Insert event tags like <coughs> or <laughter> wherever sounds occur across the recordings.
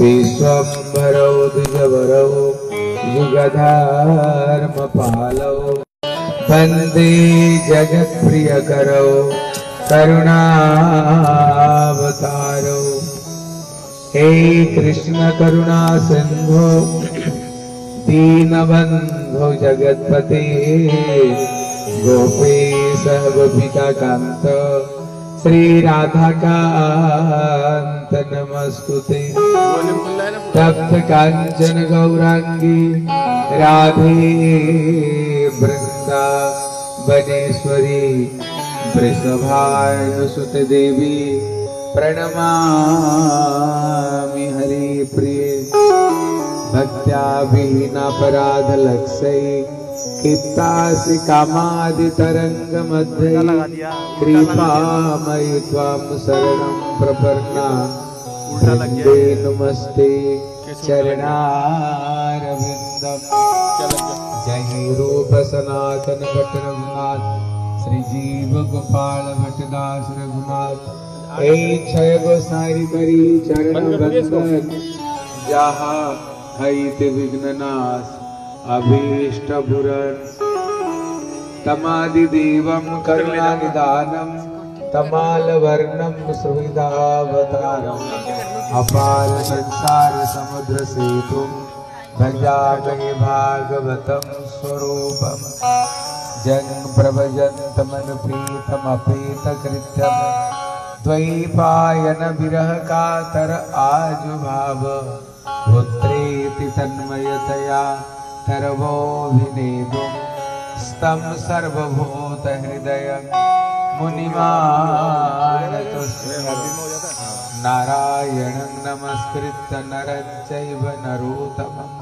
विश्वम्भरौ द्विजवरौ युगधर्मपालौ। वन्दे जगत्प्रियकरौ करुणावतारौ। हे कृष्ण करुणा सिन्धो दीनबन्धो जगत्पते गोपेश गोपिका कान्त श्रीराधाकान्त नमस्तुते। तप्त काञ्चन गौराङ्गी राधे वृन्दा वनेश्वरी वृषभानुसुत देवी प्रणमामि हरिप्रिये। भक्त्या विहीनापराध लक्ष्यै कित्तासि कामादितरङ्गमध्ये कृपामयि त्वां शरणं प्रपन्ना। वंदे नमस्ते चरणारविन्दम्। जय रूप सनातन भट्ट रघुनाथ श्री जीव गोपाल भट्टदास रघुनाथ। ए क्षय गोसाई करी चरण जहाँ हईत विघ्ननाश अभीष्ट बुरन तमादि देवम करुणानिदानम तमाल वर्णम सुविधावतारम अपाल संसार समुद्र सेतु भजामहे द्वैपायन विरह कातर आजुभाव, पुत्रेति तन्मयतया तरवोऽभिनेदुं स्तं सर्वभूत हृदय मुनिमानतुष्यम् नारायणं नमस्कृत्य नरं चैव नरोत्तमम्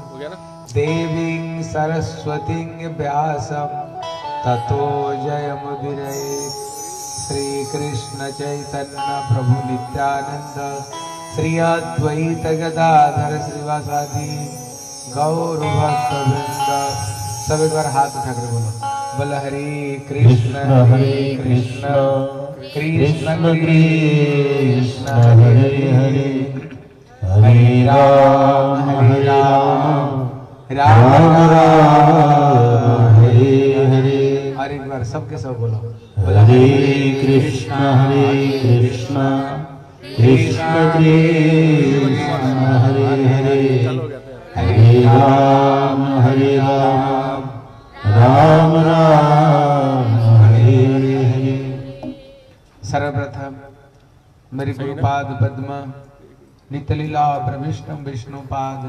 देवीं सरस्वतीं व्यासं ततो जयमुदिरये। श्रीकृष्ण चैतन्य प्रभु नित्यानंद श्री अद्वैत गदाधर श्रीवासादि। गौर भक्त वृंद सब एक बार हाथ उठा कर बोलो बोल हरे कृष्ण हरे कृष्ण कृष्ण कृष्ण हरे हरे हरे राम हरे राम राम राम हरे हरे और एक बार सबके सब बोलो बोलो हरे कृष्ण हरे कृष्ण कृष्ण कृष्ण हरे हरे हरे राम हरे राम। राम राम हरे हरे सर्वप्रथम मेरे गुरुपाद पद्म नितलीला प्रविष्णु विष्णुपाद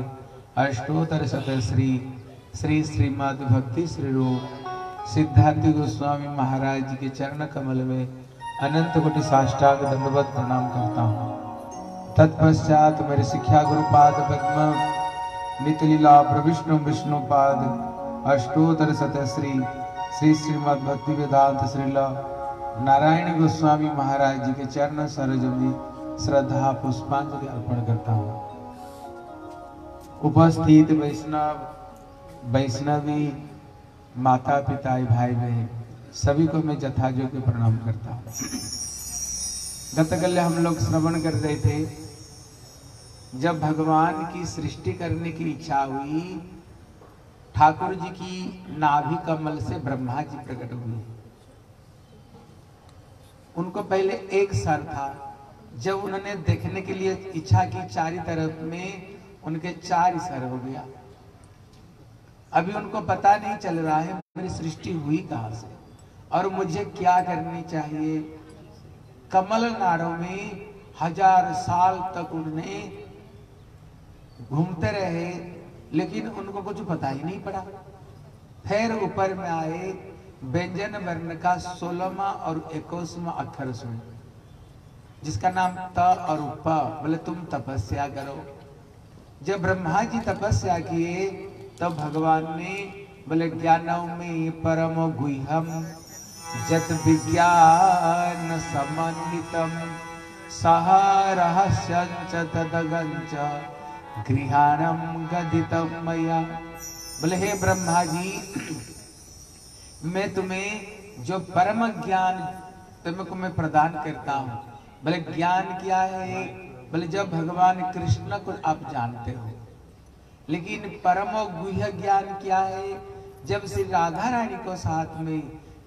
अष्टोत्तर शत श्री श्री श्रीमद भक्ति श्री रूप सिद्धार्थी गोस्वामी महाराज जी के चरण कमल में अनंत कोटि साष्टांग दंडवत प्रणाम करता हूँ। तत्पश्चात मेरे शिक्षा गुरुपाद पद्म नितलीला प्रविष्णु विष्णुपाद। अष्टोतर शत श्री श्री श्रीमद भक्ति वेदांत श्रीला नारायण गोस्वामी महाराज जी के चरण सरोज में श्रद्धा पुष्पांजलि अर्पण करता हूँ। उपस्थित वैष्णव, वैष्णवी माता पिता भाई बहन सभी को मैं जथायोग्य प्रणाम करता हूँ। गतकल्य हम लोग श्रवण कर रहे थे जब भगवान की सृष्टि करने की इच्छा हुई, ठाकुर जी की नाभि कमल से ब्रह्मा जी प्रकट हुए उनको पहले एक सर था। जब उन्होंने देखने के लिए इच्छा की चारी तरफ़ में उनके चार सर हो गया। अभी उनको पता नहीं चल रहा है, मेरी सृष्टि हुई कहाँ से और मुझे क्या करनी चाहिए? कमल नाड़ों में हज़ार साल तक उन्होंने घूमते रहे, लेकिन उनको कुछ पता ही नहीं पड़ा। फिर ऊपर में आए व्यंजन वर्ण का सोलहवा और इक्कीसवा अक्षर सुन जिसका नाम त और प बोले तुम तपस्या करो। जब ब्रह्मा जी तपस्या किए, तब भगवान ने बोले ज्ञानों में परम गुह्यम, जत विज्ञान समन्वितम सह रहस्य तदगंच गृहाणम गदितम मया। बोले, हे ब्रह्मा जी मैं तुम्हें जो परम ज्ञान तुमको मैं प्रदान करता हूँ, बोले, ज्ञान क्या है? बोले, जब भगवान कृष्ण को आप जानते हो। लेकिन परम गुह्य ज्ञान क्या है? जब श्री राधा रानी को साथ में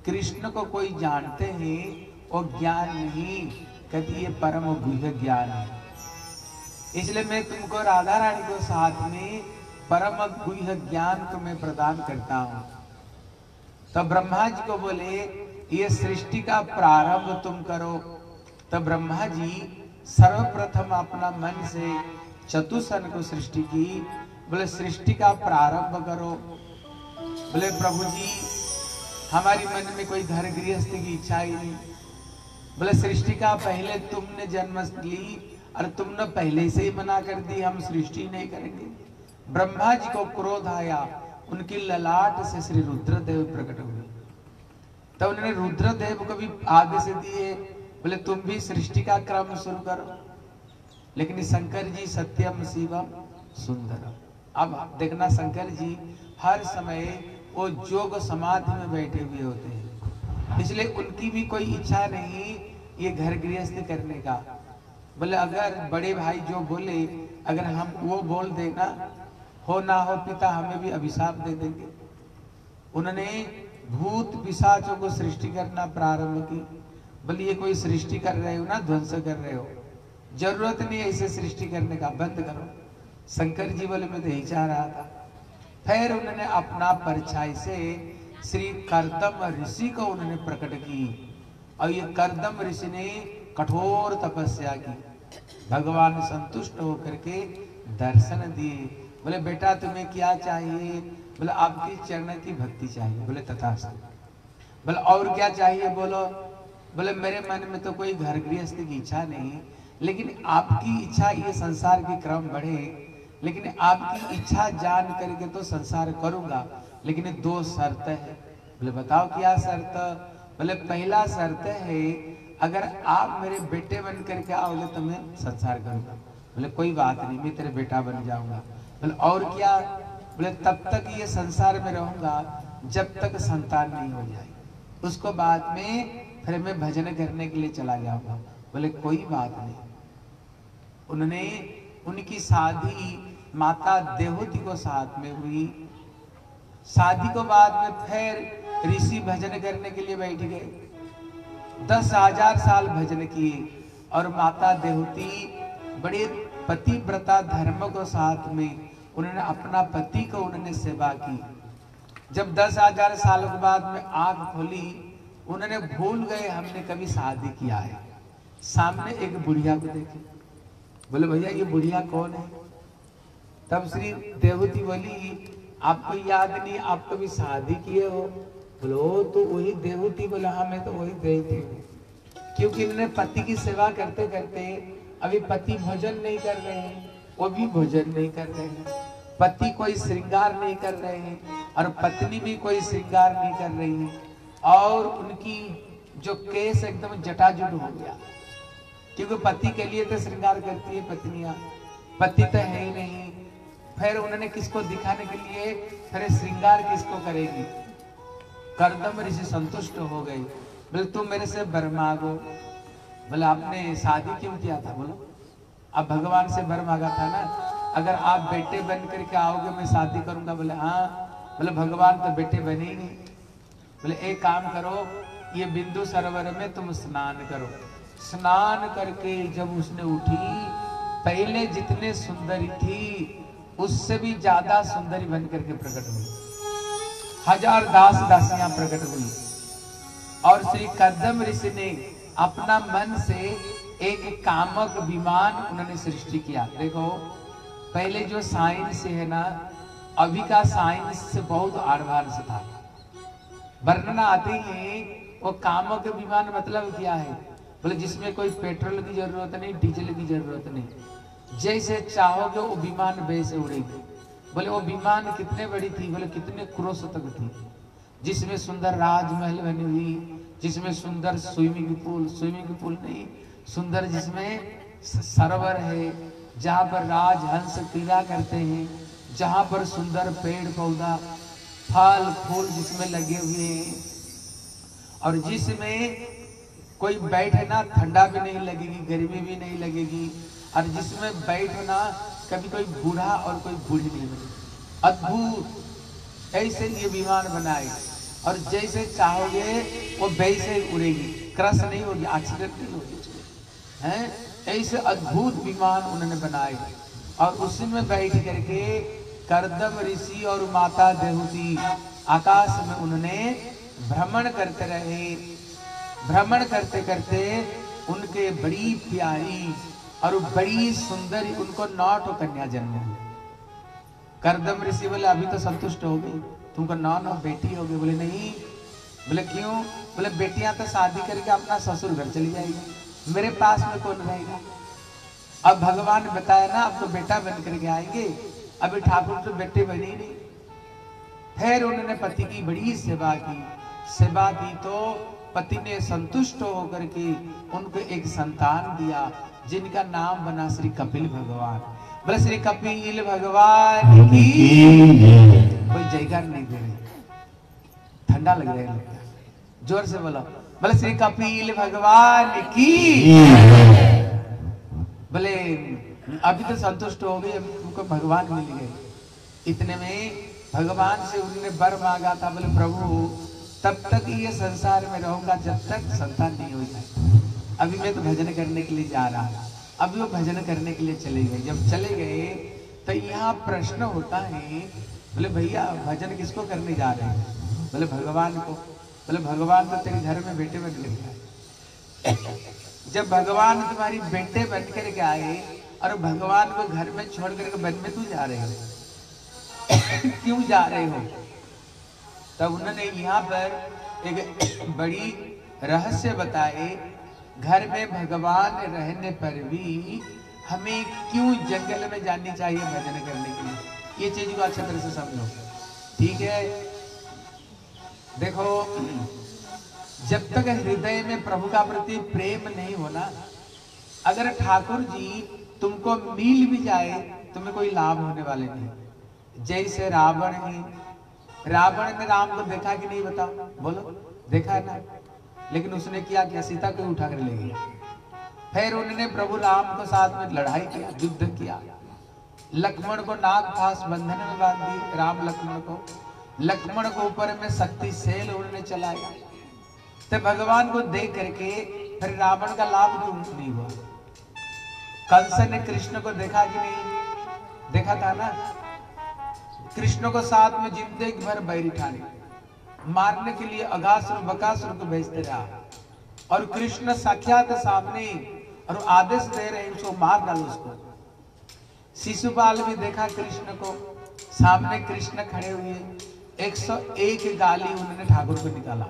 कृष्ण को कोई जानते हैं, वो ज्ञान नहीं, कहती ये परम गुह्य ज्ञान है। इसलिए मैं तुमको राधा रानी को साथ में परम गुह ज्ञान तुम्हें प्रदान करता हूँ। तो ब्रह्मा जी को बोले, ये सृष्टि का प्रारंभ तुम करो। तो ब्रह्मा जी सर्वप्रथम अपना मन से चतुसन को सृष्टि की। बोले, सृष्टि का प्रारंभ करो। बोले प्रभु जी हमारी मन में कोई घर गृहस्थी की इच्छा ही नहीं। बोले, सृष्टि का पहले तुमने जन्म ली और तुमने पहले से ही मना कर दी, हम सृष्टि नहीं करेंगे। ब्रह्मा जी को क्रोध आया, उनकी ललाट से श्री रुद्रदेव प्रकट हुए। तो उन्होंने रुद्रदेव को भी से दिए, बोले, तुम भी सृष्टि का क्रम शुरू करो। लेकिन शंकर जी सत्यम शिवम सुंदर अब देखना शंकर जी, हर समय वो जोग समाधि में बैठे हुए होते हैं। इसलिए उनकी भी कोई इच्छा नहीं ये घर गृहस्थी करने का। बोले, अगर बड़े भाई जो बोले, अगर हम वो बोल देना हो ना हो पिता हमें भी अभिशाप दे देंगे। उन्होंने भूत पिशाचों को सृष्टि करना प्रारंभ की। बोले, ये कोई सृष्टि कर रहे हो ना, ध्वंस कर रहे हो? ज़रूरत नहीं है इसे सृष्टि करने का, बंद करो। शंकर जी बोले, मैं तो यही चाह रहा था। फिर उन्होंने अपना परछाई से श्री करदम ऋषि को उन्होंने प्रकट की। और ये करदम ऋषि ने कठोर तपस्या की भगवान संतुष्ट होकर के दर्शन दिए। बोले, बेटा, तुम्हें क्या चाहिए? बोले, आपकी चरण की भक्ति चाहिए। बोले, तथास्तु। बोले, और क्या चाहिए? बोलो। बोले, मेरे मन में तो कोई घर गृहस्थी की इच्छा नहीं लेकिन आपकी इच्छा ये संसार की क्रम बढ़े। लेकिन आपकी इच्छा जान करके तो संसार करूँगा, लेकिन दो शर्त है। बोले, बताओ क्या शर्त? बोले, पहला शर्त है अगर आप मेरे बेटे बन करके आओगे तो मैं संसार करूँगा। बोले, कोई बात नहीं, मैं तेरे बेटा बन जाऊँगा। बोले, और क्या? बोले, तब तक ये संसार में रहूँगा जब तक संतान नहीं हो जाए। उसको बाद में फिर मैं भजन करने के लिए चला जाऊँगा। बोले, कोई बात नहीं। उन्होंने उनकी शादी, माता देवती को साथ में हुई। शादी को बाद में फिर ऋषि भजन करने के लिए बैठ गए। दस हज़ार साल भजन किए और माता देवती बड़े पतिव्रता धर्म को साथ में उन्होंने अपना पति को उन्होंने सेवा की। जब दस हज़ार सालों के बाद में आग खोली, उन्होंने भूल गए हमने कभी शादी किया है। सामने एक बुढ़िया को देखे। बोले, भैया, ये बुढ़िया कौन है? तब श्री देवती बोली, आपको याद नहीं, आप कभी शादी किए हो? बोलो तो वही देवती बोला हाँ मैं तो वही देवती हूँ क्योंकि इन्होंने पति की सेवा करते करते अभी पति भोजन नहीं कर रहे हैं, वो भी भोजन नहीं कर रहे हैं। पति कोई श्रृंगार नहीं कर रहे हैं और पत्नी भी कोई श्रृंगार नहीं कर रही है। और उनकी जो केस एकदम जटाजुट हो गया, क्योंकि पति के लिए तो श्रृंगार करती है पत्नियाँ, पति तो है ही नहीं। फिर उन्होंने किसको दिखाने के लिए, फिर श्रृंगार किसको करेगी? करदम ऋषि संतुष्ट हो गई बोले, तुम मेरे से बर मांगो। बोले, आपने शादी क्यों किया था? बोलो, आप भगवान से बर मांगा था ना। अगर आप बेटे बन करके आओगे, मैं शादी करूँगा। बोले हाँ। बोले, भगवान तो बेटे बने ही नहीं। बोले, एक काम करो, ये बिंदु सरोवर में तुम स्नान करो। स्नान करके जब उसने उठी, पहले जितने सुंदरी थी, उससे भी ज़्यादा सुंदरी बन करके प्रकट हुई। हज़ार दास दासियाँ प्रकट हुई। और श्री कदम ऋषि ने अपना मन से एक कामक विमान उन्होंने सृष्टि किया। देखो, पहले जो साइंस है ना, अभी का साइंस से बहुत एडवांस था। वर्णना आती है, वो कामक विमान मतलब क्या है? बोले, जिसमें कोई पेट्रोल की ज़रूरत नहीं, डीजल की ज़रूरत नहीं। जैसे चाहोगे वो विमान वैसे उड़ेगी। बोले, वो विमान कितने बड़ी थी? बोले, कितने क्रोश तक थी। जिसमें सुंदर राजमहल बनी हुई, जिसमें सुंदर स्विमिंग पूल स्विमिंग पूल नहीं, सुंदर जिसमें सरोवर है, जहाँ पर राज हंस क्रीड़ा करते हैं, जहाँ पर सुंदर पेड़ पौधा, फल, फूल जिसमें लगे हुए हैं। और जिसमें कोई बैठना ठंडा भी नहीं लगेगी, गर्मी भी नहीं लगेगी, और जिसमें बैठना कभी कोई बूढ़ा और कोई बूढ़ी नहीं बनी अद्भुत। ऐसे ये विमान बनाए और जैसे चाहोगे वो वैसे उड़ेगी। क्रश नहीं होगी एक्सीडेंट नहीं होगी। हैं? ऐसे अद्भुत विमान उन्होंने बनाए और उसी में बैठ करके करदम ऋषि और माता देहूती आकाश में उन्होंने भ्रमण करते रहे। भ्रमण करते करते उनके बड़ी प्यारी और बड़ी सुंदर, उनको नौ ठो कन्या जन्म। करदम ऋषि बोले, अभी तो संतुष्ट हो गई। तुमको नौ नौ बेटी हो गई। बोले, नहीं। बोले, क्यों? बोले, बेटियाँ तो शादी करके अपना ससुर घर चली जाएगी। मेरे पास में कौन रहेगा? अब भगवान बताया ना, अब तो बेटा बन करके आएँगे। अभी ठाकुर तो बेटे बने ही नहीं। फिर उन्होंने पति की बड़ी सेवा की। सेवा दी तो पति ने संतुष्ट होकर के उनको एक संतान दिया। जिनका नाम बना श्री कपिल भगवान। बोले श्री कपिल भगवान की कोई जयकार नहीं दे रहे। ठंडा लग रहा है ज़ोर से बोलो। बोले श्री कपिल भगवान की बोले अभी तो संतुष्ट हो गए अभी तुमको भगवान मिल गए। इतने में भगवान से उन्होंने बर मांगा था। बोले प्रभु तब तक ये संसार में रहूँगा जब तक संतान नहीं हो जाए अभी मैं तो भजन करने के लिए जा रहा अभी वो भजन करने के लिए चले गए। जब चले गए तो यहाँ प्रश्न होता है, बोले, भैया, भजन किसको करने जा रहे हैं? बोले, भगवान को। बोले, भगवान तो तेरे घर में बेटे बन गए <laughs> जब भगवान तुम्हारी बेटे बन करके आए, और भगवान को घर में छोड़ करके वन में तू जा रहे हो? <laughs> क्यों जा रहे हो? तब उन्होंने यहाँ पर एक <coughs> बड़ी रहस्य बताए घर में भगवान रहने पर भी हमें क्यों जंगल में जानी चाहिए भजन करने के लिए? ये चीज़ को अच्छे तरह से समझो। ठीक है? देखो, जब तक हृदय में प्रभु का प्रति प्रेम नहीं होना अगर ठाकुर जी तुमको मिल भी जाए, तुम्हें कोई लाभ होने वाले नहीं। जैसे रावण ही। रावण ने राम को देखा कि नहीं बताओ? बोलो, देखा है ना? लेकिन उसने किया क्या? सीता को उठा कर ले गया फिर उन्होंने प्रभु राम को साथ में लड़ाई किया, युद्ध किया। लक्ष्मण को नाग फास बंधन में बाँध दी राम लक्ष्मण को। लक्ष्मण को ऊपर में शक्ति सेल उन्होंने चलाया। तो भगवान को देख करके फिर रावण का लाभ क्यों नहीं हुआ। कंस ने कृष्ण को देखा कि नहीं? देखा था ना? कृष्ण को साथ में ज़िंदगी भर बैरी ठाने। मारने के लिए अगासुर बकासुर को भेजते रहा। और कृष्ण साक्षात सामने और आदेश दे रहे उसको मार डालो उसको। शिशुपाल भी देखा कृष्ण को, सामने कृष्ण खड़े हुए। 101 गाली उन्होंने ठाकुर को निकाला।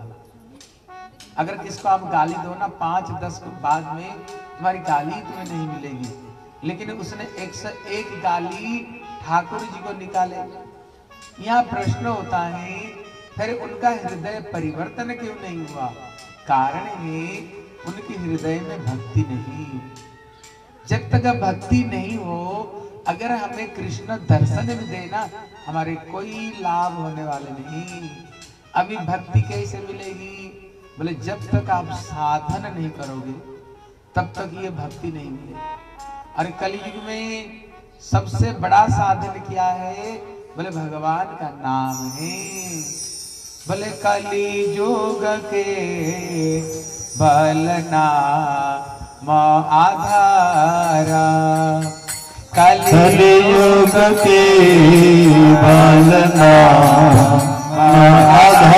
अगर किसको आप गाली दो ना, पाँच, दस बाद में तुम्हारी गाली तुम्हें नहीं मिलेगी। लेकिन उसने 101 गाली ठाकुर जी को निकाले। यहाँ प्रश्न होता है फिर उनका हृदय परिवर्तन क्यों नहीं हुआ? कारण है उनके हृदय में भक्ति नहीं। जब तक भक्ति नहीं हो, अगर हमें कृष्ण दर्शन भी देना हमारे कोई लाभ होने वाले नहीं। अभी भक्ति कैसे मिलेगी? बोले, जब तक आप साधन नहीं करोगे, तब तक ये भक्ति नहीं मिलेगी। और कलयुग में सबसे बड़ा साधन क्या है? बोले, भगवान का नाम है। बोले काली जोग के बलना म आधारा। कली योग के बालना आधारा।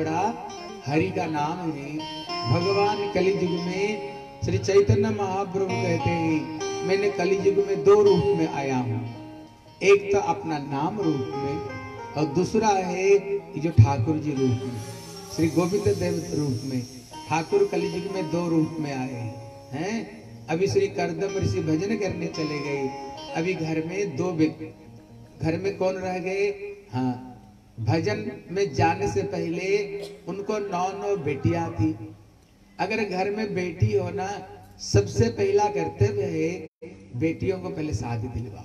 बड़ा हरि का नाम है। भगवान कली युग में श्री चैतन्य महाप्रभु कहते हैं, मैंने कली युग में दो रूप में आया हूँ। एक तो अपना नाम रूप में और दूसरा है कि जो ठाकुर जी रूप में, श्री गोविंद देव रूप में। ठाकुर कली युग में दो रूप में आए हैं? अभी श्री करदम ऋषि भजन करने चले गए। अभी घर में दो व्यक्ति, घर में कौन रह गए? हाँ भजन में जाने से पहले उनको नौ नौ बेटिया थी। अगर घर में बेटी हो ना, सबसे पहला कर्तव्य है, बेटियों को पहले शादी दिलवाओ।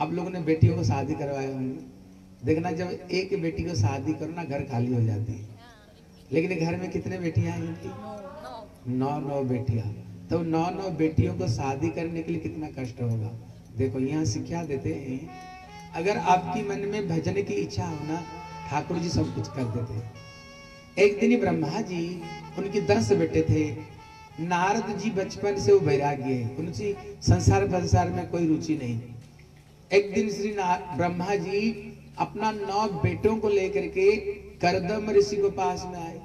आप लोगों ने बेटियों को शादी करवाए होंगे। देखना जब एक बेटी को शादी करो ना, घर खाली हो जाती है। लेकिन घर में कितने बेटियाँ हैं इनकी? नौ नौ बेटियाँ। तो नौ नौ बेटियों को शादी करने के लिए कितना कष्ट होगा। देखो, यहाँ शिक्षा देते हैं अगर आपकी मन में भजन की इच्छा हो ना, ठाकुर जी सब कुछ कर देते। एक दिन ब्रह्मा जी उनके दस बेटे थे। नारद जी बचपन से वो वैराग्य है। उनकी संसार संसार में कोई रुचि नहीं। एक दिन श्री ब्रह्मा जी अपना नौ बेटों को लेकर के करदम ऋषि को पास में आए।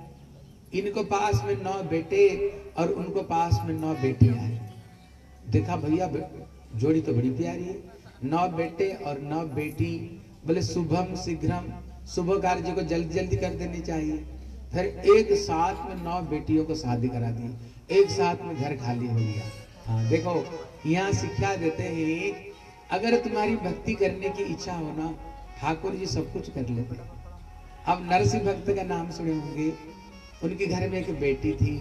इनको पास में नौ बेटे और उनको पास में नौ बेटियाँ आए देखा भैया, जोड़ी तो बड़ी प्यारी है। नौ बेटे और नौ बेटी बोले शुभम शीघ्रम शुभ कार्य को जल्दी जल्दी कर देनी चाहिए। फिर एक साथ में नौ बेटियों को शादी करा दी। एक साथ में घर खाली हो गया। हाँ। देखो यहाँ शिक्षा देते हैं अगर तुम्हारी भक्ति करने की इच्छा हो ना ठाकुर जी सब कुछ कर लेते। अब नरसिंह भक्त का नाम सुने होंगे। उनके घर में एक बेटी थी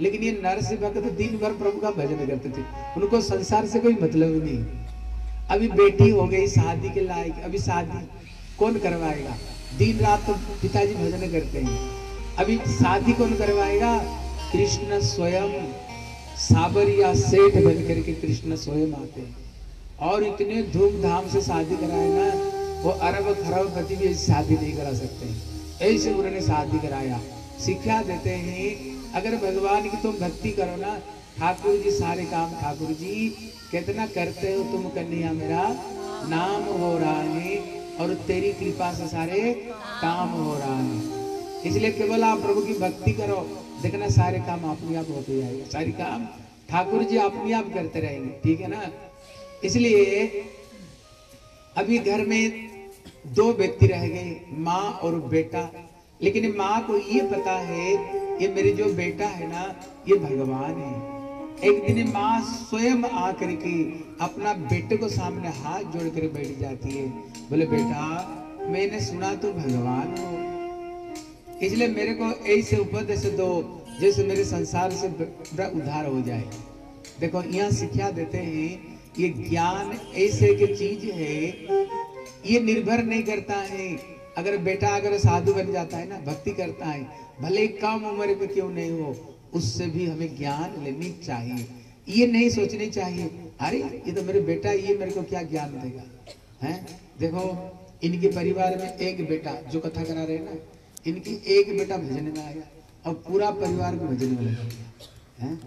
लेकिन ये नरसिंह भक्त दिन भर प्रभु का भजन करते थे। उनको संसार से कोई मतलब नहीं। अभी बेटी हो गई, शादी के लायक, अभी शादी कौन करवाएगा? दिन रात तो पिताजी भजन करते हैं। अभी शादी कौन करवाएगा? कृष्ण स्वयं साबरिया सेठ बन करके कृष्ण स्वयं आते हैं। और इतने धूमधाम से शादी कराए ना, वो अरब खरब पति भी शादी नहीं करा सकते ऐसे उन्होंने शादी कराया। शिक्षा देते हैं, अगर भगवान की तुम भक्ति करो ना, ठाकुर जी सारे काम ठाकुर जी कितना करते हो तुम कन्हैया मेरा? नाम हो रहा है और तेरी कृपा से सारे काम हो रहा है। इसलिए केवल आप प्रभु की भक्ति करो। देखना, सारे काम अपने आप होते जाएँगे सारे काम ठाकुर जी अपने आप करते रहेंगे। ठीक है ना? इसलिए अभी घर में दो व्यक्ति रह गए, माँ और बेटा। लेकिन माँ को ये पता है, ये मेरे जो बेटा है ना, ये भगवान है। एक दिन माँ स्वयं आकर के अपना बेटे को सामने हाथ जोड़ कर बैठ जाती है। बोले, बेटा, मैंने सुना तो भगवान हो। इसलिए मेरे को ऐसे उपदेश दो जैसे मेरे संसार से बड़ा उद्धार हो जाए। देखो, यहाँ शिक्षा देते हैं, ये ज्ञान ऐसे की चीज़ है, ये निर्भर नहीं करता है। अगर बेटा अगर साधु बन जाता है ना, भक्ति करता है, भले कम उम्र में क्यों नहीं हो उससे भी हमें ज्ञान लेनी चाहिए। ये नहीं सोचनी चाहिए, अरे, ये तो मेरे बेटा ये मेरे को क्या ज्ञान देगा? हैं? देखो, इनके परिवार में एक बेटा, जो कथा करा रहे ना, इनकी एक बेटा भजन में आया, और पूरा परिवार को भजन में लगा हैं?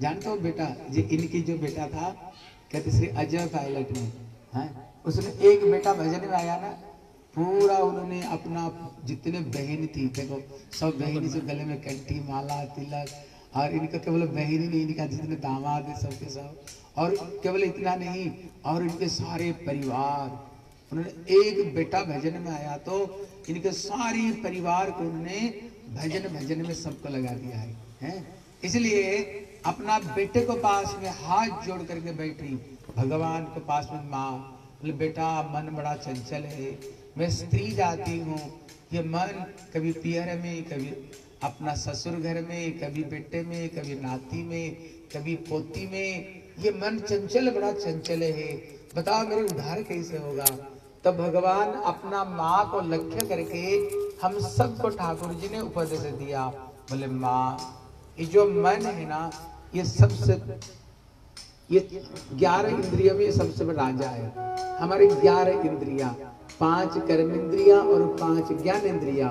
जानते हो बेटा जी इनकी जो बेटा था, कहते श्री अजय पायलट में, हैं? उसने एक बेटा भजन में आया ना पूरा उन्होंने अपना जितने बहन थी, देखो, सब बहनी से गले में कंठी माला, तिलक और इनका केवल बहन ही नहीं, इनका जितने दामाद है, सबके सब। और केवल इतना नहीं, और इनके सारे परिवार, उन्होंने एक बेटा भजन में आया तो इनके सारे परिवार को उन्होंने भजन भजन में सबको लगा दिया है, हैं? इसलिए अपना बेटे को पास में हाथ जोड़ करके बैठी, भगवान के पास में माँ, बोले, बेटा मन बड़ा चंचल है मैं स्त्री जाती हूँ। ये मन कभी पियर में, कभी अपना ससुर घर में, कभी बेटे में, कभी नाती में, कभी पोती में। ये मन चंचल, बड़ा चंचल है। बताओ मेरे उद्धार कैसे होगा? तो भगवान अपना माँ को लक्ष्य करके हम सबको ठाकुर जी ने उपदेश दिया। बोले, माँ, ये जो मन है ना, ये सबसे, ये ग्यारह इंद्रियों में सबसे बड़ा राजा है। हमारे ग्यारह इंद्रिया पाँच कर्म इंद्रिया और पाँच ज्ञान इंद्रिया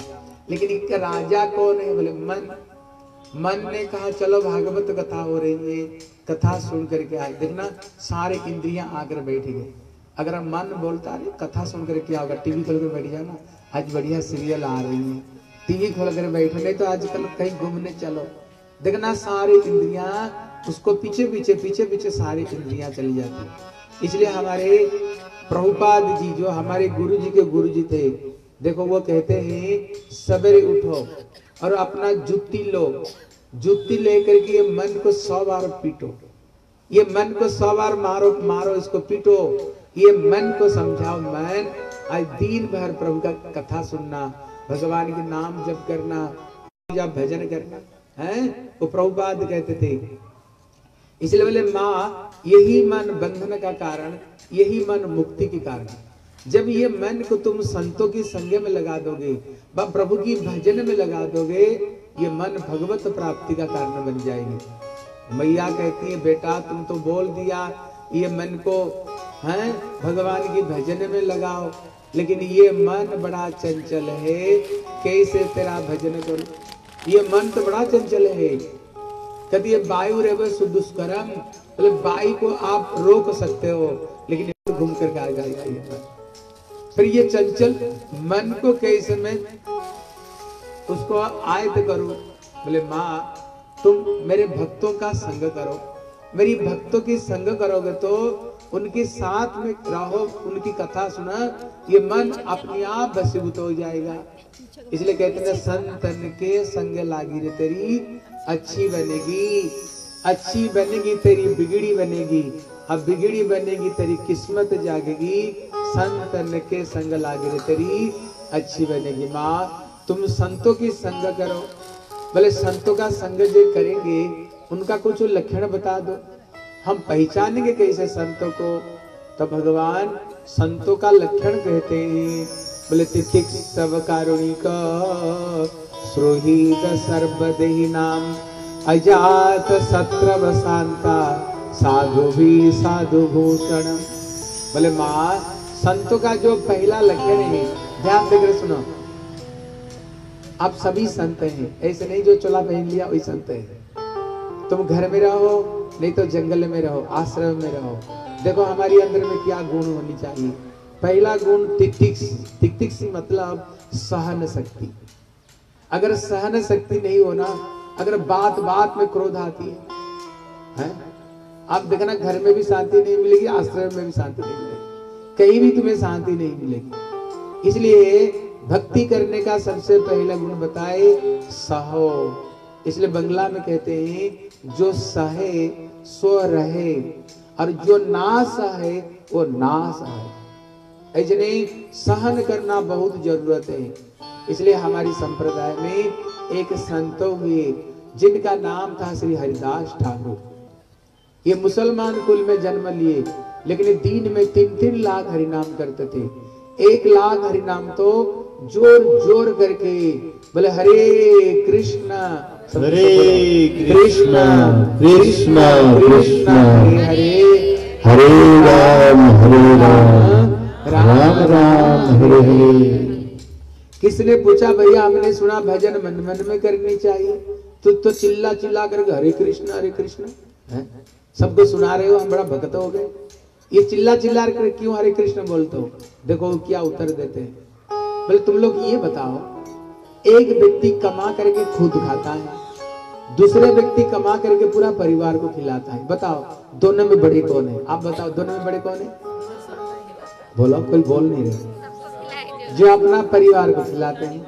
लेकिन इनका राजा कौन है? बोले, मन। मन ने कहा, चलो भागवत कथा हो रही है। कथा सुन करके आए। देखना सारे इंद्रियाँ आकर बैठ गए। अगर मन बोलता है कथा सुन कर क्या होगा टीवी खोल कर बैठ जाओ ना, आज बढ़िया सीरियल आ रही है। टीवी खोल कर बैठो, नहीं तो आजकल कहीं घूमने चलो। देखना सारे इंद्रिया, उसको पीछे पीछे पीछे पीछे सारी इंद्रिया चली जाती है। इसलिए हमारे प्रभुपाद जी, जो हमारे गुरु जी के गुरु जी थे, देखो वो कहते हैं, सवेरे उठो और अपना जुत्ती लो। जुत्ती लेकर के ये मन को सौ बार पीटो। ये मन को सौ बार मारो मारो, इसको पीटो। ये मन को समझाओ मन। आज दिन भर प्रभु का कथा सुनना, भगवान के नाम जप करना या भजन करना, है? वो प्रभुपाद कहते थे। इसलिए बोले, माँ यही मन बंधन का कारण, यही मन मुक्ति के कारण। जब ये मन को तुम संतों की संज्ञा में लगा दोगे, व प्रभु की भजन में लगा दोगे, ये मन भगवत प्राप्ति का कारण बन जाएगी। मैया कहती है, बेटा, तुम तो बोल दिया, ये मन को, हैं, भगवान की भजन में लगाओ। लेकिन ये मन बड़ा चंचल है, कैसे तेरा भजन करूँ? ये मन तो बड़ा चंचल है। कभी वायु रहे सुदुष्करम बोले वायु को आप रोक सकते हो, लेकिन ये घूम कर आ जाएगा ये फिर ये चंचल मन को कैसे मैं उसको आयत करूँ? बोले, माँ, तुम मेरे भक्तों का संग करो। मेरी भक्तों की संग करोगे तो उनके साथ में रहो, उनकी कथा सुना, ये मन अपने आप बसीभूत हो जाएगा। इसलिए कहते हैं, संतन के संग लागी रे तेरी, अच्छी बनेगी। अच्छी बनेगी, तेरी बिगड़ी बनेगी। अब बिगड़ी बनेगी, तेरी किस्मत जागेगी। संतन के संग लागी तेरी अच्छी बनेगी माँ। तुम संतों की संग करो। भले संतों का संग जो करेंगे, उनका कुछ लक्षण बता दो। हम पहचानेंगे कैसे संतों को? तो भगवान संतों का लक्षण कहते हैं बोले तिथिक सब कारुणिक सुहित सर्वदेही नाम। अजात सत्र बसांता साधु भी साधु भूषण। बोले माँ, संतों का जो पहला लक्षण है, ध्यान देकर सुनो। आप सभी संत हैं, ऐसे नहीं जो चोला पहन लिया, वही संत है। तुम घर में रहो, नहीं तो जंगल में रहो, आश्रम में रहो। देखो, हमारी अंदर में क्या गुण होनी चाहिए। पहला गुण तिक्तिक्स मतलब सहन शक्ति। अगर सहन शक्ति नहीं होना अगर बात बात में क्रोध आती है, है? आप देखना घर में भी शांति नहीं मिलेगी आश्रम में भी शांति नहीं मिलेगी। कहीं भी तुम्हें शांति नहीं मिलेगी। इसलिए भक्ति करने का सबसे पहला गुण बताए सहो। इसलिए बंगला में कहते हैं जो सहे सो रहे। और जो ना सहे वो ना सहे। ऐसे नहीं सहन करना बहुत ज़रूरत है। इसलिए हमारी संप्रदाय में एक संत हुए जिनका नाम था श्री हरिदास ठाकुर। ये मुसलमान कुल में जन्म लिए लेकिन दिन में तीन तीन लाख हरिनाम करते थे। एक लाख हरिनाम तो ज़ोर ज़ोर करके बोले हरे कृष्ण। हरे कृष्ण कृष्ण कृष्ण। हरे हरे हरे राम। हरे राम राम राम हरे हरे। किसने पूछा, भैया, हमने सुना भजन मन मन में करनी चाहिए। तो तो चिल्ला चिल्ला कर हरे कृष्ण हरे कृष्ण। सबको सुना रहे हो, हम बड़ा भक्त हो गए। ये चिल्ला चिल्ला कर क्यों हरे कृष्ण बोलते हो? देखो, क्या उत्तर देते हैं। बोले, तुम लोग ये बताओ, एक व्यक्ति कमा करके खुद खाता है, दूसरे व्यक्ति कमा करके पूरा परिवार को खिलाता है। बताओ, दोनों में बड़े कौन है? आप बताओ, दोनों में बड़े कौन है? बोलो कोई बोल नहीं रहे। जो अपना परिवार को खिलाते हैं,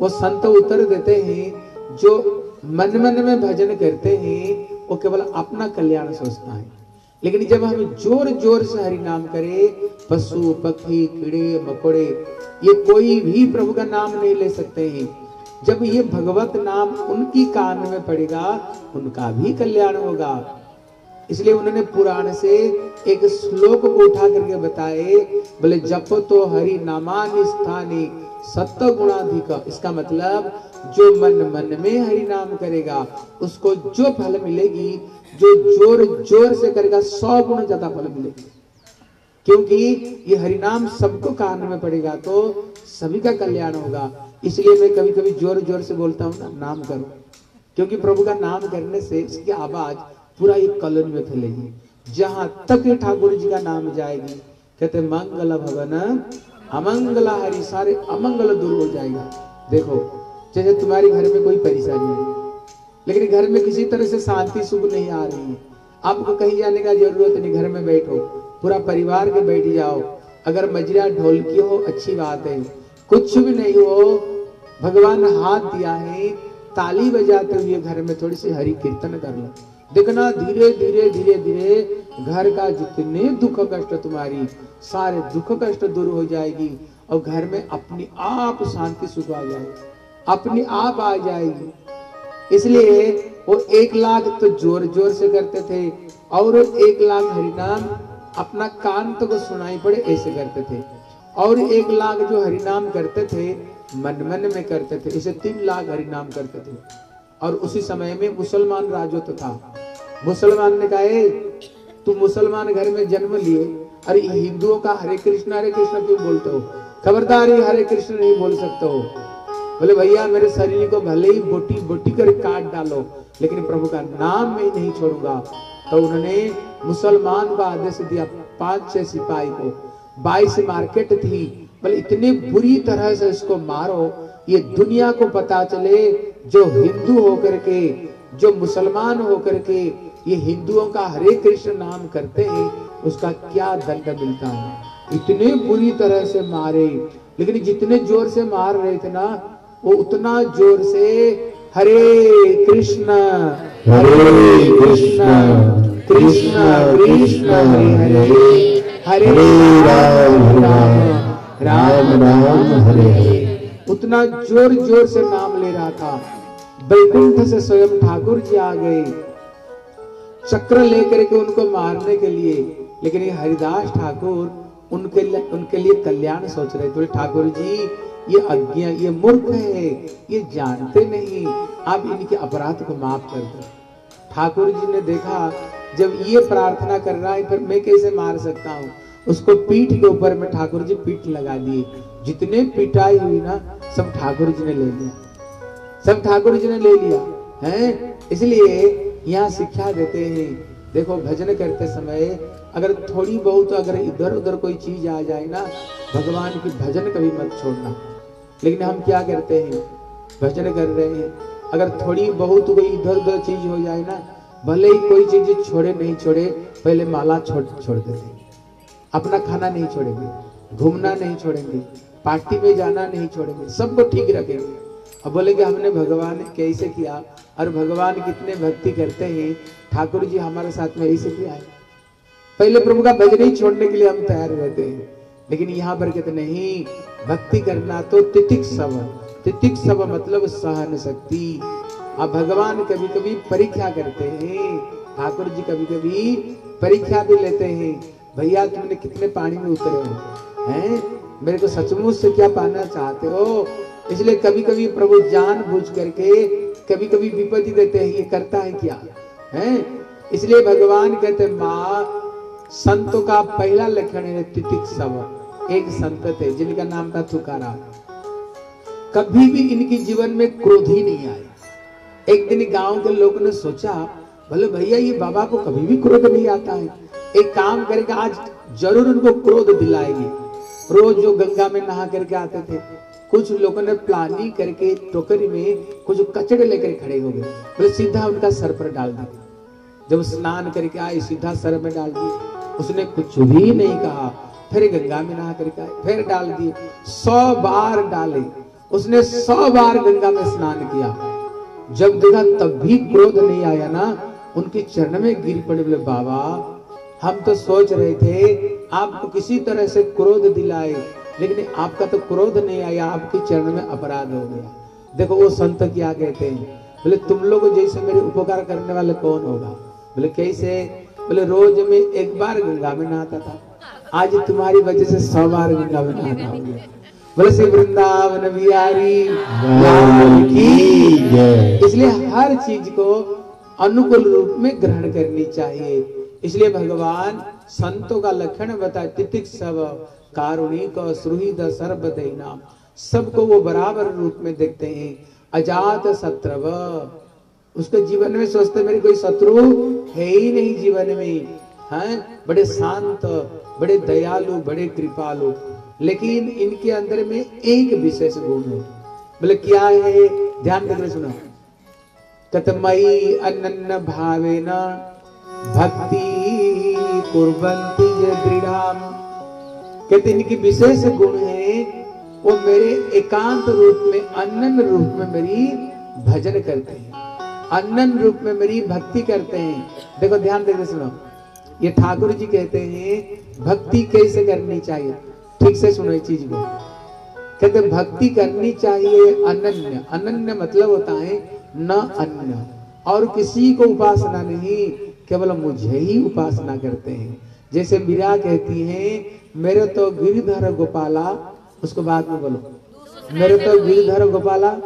वो संत उत्तर देते हैं, जो मन मन में भजन करते हैं, वो केवल अपना कल्याण सोचता है। लेकिन जब हम ज़ोर ज़ोर से हरि नाम करें, पशु, पक्षी, कीड़े, मकोड़े, ये कोई भी प्रभु का नाम नहीं ले सकते हैं। जब ये भगवत नाम उनकी कान में पड़ेगा, उनका भी कल्याण होगा। इसलिए उन्होंने पुराण से एक श्लोक को उठा करके बताए, बोले, जप तो हरि नामानि स्थानी सत्य गुणाधिक इसका मतलब जो मन मन में हरि नाम करेगा, उसको जो फल मिलेगी, जो ज़ोर ज़ोर से करेगा, सौ गुण ज़्यादा फल मिलेगी। क्योंकि ये हरिनाम सबको कान में पड़ेगा तो सभी का कल्याण होगा। इसलिए मैं कभी कभी ज़ोर ज़ोर से बोलता हूँ ना, नाम करो। क्योंकि प्रभु का नाम करने से इसकी आवाज़ पूरा एक कलन में फैलेगी जहाँ तक ये ठाकुर जी का नाम जाएगी, कहते मंगल भवन, अमंगला हरि सारे अमंगल दूर हो जाएगा। देखो, जैसे तुम्हारे घर में कोई परेशानी है, लेकिन घर में किसी तरह से शांति, सुख नहीं आ रही है। आपको कहीं जाने का ज़रूरत नहीं, घर में बैठो, पूरा परिवार के बैठ जाओ। अगर मजरा ढोलकी हो, अच्छी बात है। कुछ भी नहीं हो, भगवान हाथ दिया है, ताली बजाते हुए घर में थोड़ी सी हरि कीर्तन कर लो। देखना, धीरे धीरे धीरे धीरे, घर का जितने दुख कष्ट तुम्हारी, सारे दुख कष्ट दूर हो जाएगी और घर में अपनी आप शांति, सुख आ जाएगी। अपनी आप आ जाएगी। इसलिए वो एक लाख तो ज़ोर ज़ोर से करते थे और एक लाख हरिनाम अपना कान तो को सुनाई पड़े, ऐसे करते थे। और एक लाख जो हरिनाम करते थे मन मन में करते थे, इसे तीन लाख हरिनाम करते थे। और उसी समय में मुसलमान राजत्व था। मुसलमान ने कहा "ए, तुम मुसलमान घर में जन्म लिए अरे हिंदुओं का हरे कृष्ण हरे कृष्ण क्यों बोलते हो? खबरदार ये हरे कृष्ण नहीं बोल सकते हो। बोले भैया मेरे शरीर को भले ही बोटी बोटी कर काट डालो लेकिन प्रभु का नाम मैं नहीं छोड़ूँगा। तो उन्होंने मुसलमान का आदेश दिया पाँच छह सिपाही को। बाईस मार्केट थी। बोले इतने बुरी तरह से इसको मारो ये दुनिया को पता चले जो हिंदू होकर के जो मुसलमान होकर के ये हिंदुओं का हरे कृष्ण नाम करते हैं उसका क्या दंड मिलता है? इतने बुरी तरह से मारे। लेकिन जितने ज़ोर से मार रहे थे ना वो उतना ज़ोर से हरे कृष्ण हरे कृष्ण कृष्ण कृष्ण हरे हरे हरे राम राम राम राम हरे हरे। उतना ज़ोर ज़ोर से नाम ले रहा था। बैकुंठ से स्वयं ठाकुर जी आ गए। चक्र लेकर के उनको मारने के लिए, लेकिन ये हरिदास ठाकुर उनके लिए उनके लिए कल्याण सोच रहे थे। ठाकुर जी, ये अज्ञा, ये मूर्ख है, ये जानते नहीं। आप इनके अपराध को माफ़ कर दो। ठाकुर जी ने देखा, जब ये प्रार्थना कर रहा है, फिर मैं कैसे मार सकता हूँ? उसको पीठ के ऊपर में ठाकुर जी पीठ लगा दिए। जितने पिटाई हुई ना, सब ठाकुर जी ने ले लिया। सब ठाकुर जी ने ले लिया, हैं? इसलिए यहाँ शिक्षा देते हैं। देखो, भजन करते समय अगर थोड़ी बहुत अगर इधर उधर कोई चीज़ आ जाए ना, भगवान की भजन कभी मत छोड़ना। लेकिन हम क्या करते हैं? भजन कर रहे हैं। अगर थोड़ी बहुत कोई इधर उधर चीज़ हो जाए ना, भले ही कोई चीज़ छोड़े, नहीं छोड़े, पहले माला छोड़ छोड़ देते अपना खाना नहीं छोड़ेंगे, घूमना नहीं छोड़ेंगे। पार्टी में जाना नहीं छोड़ेंगे, सबको ठीक रखेंगे। अब बोलेंगे, हमने भगवान कैसे किया, और भगवान कितने भक्ति करते हैं। ठाकुर जी हमारे साथ में ऐसे किया है। पहले प्रभु का भजन ही छोड़ने के लिए हम तैयार रहते हैं। लेकिन यहाँ पर कहते, नहीं, भक्ति करना तो तितिक सब तितिक सब मतलब सहन शक्ति। अब भगवान कभी कभी परीक्षा करते हैं, ठाकुर जी कभी कभी परीक्षा भी लेते हैं, भैया, तुमने कितने पानी में उतरे हो? हैं? मेरे को सचमुच से क्या पाना चाहते हो? इसलिए कभी कभी प्रभु जान बुझ करके कभी कभी विपत्ति देते हैं, ये करता है क्या? हैं? इसलिए भगवान कहते माँ, संतों का पहला लक्षण है तितिक सब एक संत थे, जिनका नाम था तुकाराम। कभी भी इनकी जीवन में क्रोध ही नहीं आया। एक दिन गाँव के लोगों ने सोचा बोले भैया, ये बाबा को कभी भी क्रोध नहीं आता है। एक काम करके आज ज़रूर उनको क्रोध दिलाएँगे। रोज जो गंगा में नहा करके आते थे, कुछ लोगों ने प्लानी करके टोकरी में कुछ कचड़े लेकर खड़े हो गए। बोले, सीधा उनका सर पर डाल दिया। जब स्नान करके आए, सीधा सर में डाल दिए। उसने कुछ भी नहीं कहा। फिर गंगा में नहा करके आए, फिर डाल दिए। सौ बार डाले। उसने सौ बार गंगा में स्नान किया। जब देखा तब भी क्रोध नहीं आया ना, उनके चरण में गिर पड़े। बोले, बाबा, हम तो सोच रहे थे आपको किसी तरह से क्रोध दिलाए, लेकिन आपका तो क्रोध नहीं आया, आपके चरण में अपराध हो गया। देखो, वो संत क्या कहते हैं? बोले, तुम लोग जैसे मेरे उपकार करने वाले कौन होगा? बोले, कैसे? बोले, रोज में एक बार गंगा में नहाता था। आज तुम्हारी वजह से सौ बार गंगा में नहाता हो गया। बोले, श्री वृंदावन बिहारी इसलिए हर चीज़ को अनुकूल रूप में ग्रहण करनी चाहिए। इसलिए भगवान संतों का लक्षण बताए तितिक सब कारुणिक सुहृद सर्वदैना सबको वो बराबर रूप में देखते हैं। अजात शत्रव। उसके जीवन में सोचते, मेरी कोई शत्रु है ही नहीं जीवन में। हैं? बड़े शांत, बड़े दयालु, बड़े कृपालु। लेकिन इनके अंदर में एक विशेष गुण है। बोले, क्या है? ध्यान देकर सुनो। कतमयी अनन्न भावेन। भक्ति दृढ़ाम कहते, इनकी विशेष गुण है, वो मेरे एकांत रूप में अनन्न रूप में मेरी भजन करते हैं। अनन्न रूप में मेरी भक्ति करते हैं। देखो, ध्यान देकर सुनो। ये ठाकुर जी कहते हैं, भक्ति कैसे करनी चाहिए? ठीक से सुनो इस चीज़ को। कहते, भक्ति करनी चाहिए अनन्य। अनन्य मतलब होता है न अन्य। और किसी को उपासना नहीं केवल मुझे ही उपासना करते हैं। जैसे मीरा कहती है, मेरे तो गिरिधर गोपाला। उसको बाद में बोलो। मेरे तो गिरिधर गोपाला?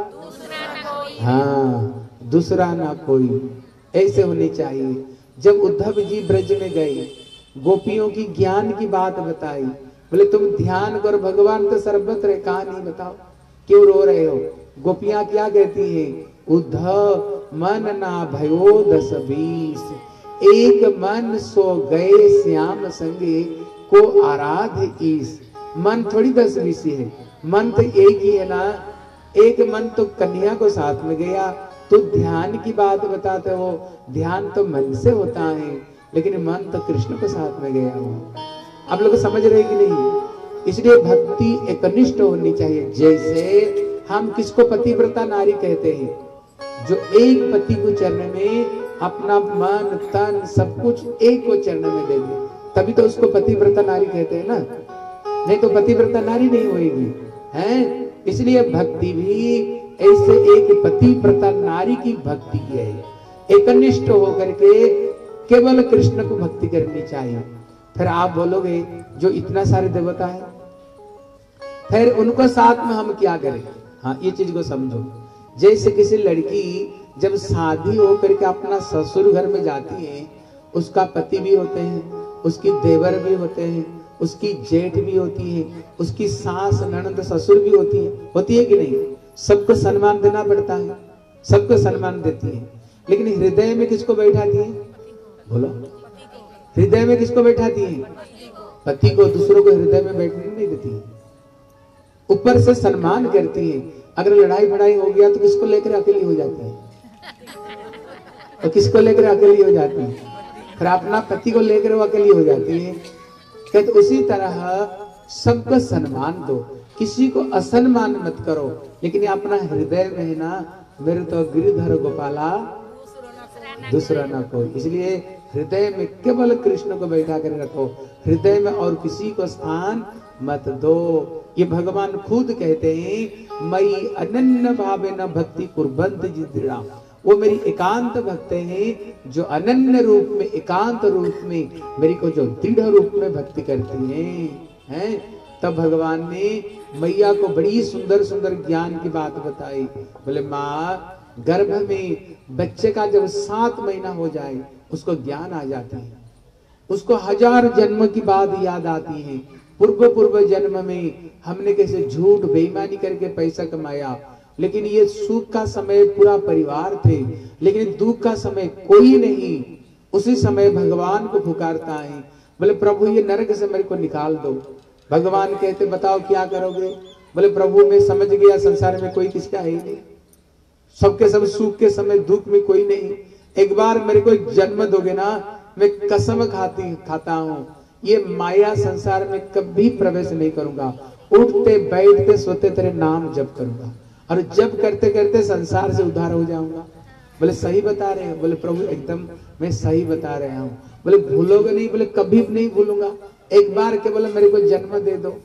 हाँ दूसरा ना कोई। ऐसे होनी चाहिए। जब उद्धव जी ब्रज में गए, गोपियों की ज्ञान की बात बताई, बोले, तुम ध्यान करो, भगवान तो सर्वत्र है कहा नहीं बताओ। क्यों रो रहे हो? गोपियाँ क्या कहती हैं, उद्धव, मन ना भयो दस बीस। एक मन सो गए श्याम संगे को आराध ईस। मन थोड़ी दस बीस है। मन तो एक ही है ना। एक मन तो कन्या को साथ में गया। तो ध्यान की बात बताते हो। ध्यान तो मन से होता है। लेकिन मन तो कृष्ण को साथ में गया हुआ आप लोग समझ रहे कि नहीं? इसलिए भक्ति एकनिष्ठ होनी चाहिए। जैसे हम किसको पतिव्रता नारी कहते हैं? जो एक पति को चरण में अपना मन, तन, सब कुछ एक को चरण में दे दे तभी तो उसको पतिव्रता नारी कहते हैं ना। नहीं तो पतिव्रता नारी नहीं होगी हैं? इसलिए भक्ति भी ऐसे एक पतिव्रता नारी की भक्ति है। एकनिष्ठ होकर के केवल कृष्ण को भक्ति करनी चाहिए। फिर आप बोलोगे, जो इतना सारे देवता है? फिर उनको साथ में हम क्या करें? हाँ ये चीज़ को समझो। जैसे किसी लड़की जब शादी होकर के अपना ससुर घर में जाती है, उसका पति भी होते हैं, उसकी देवर भी होते हैं, उसकी जेठ भी होती है, उसकी सास ननद ससुर भी होती है होती है कि नहीं? सबको सम्मान देना पड़ता है, सबको सम्मान देती है। लेकिन हृदय में किसको बैठाती है? बोलो। हृदय में किसको बैठाती है? पति को, दूसरों को हृदय में बैठने नहीं देती है। ऊपर से सम्मान करती है। अगर लड़ाई भड़ाई हो गया तो किसको लेकर अकेली हो जाती है? तो किसको लेकर अकेली हो जाती है? फिर अपना पति को लेकर वो अकेली हो जाती है। कहते उसी तरह सबको सम्मान दो। किसी को असम्मान मत करो। लेकिन अपना हृदय में है ना, मेरे तो गिरिधर गोपाला, दूसरा ना कोई। इसलिए हृदय में केवल कृष्ण को बैठा कर रखो। हृदय में और किसी को स्थान मत दो। ये भगवान खुद कहते हैं, मई अनन्य भावे न भक्ति कुर्बंत जिद्रा वो मेरी एकांत भक्त हैं, जो अनन्य रूप में, एकांत रूप में, मेरी को जो दृढ़ रूप में भक्ति करती हैं हैं? तब भगवान ने मैया को बड़ी सुंदर सुंदर ज्ञान की बात बताई। बोले, माँ, गर्भ में बच्चे का जब सात महीना हो जाए, उसको ज्ञान आ जाता है। उसको हज़ार जन्म की बात याद आती है। पूर्व पूर्व जन्म में हमने कैसे झूठ, बेईमानी करके पैसा कमाया लेकिन ये सुख का समय पूरा परिवार थे, लेकिन दुख का समय कोई नहीं। उसी समय भगवान को पुकारता है। बोले, प्रभु, ये नरक से मेरे को निकाल दो। भगवान कहते, बताओ क्या करोगे? बोले, प्रभु, मैं समझ गया, संसार में कोई किसका है नहीं। सबके सब सुख के समय, दुख में कोई नहीं। एक बार मेरे को जन्म दोगे ना, मैं कसम खाती, खाता हूँ। ये माया संसार में कभी प्रवेश नहीं करूँगा। उठते, बैठते, सोते तेरे नाम जप करूँगा। और जब करते करते संसार से उधार हो जाऊँगा। बोले, सही बता रहे हैं। बोले, प्रभु, एकदम मैं सही बता रहा हूँ। बोले, भूलोगे नहीं? बोले, कभी नहीं भूलूँगा। एक बार के बोले, मेरे को जन्म दे दो।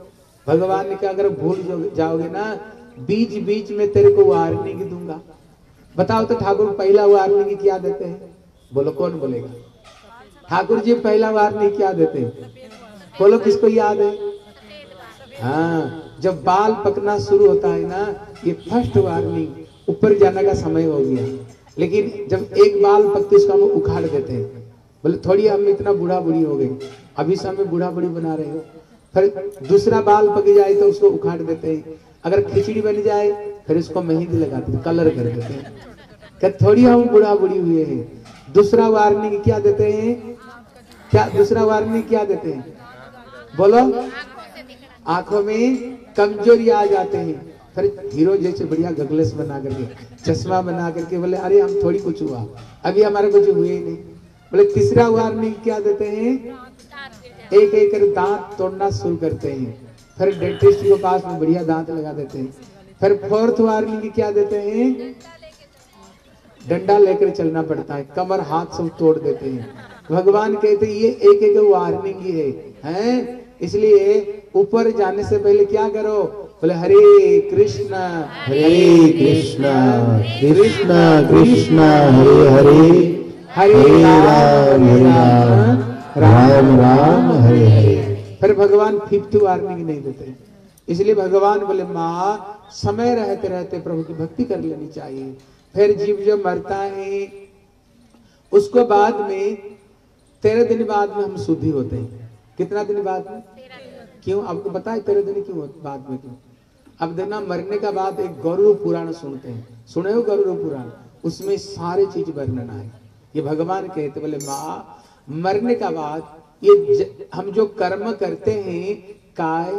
भगवान ने कहा, अगर भूल जाओगे ना, बीच बीच में तेरे को वार्निंग दूँगा। बताओ तो ठाकुर, पहला वार्निंग क्या देते हैं? बोलो, कौन बोलेगा? ठाकुर जी, पहला वार्निंग क्या देते हैं? बोलो, किसको याद है? हाँ जब बाल पकना शुरू होता है ना ये फ़र्स्ट वार्निंग, ऊपर जाने का समय हो गया। लेकिन जब एक बाल पकते उसको हम उखाड़ देते हैं, बोले, थोड़ी हम इतना बूढ़ा बूढ़ी हो गए, अभी से हमें बूढ़ा बूढ़ी बना रहे हो। फिर दूसरा बाल पक जाए तो उसको उखाड़ देते हैं। अगर खिचड़ी बन जाए, फिर इसको मेहंदी लगाते हैं, कलर कर देते हैं। कि थोड़ी हम बूढ़ा बूढ़ी हुए हैं। दूसरा वार्निंग क्या देते हैं? क्या, दूसरा वार्निंग क्या देते हैं? बोलो, आँखों में कमज़ोरी आ जाते हैं। फिर हीरो जैसे बढ़िया गगलेस बना करके, चश्मा बना करके बोले, अरे, हम थोड़ी कुछ हुआ। अभी हमारे कुछ हुए ही नहीं। बोले, तीसरा वार्निंग क्या देते हैं? एक एक कर दांत तोड़ना शुरू करते हैं। फिर डेंटिस्ट के पास में बढ़िया दांत लगा देते हैं। फिर फोर्थ वार्निंग क्या देते हैं? डंडा लेकर चलना पड़ता है। कमर हाथ सब तोड़ देते हैं। भगवान कहते हैं, ये एक एक वार्निंग ही है, हैं? इसलिए ऊपर जाने से पहले क्या करो? बोले हरे कृष्ण हरे कृष्ण कृष्ण कृष्णा हरे हरे हरे राम हरे राम राम राम हरे हरे. फिर भगवान फिफ्थ वार्निंग नहीं देते। इसलिए भगवान बोले माँ समय रहते रहते प्रभु की भक्ति कर लेनी चाहिए। फिर जीव जो मरता है उसको बाद में तेरह दिन बाद में हम शुद्धि होते हैं। कितना दिन बाद में? क्यों? आपको पता है दिन क्यों बाद में क्यों? अब देखना मरने का बाद एक गौरव पुराण सुनते हैं। सुने हो गौरव पुराण? उसमें सारे चीज़ वर्णन है ये भगवान कहते बोले माँ मरने का बाद ये ज, हम जो कर्म करते हैं काय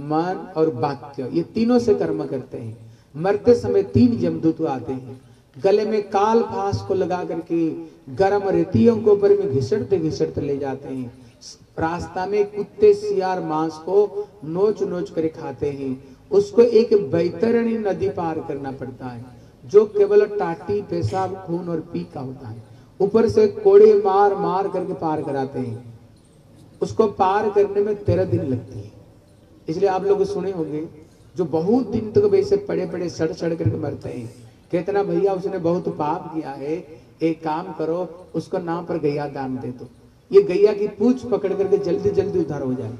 मन और वाक्य ये तीनों से कर्म करते हैं। मरते समय तीन जमदूत आते हैं। गले में काल फांस को लगा करके गर्म रेतियों के ऊपर में घिसटते घिसटते ले जाते हैं। रास्ता में कुत्ते, सियार, मांस को नोच नोच कर खाते हैं। उसको एक बैतरणी नदी पार करना पड़ता है, जो केवल टाटी, पेशाब, खून और पी का होता है। ऊपर से कोड़े मार मार करके पार कराते हैं। उसको पार करने में तेरह दिन लगती है। इसलिए आप लोग सुने होंगे, जो बहुत दिन तक वैसे पड़े पड़े सड़ सड़ करके मरते हैं। कहते ना, भैया, उसने बहुत पाप किया है। एक काम करो, उसको नाम पर गैया दान दे दो। ये गैया की पूछ पकड़ करके जल्दी जल्दी उधार हो जाए।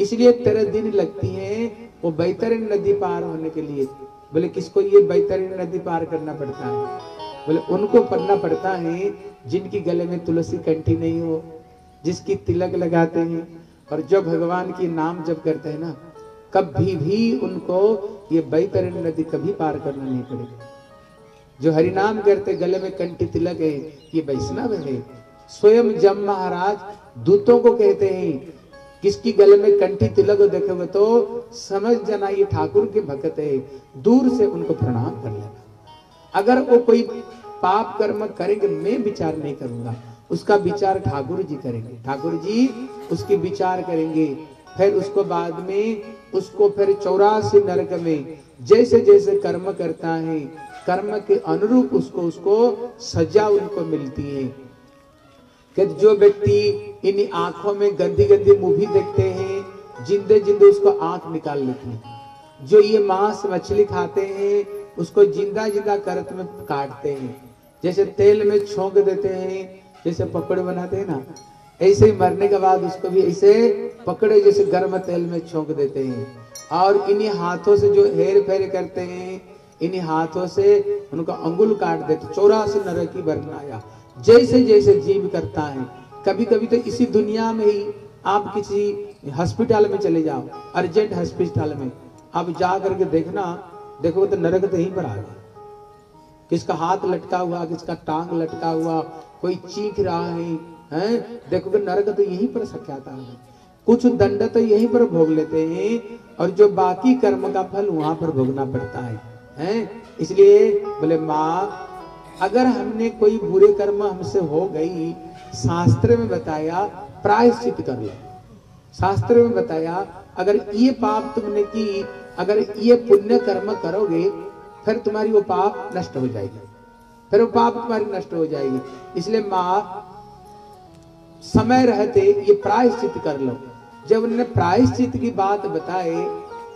इसलिए तेरह दिन लगती है वो बैतरणी नदी पार होने के लिए। बोले, किसको ये बैतरणी नदी पार करना पड़ता है? बोले, उनको पढ़ना पड़ता है जिनकी गले में तुलसी कंठी नहीं हो, जिसकी तिलक लगाते हैं। और जो भगवान की नाम जब करते हैं ना, कभी भी उनको ये बैतरणी नदी कभी पार करना नहीं पड़ेगा। जो हरिनाम करते, गले में कंठी तिलक है, ये वैष्णव है। स्वयं जम महाराज दूतों को कहते हैं, किसकी गले में कंठी तिलक देखोगे तो समझ जाना ये ठाकुर के भक्त है, दूर से उनको प्रणाम कर लेना। अगर वो कोई पाप कर्म करेंगे, मैं विचार नहीं करूँगा, उसका विचार ठाकुर जी करेंगे। ठाकुर जी उसकी विचार करेंगे, फिर उसको बाद में, उसको फिर चौरासी नरक में, जैसे जैसे कर्म करता है, कर्म के अनुरूप उसको उसको सजा उनको मिलती है। कि जो व्यक्ति इन आँखों में गंदी गंदी मूवी देखते हैं, जिंदे जिंदे उसको आँख निकाल लेती है जो ये मांस मछली खाते हैं, उसको ज़िंदा ज़िंदा करत में काटते हैं। जैसे तेल में छोंक देते हैं, जैसे पकड़ बनाते हैं ना, ऐसे ही मरने के बाद उसको भी ऐसे पकड़े जैसे गर्म तेल में छोंक देते हैं। और इन्हीं हाथों से जो हेर फेर करते हैं, इन्हीं हाथों से उनका अंगुल काट देते, चौरासी नरक की वर्णन आया जैसे जैसे जीव करता है कभी कभी तो इसी दुनिया में ही आप किसी हॉस्पिटल में चले जाओ, अर्जेंट हॉस्पिटल में आप जा करके देखना, देखो तो नरक तो यहीं पर आ गया। किसका हाथ लटका हुआ, किसका टांग लटका हुआ, कोई चीख रहा है, हैं? देखोगे नरक तो यहीं पर सख्याता है। कुछ दंड तो यहीं पर भोग लेते हैं, और जो बाकी कर्म का फल वहाँ पर भोगना पड़ता है, हैं? इसलिए बोले, माँ अगर हमने कोई बुरे कर्म हमसे हो गई, शास्त्र में बताया, प्रायश्चित कर लो। शास्त्र में बताया, अगर ये पाप तुमने की, अगर ये पुण्य कर्म करोगे, फिर तुम्हारी वो पाप नष्ट हो जाएगी। फिर वो पाप तुम्हारी नष्ट हो जाएगी। इसलिए माँ, समय रहते ये प्रायश्चित कर लो। जब उन्होंने प्रायश्चित की बात बताए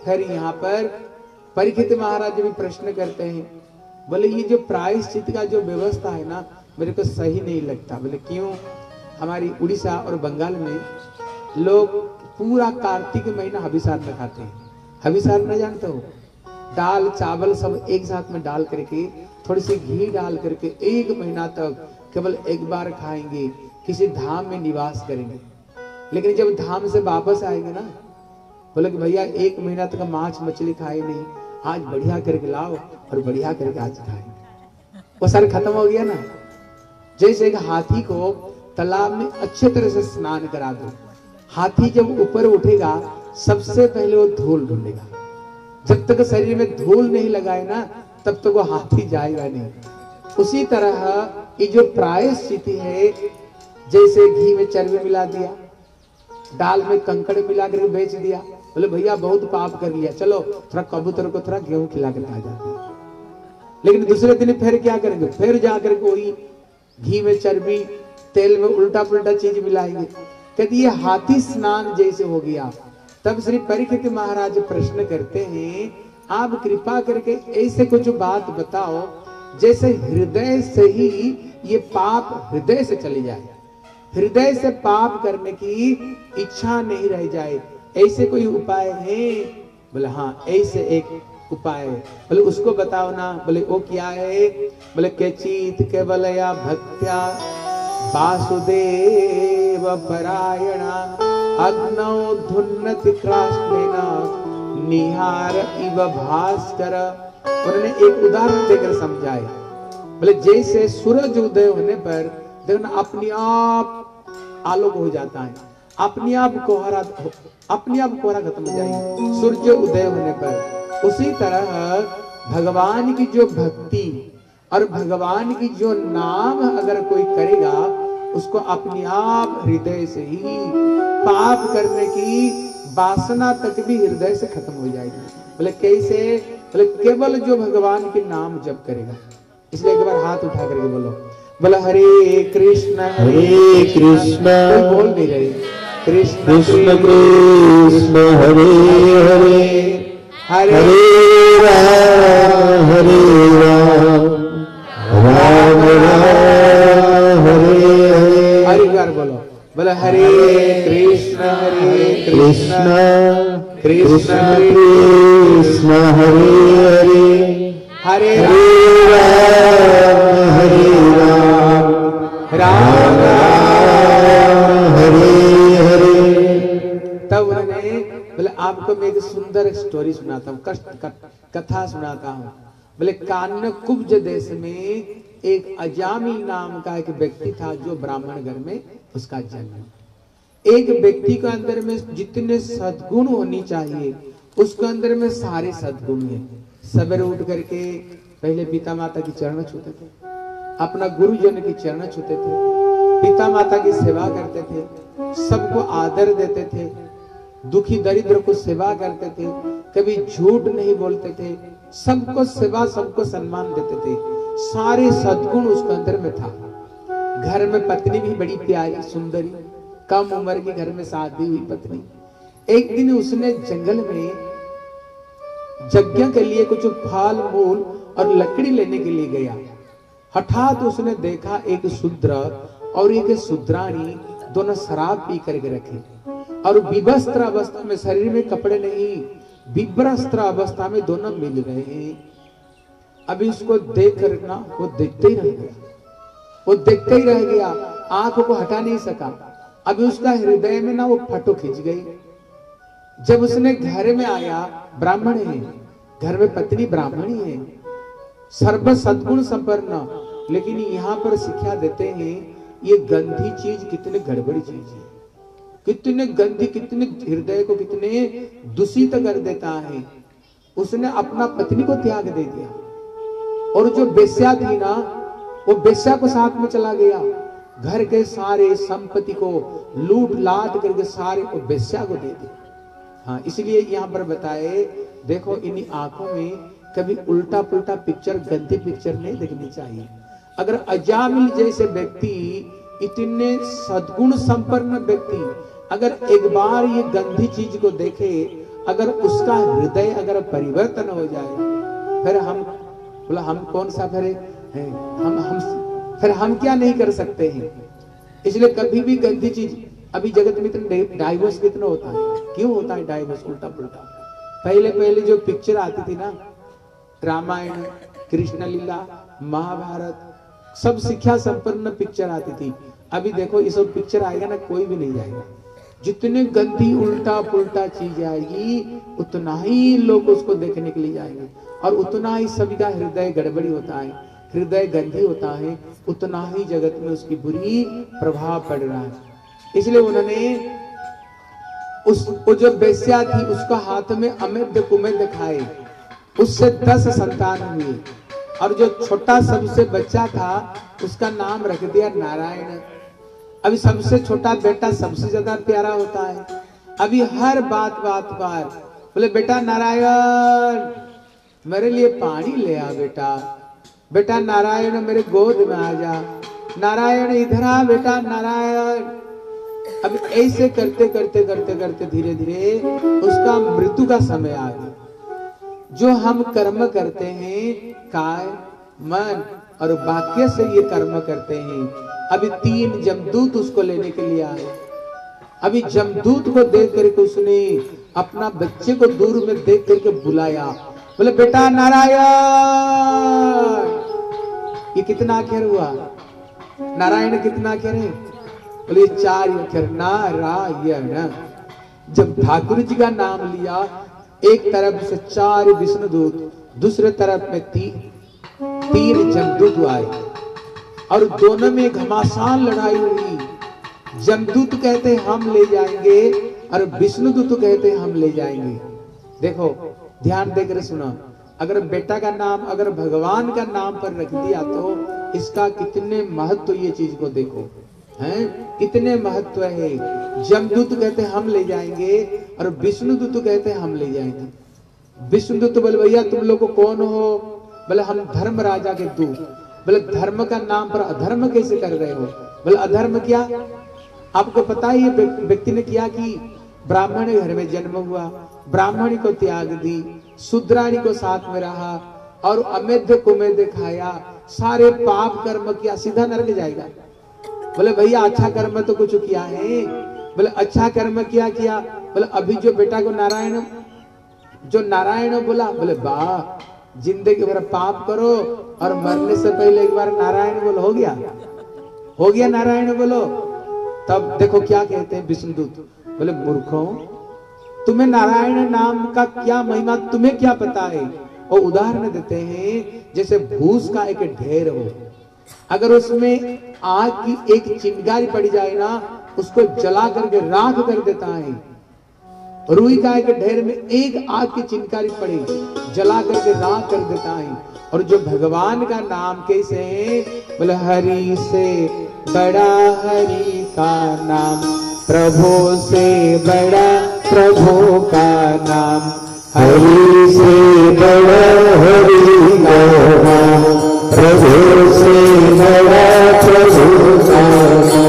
फिर यहाँ पर परीक्षित महाराज भी प्रश्न करते हैं बोले ये जो प्रायश्चित का जो व्यवस्था है ना, मेरे को सही नहीं लगता। बोले क्यों? हमारी उड़ीसा और बंगाल में लोग पूरा कार्तिक महीना हबिसार में खाते हैं। अभिसार न जानते हो? दाल, चावल सब एक साथ में डाल करके, थोड़ी सी घी डाल करके एक महीना तक केवल एक बार खाएँगे, किसी धाम में निवास करेंगे। लेकिन जब धाम से वापस आएँगे ना बोले कि भैया, एक महीना तक माछ मछली खाए नहीं। आज बढ़िया करके लाओ और बढ़िया करके आज खाएँगे वो सर खत्म हो गया ना। जैसे एक हाथी को तालाब में अच्छे तरह से स्नान करा दो। हाथी जब ऊपर उठेगा, सबसे पहले वो धूल ढूंढेगा। जब तक शरीर में धूल नहीं लगाए ना, तब तक वो हाथी जाएगा नहीं। उसी तरह ये जो प्रायश्चित है, जैसे घी में चर्बी मिला दिया, दाल में कंकड़ मिला कर बेच दिया बोले, भैया, बहुत पाप कर लिया। चलो, थोड़ा कबूतर को थोड़ा गेहूँ खिला कर आ जाते लेकिन दूसरे दिन फिर क्या करेंगे? फिर जाकर कोई घी में चर्बी, तेल में उल्टा पुल्टा चीज़ मिलाएँगे। कहते, ये हाथी स्नान जैसे हो गया। तब श्री परीक्षित महाराज प्रश्न करते हैं, आप कृपा करके ऐसे कुछ बात बताओ, जैसे हृदय से ही ये पाप हृदय से चले जाए। हृदय से पाप करने की इच्छा नहीं रह जाए। ऐसे कोई उपाय है? बोले हाँ ऐसे एक उपाय बोले, उसको बताओ ना। बोले, वो क्या है? बोले, के चीत केवलया भक्त्या वासुदेव परायणा, अग्नौ धुन्नति क्राष्टेन निहार इव भास्कर। उन्होंने एक उदाहरण देकर समझाए। बोले, जैसे सूरज उदय होने पर देखना अपने आप आलोक हो जाता है। अपने आप कोहरा अपने आप कोहरा खत्म हो जाएगी। सूर्य उदय होने पर। उसी तरह भगवान की जो भक्ति और भगवान की जो नाम अगर कोई करेगा उसको अपने आप हृदय से ही पाप करने की वासना तक भी हृदय से खत्म हो जाएगी। बोले कैसे? बोले केवल जो भगवान के नाम जप करेगा। इसलिए एक बार हाथ उठा करके बोलो। बोला हरे कृष्ण हरे कृष्ण। बोल नहीं रहे। कृष्ण कृष्ण कृष्ण हरे हरे। हरे। हरे राम हरे राम। राम राम हरे हरे। हरि बार बोलो। बोला हरे कृष्ण हरे कृष्ण। कृष्ण कृष्ण हरे हरे। हरे हरे आपको मैं एक सुंदर स्टोरी सुनाता हूँ, कष्ट कथा सुनाता हूँ। बोले कान्य कुब्ज देश में एक अजामी नाम का एक व्यक्ति था जो ब्राह्मण घर में उसका जन्म। एक व्यक्ति के अंदर में जितने सद्गुण होनी चाहिए, उसके अंदर में सारे सद्गुण है। सवेरे उठ करके पहले पिता माता की चरण छूते थे, अपना गुरुजन की चरण छूते थे, पिता माता की सेवा करते थे, सबको आदर देते थे दुखी दरिद्र को सेवा करते थे, कभी झूठ नहीं बोलते थे, सबको सेवा, सबको सम्मान देते थे। सारे सद्गुण उसके अंदर में था। घर में पत्नी भी बड़ी प्यारी, सुंदरी, कम उम्र की, घर में शादी हुई पत्नी। एक दिन उसने जंगल में यज्ञ के लिए कुछ फल, मूल और लकड़ी लेने के लिए गया। हठात उसने देखा एक शूद्र और एक शूद्राणी दोनों शराब पी करके रखे। और विवस्त्र अवस्था में शरीर में कपड़े नहीं विभ्रस्त्र अवस्था में दोनों मिल रहे हैं। अभी उसको देख ना वो देखते ही रह गया। वो देखते ही रह गया, आँख को हटा नहीं सका। अभी उसका हृदय में ना वो फटो खिंच गई। जब उसने घर में आया, ब्राह्मण है। घर में पत्नी ब्राह्मणी है। सर्व सदगुण संपन्न। लेकिन यहाँ पर शिक्षा देते हैं, ये गंदी चीज़, कितने गड़बड़ी चीज़ है। कितने गंदी, कितने हृदय को कितने दूषित कर देता है। उसने अपना पत्नी को त्याग दे दिया। और जो बेस्या थी ना, वो बेस्या को साथ में चला गया। घर के सारे संपत्ति को लूट लाट करके सारे को बेस्या को दे दिया। हाँ इसलिए यहाँ पर बताए, देखो इन आँखों में कभी उल्टा पुल्टा पिक्चर गंदी पिक्चर नहीं देखनी चाहिए। अगर अजामिल जैसे व्यक्ति, इतने सदगुण संपन्न व्यक्ति अगर एक बार ये गंदी चीज़ को देखे, अगर उसका हृदय अगर परिवर्तन हो जाए, फिर हम बोला, हम कौन सा फिर हम हम, फिर हम क्या नहीं कर सकते हैं? इसलिए कभी भी गंदी चीज़, अभी जगत में इतना डाइवोर्स कितना होता है। क्यों होता है डाइवोर्स उल्टा पुल्टा पहले पहले जो पिक्चर आती थी ना, रामायण कृष्ण लीला महाभारत, सब शिक्षा संपन्न पिक्चर आती थी। अभी देखो, ये सब पिक्चर आएगा ना, कोई भी नहीं जाएगा। जितने गंदी उल्टा पुल्टा चीज़ आएगी, उतना ही लोग उसको देखने के लिए जाएँगे। और उतना ही सभी का हृदय गड़बड़ी होता है, हृदय गंदी होता है, उतना ही जगत में उसकी बुरी प्रभाव पड़ रहा है। इसलिए उन्होंने उस, वो जो बेस्या थी, उसको हाथ में अमेध कुमेध खाए। उससे दस संतान हुए। और जो छोटा सबसे बच्चा था, उसका नाम रख दिया नारायण। अभी सबसे छोटा बेटा सबसे ज़्यादा प्यारा होता है। अभी हर बात बात पर बोले, बेटा नारायण, मेरे लिए पानी ले आ बेटा। बेटा नारायण, मेरे गोद में आ जा। नारायण, इधर आ बेटा, नारायण। अब ऐसे करते करते करते करते धीरे धीरे उसका मृत्यु का समय आ गया। जो हम कर्म करते हैं, काय, मन और वाक्य से ये कर्म करते हैं अभी तीन जमदूत उसको लेने के लिए आए। अभी जमदूत को देख करके उसने अपना बच्चे को दूर में देख करके बुलाया। बोले बेटा नारायण ये कितना अक्षर हुआ? नारायण कितना अक्षर है? बोले चार अक्षर नारायण जब ठाकुर जी का नाम लिया एक तरफ़ से चार विष्णु दूत दूसरे तरफ़ में ती, तीन जमदूत आए। और दोनों में घमासान लड़ाई हुई। जमदूत कहते, हम ले जाएँगे, और विष्णुदूत कहते, हम ले जाएँगे। देखो, ध्यान देकर सुनो, अगर बेटा का नाम, अगर भगवान का नाम पर रख दिया तो इसका कितने महत्व, ये चीज़ को देखो, हैं? कितने महत्व है? जमदूत कहते, हम ले जाएँगे, और विष्णुदूत कहते, हम ले जाएँगे। विष्णुदूत बोले, भैया, तुम लोग कौन हो? बोले, हम धर्म राजा के दूत। बोले, धर्म का नाम पर अधर्म कैसे कर रहे हो? बोले, अधर्म क्या? आपको पता ही व्यक्ति ने किया कि ब्राह्मण घर में जन्म हुआ, ब्राह्मणी को त्याग दी शूद्राणी को साथ में रहा, और अमेध कुमेध खाया, सारे पाप कर्म किया, सीधा नरक जाएगा। बोले, भैया अच्छा कर्म तो कुछ किया है। बोले अच्छा कर्म किया किया? बोले, अभी जो बेटा को नारायण जो नारायण बोला, बोले, वाह ज़िंदगी भर पाप करो और मरने से पहले एक बार नारायण बोलो, हो गया? हो गया नारायण बोलो? तब देखो क्या कहते हैं विष्णुदूत बोले, मूर्खों, तुम्हें नारायण नाम का क्या महिमा, तुम्हें क्या पता है? और उदाहरण देते हैं, जैसे भूस का एक ढेर हो। अगर उसमें आग की एक चिंगारी पड़ जाए ना, उसको जला करके राख कर देता है। रुई का एक ढेर में एक आग की चिंगारी पड़ी, जला करके राख कर देता है और जो भगवान का नाम कैसे है? बोले, हरि से बड़ा हरि का नाम, प्रभु से बड़ा प्रभु का नाम। हरि से बड़ा हरि का नाम, प्रभु से बड़ा प्रभु का नाम।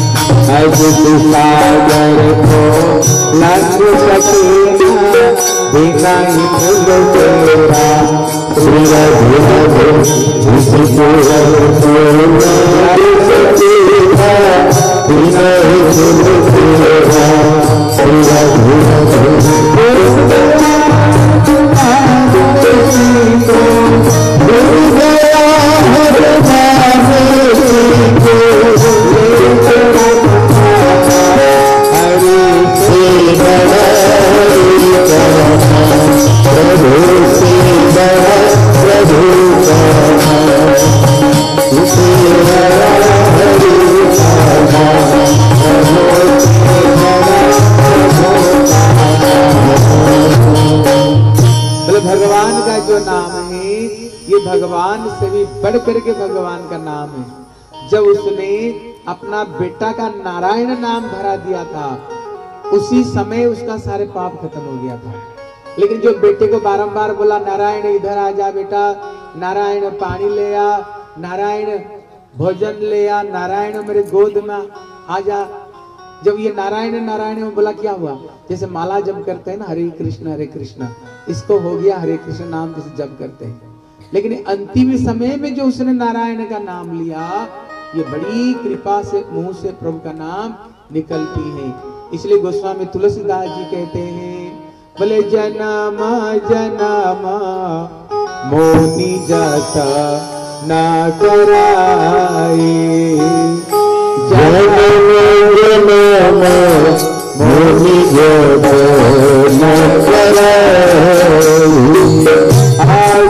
का अद्भुत सागर को लंघ सकेना बिना ही फूल तेरा श्री राधे राधे जिसको सकेगा बिना सुन तेरा श्री राधे राधे भूल गया भगवान से भी बढ़ करके भगवान का नाम है। जब उसने अपना बेटा का नारायण नाम भरा दिया था, उसी समय उसका सारे पाप खत्म हो गया था। लेकिन जो बेटे को बारंबार बोला, नारायण, इधर आ जा बेटा नारायण पानी ले आ नारायण भोजन ले आ नारायण मेरे गोद में आ जा जब ये नारायण नारायण में बोला, क्या हुआ? जैसे माला जब करते हैं ना, हरे कृष्ण हरे कृष्ण, इसको हो गया, हरे कृष्ण नाम जैसे जब करते हैं। लेकिन अंतिम समय में जो उसने नारायण का नाम लिया, ये बड़ी कृपा से, मुँह से प्रभु का नाम निकलती है। इसलिए गोस्वामी तुलसीदास जी कहते हैं, बोले, जनामा, जन्म मोनी जाता ना कराए जनम जब न कराई।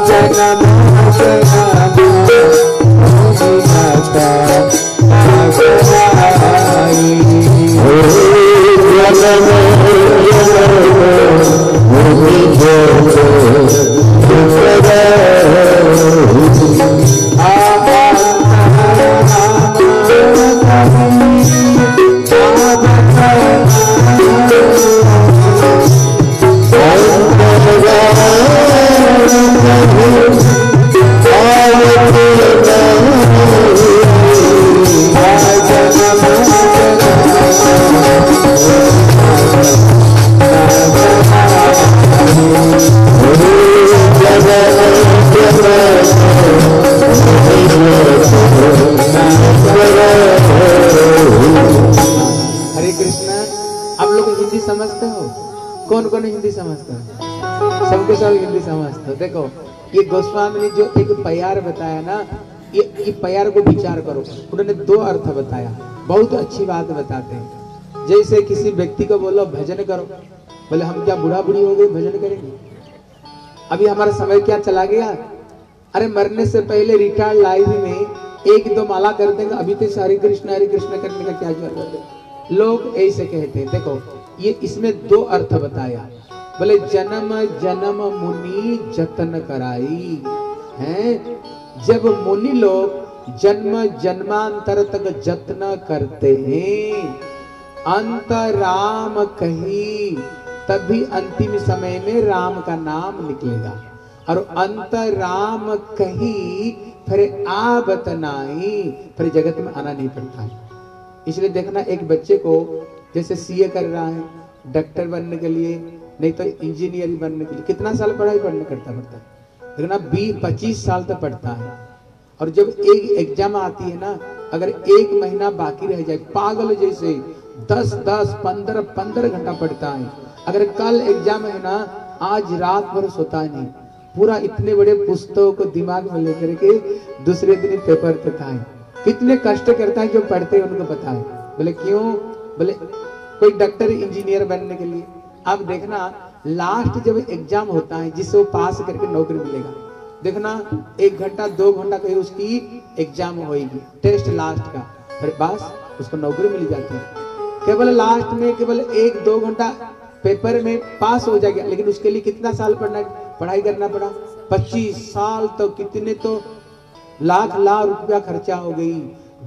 जन्म जन्म जाता ना कराए जनम जनम मोहि जब समझते हो? कौन कौन हिंदी समझते हो? सबके सब हिंदी समझते हो। देखो, ये गोस्वामी ने जो एक प्यार बताया ना, ये ये प्यार को विचार करो। उन्होंने दो अर्थ बताया। बहुत अच्छी बात बताते हैं। जैसे किसी व्यक्ति को बोलो, भजन करो। बोले, हम क्या बूढ़ा बूढ़ी हो गए, भजन करेंगे? अभी हमारा समय क्या चला गया? अरे, मरने से पहले रिटायर्ड लाइफ में एक दो माला कर देंगे। अभी तो हरे कृष्ण हरे कृष्ण करने का क्या ज़रूरत है? लोग ऐसे कहते हैं। देखो ये इसमें दो अर्थ बताया। बोले, जन्म जन्म मुनि जतन कराई। हैं? जब मुनि लोग जन्म, जन्मांतर तक जत्न करते हैं, अंत राम कही, तभी अंतिम समय में राम का नाम निकलेगा। और अंत राम कही, फिर आ बतनाई फिर जगत में आना नहीं पड़ता। है इसलिए देखना, एक बच्चे को जैसे सीए कर रहा है डॉक्टर बनने के लिए, नहीं तो इंजीनियर बनने के लिए। कितना साल पढ़ाई पढ़ने करता पड़ता है? देखना बीस, पच्चीस साल तक पढ़ता है। और जब एक एग्ज़ाम आती है ना, अगर एक महीना बाकी रह जाए, पागल जैसे, दस दस, पंद्रह पंद्रह घंटा पढ़ता है। अगर कल एग्ज़ाम है ना, आज रात भर सोता नहीं। पूरा इतने बड़े पुस्तकों को दिमाग में लेकर के दूसरे दिन पेपर देता है। कितने कष्ट करता है जो पढ़ते हैं, उनको पता है। बोले, क्यों? बोले, कोई डॉक्टर इंजीनियर बनने के लिए। अब देखना लास्ट जब एग्ज़ाम होता है, जिससे वो पास करके नौकरी मिलेगा, देखना, एक घंटा, दो घंटा कहीं उसकी एग्ज़ाम होगी टेस्ट लास्ट का। फिर बस, उसको नौकरी मिल जाती है। केवल लास्ट में, केवल एक, दो घंटा पेपर में पास हो जाएगा, लेकिन उसके लिए कितना साल पढ़ना पढ़ाई करना पड़ा। पच्चीस साल तो कितने तो लाख लाख रुपया खर्चा हो गई।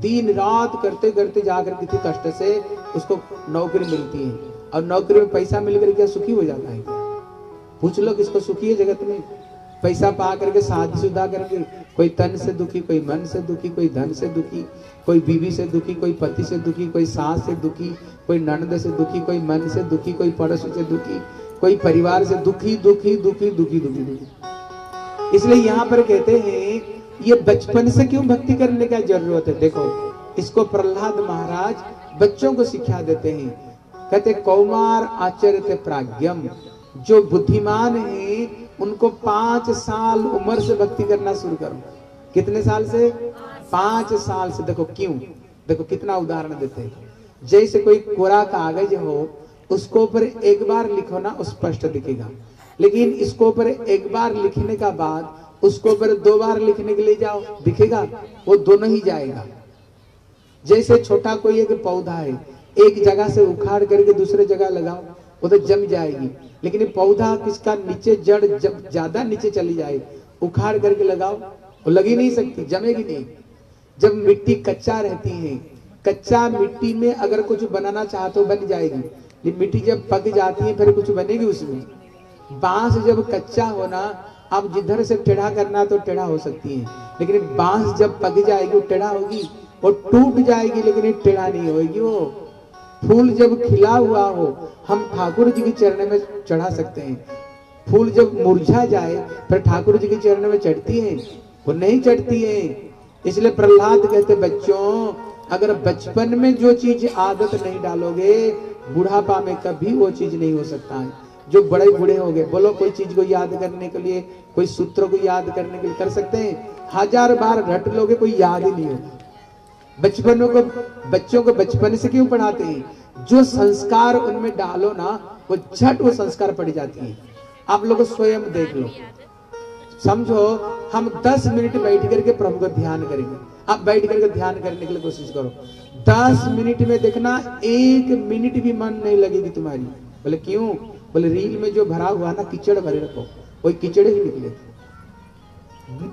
दिन रात करते करते जाकर किसी कष्ट से उसको नौकरी मिलती है और नौकरी में पैसा मिलकर क्या सुखी हो जाता है क्या पूछ लो किसको सुखी है जगत में पैसा पा करके शादीशुदा करके कोई तन से दुखी कोई मन से दुखी कोई धन से दुखी कोई बीवी से दुखी कोई पति से दुखी कोई सास से दुखी कोई नंद से दुखी कोई मन से दुखी कोई पड़ोसी से दुखी कोई परिवार से दुखी दुखी दुखी दुखी दुखी दुखी इसलिए यहाँ पर कहते हैं ये बचपन से क्यों भक्ति करने का ज़रूरत है? देखो, इसको प्रहलाद महाराज बच्चों को सिखा देते हैं। कहते, कौमार आचरित प्राज्ञम। जो बुद्धिमान है, उनको पाँच साल उम्र से भक्ति करना शुरू करो। कितने साल से? पाँच साल से। देखो, क्यों? देखो, कितना उदाहरण देते हैं। जैसे कोई कोरा कागज़ हो, उसको ऊपर एक बार लिखो ना स्पष्ट दिखेगा। लेकिन इसको ऊपर एक बार लिखने का बाद उसको फिर दो बार लिखने के लिए जाओ, दिखेगा, वो दोनों ही जाएगा। जैसे छोटा कोई एक पौधा है, एक जगह से उखाड़ करके दूसरे जगह लगाओ, वो तो जम जाएगी। लेकिन पौधा किसका नीचे जड़ जब ज़्यादा नीचे चली जाए, उखाड़ करके लगाओ, वो लगी नहीं सकती, जमेगी नहीं। जब मिट्टी कच्चा रहती है, कच्चा मिट्टी में अगर कुछ बनाना चाहते हो बन जाएगी। मिट्टी जब पक जाती है, फिर कुछ बनेगी उसमें। बाँस जब कच्चा होना अब जिधर से टेढ़ा करना तो टेढ़ा हो सकती है। लेकिन बाँस जब पक जाएगी टेढ़ा होगी, वो टूट जाएगी, लेकिन टेढ़ा नहीं होगी वो। फूल जब खिला हुआ हो, हम ठाकुर जी के चरण में चढ़ा सकते हैं। फूल जब मुरझा जाए, फिर ठाकुर जी के चरण में चढ़ती है। वो नहीं चढ़ती है। इसलिए प्रहलाद कहते, बच्चों, अगर बचपन में जो चीज़ आदत नहीं डालोगे, बुढ़ापा में कभी वो चीज़ नहीं हो सकता। है जो बड़े बूढ़े हो गए, बोलो कोई चीज़ को याद करने के लिए, कोई सूत्र को याद करने के लिए कर सकते हैं? हज़ार बार रट लोगे, कोई याद ही नहीं होगा बचपनों को, बच्चों को बचपन से क्यों पढ़ाते हैं? जो संस्कार उनमें डालो ना, वो झट वो संस्कार पड़ जाती है। आप लोग स्वयं देख लो। समझो, हम 10 मिनट बैठ करके प्रभु का ध्यान करेंगे। आप बैठ करके ध्यान करने के लिए कोशिश करो। 10 मिनट में देखना, एक मिनट भी मन नहीं लगेगी तुम्हारी। बोले, क्यों? बोले, रील में जो भरा हुआ ना, कीचड़ भरे रखो। वही कीचड़ ही निकले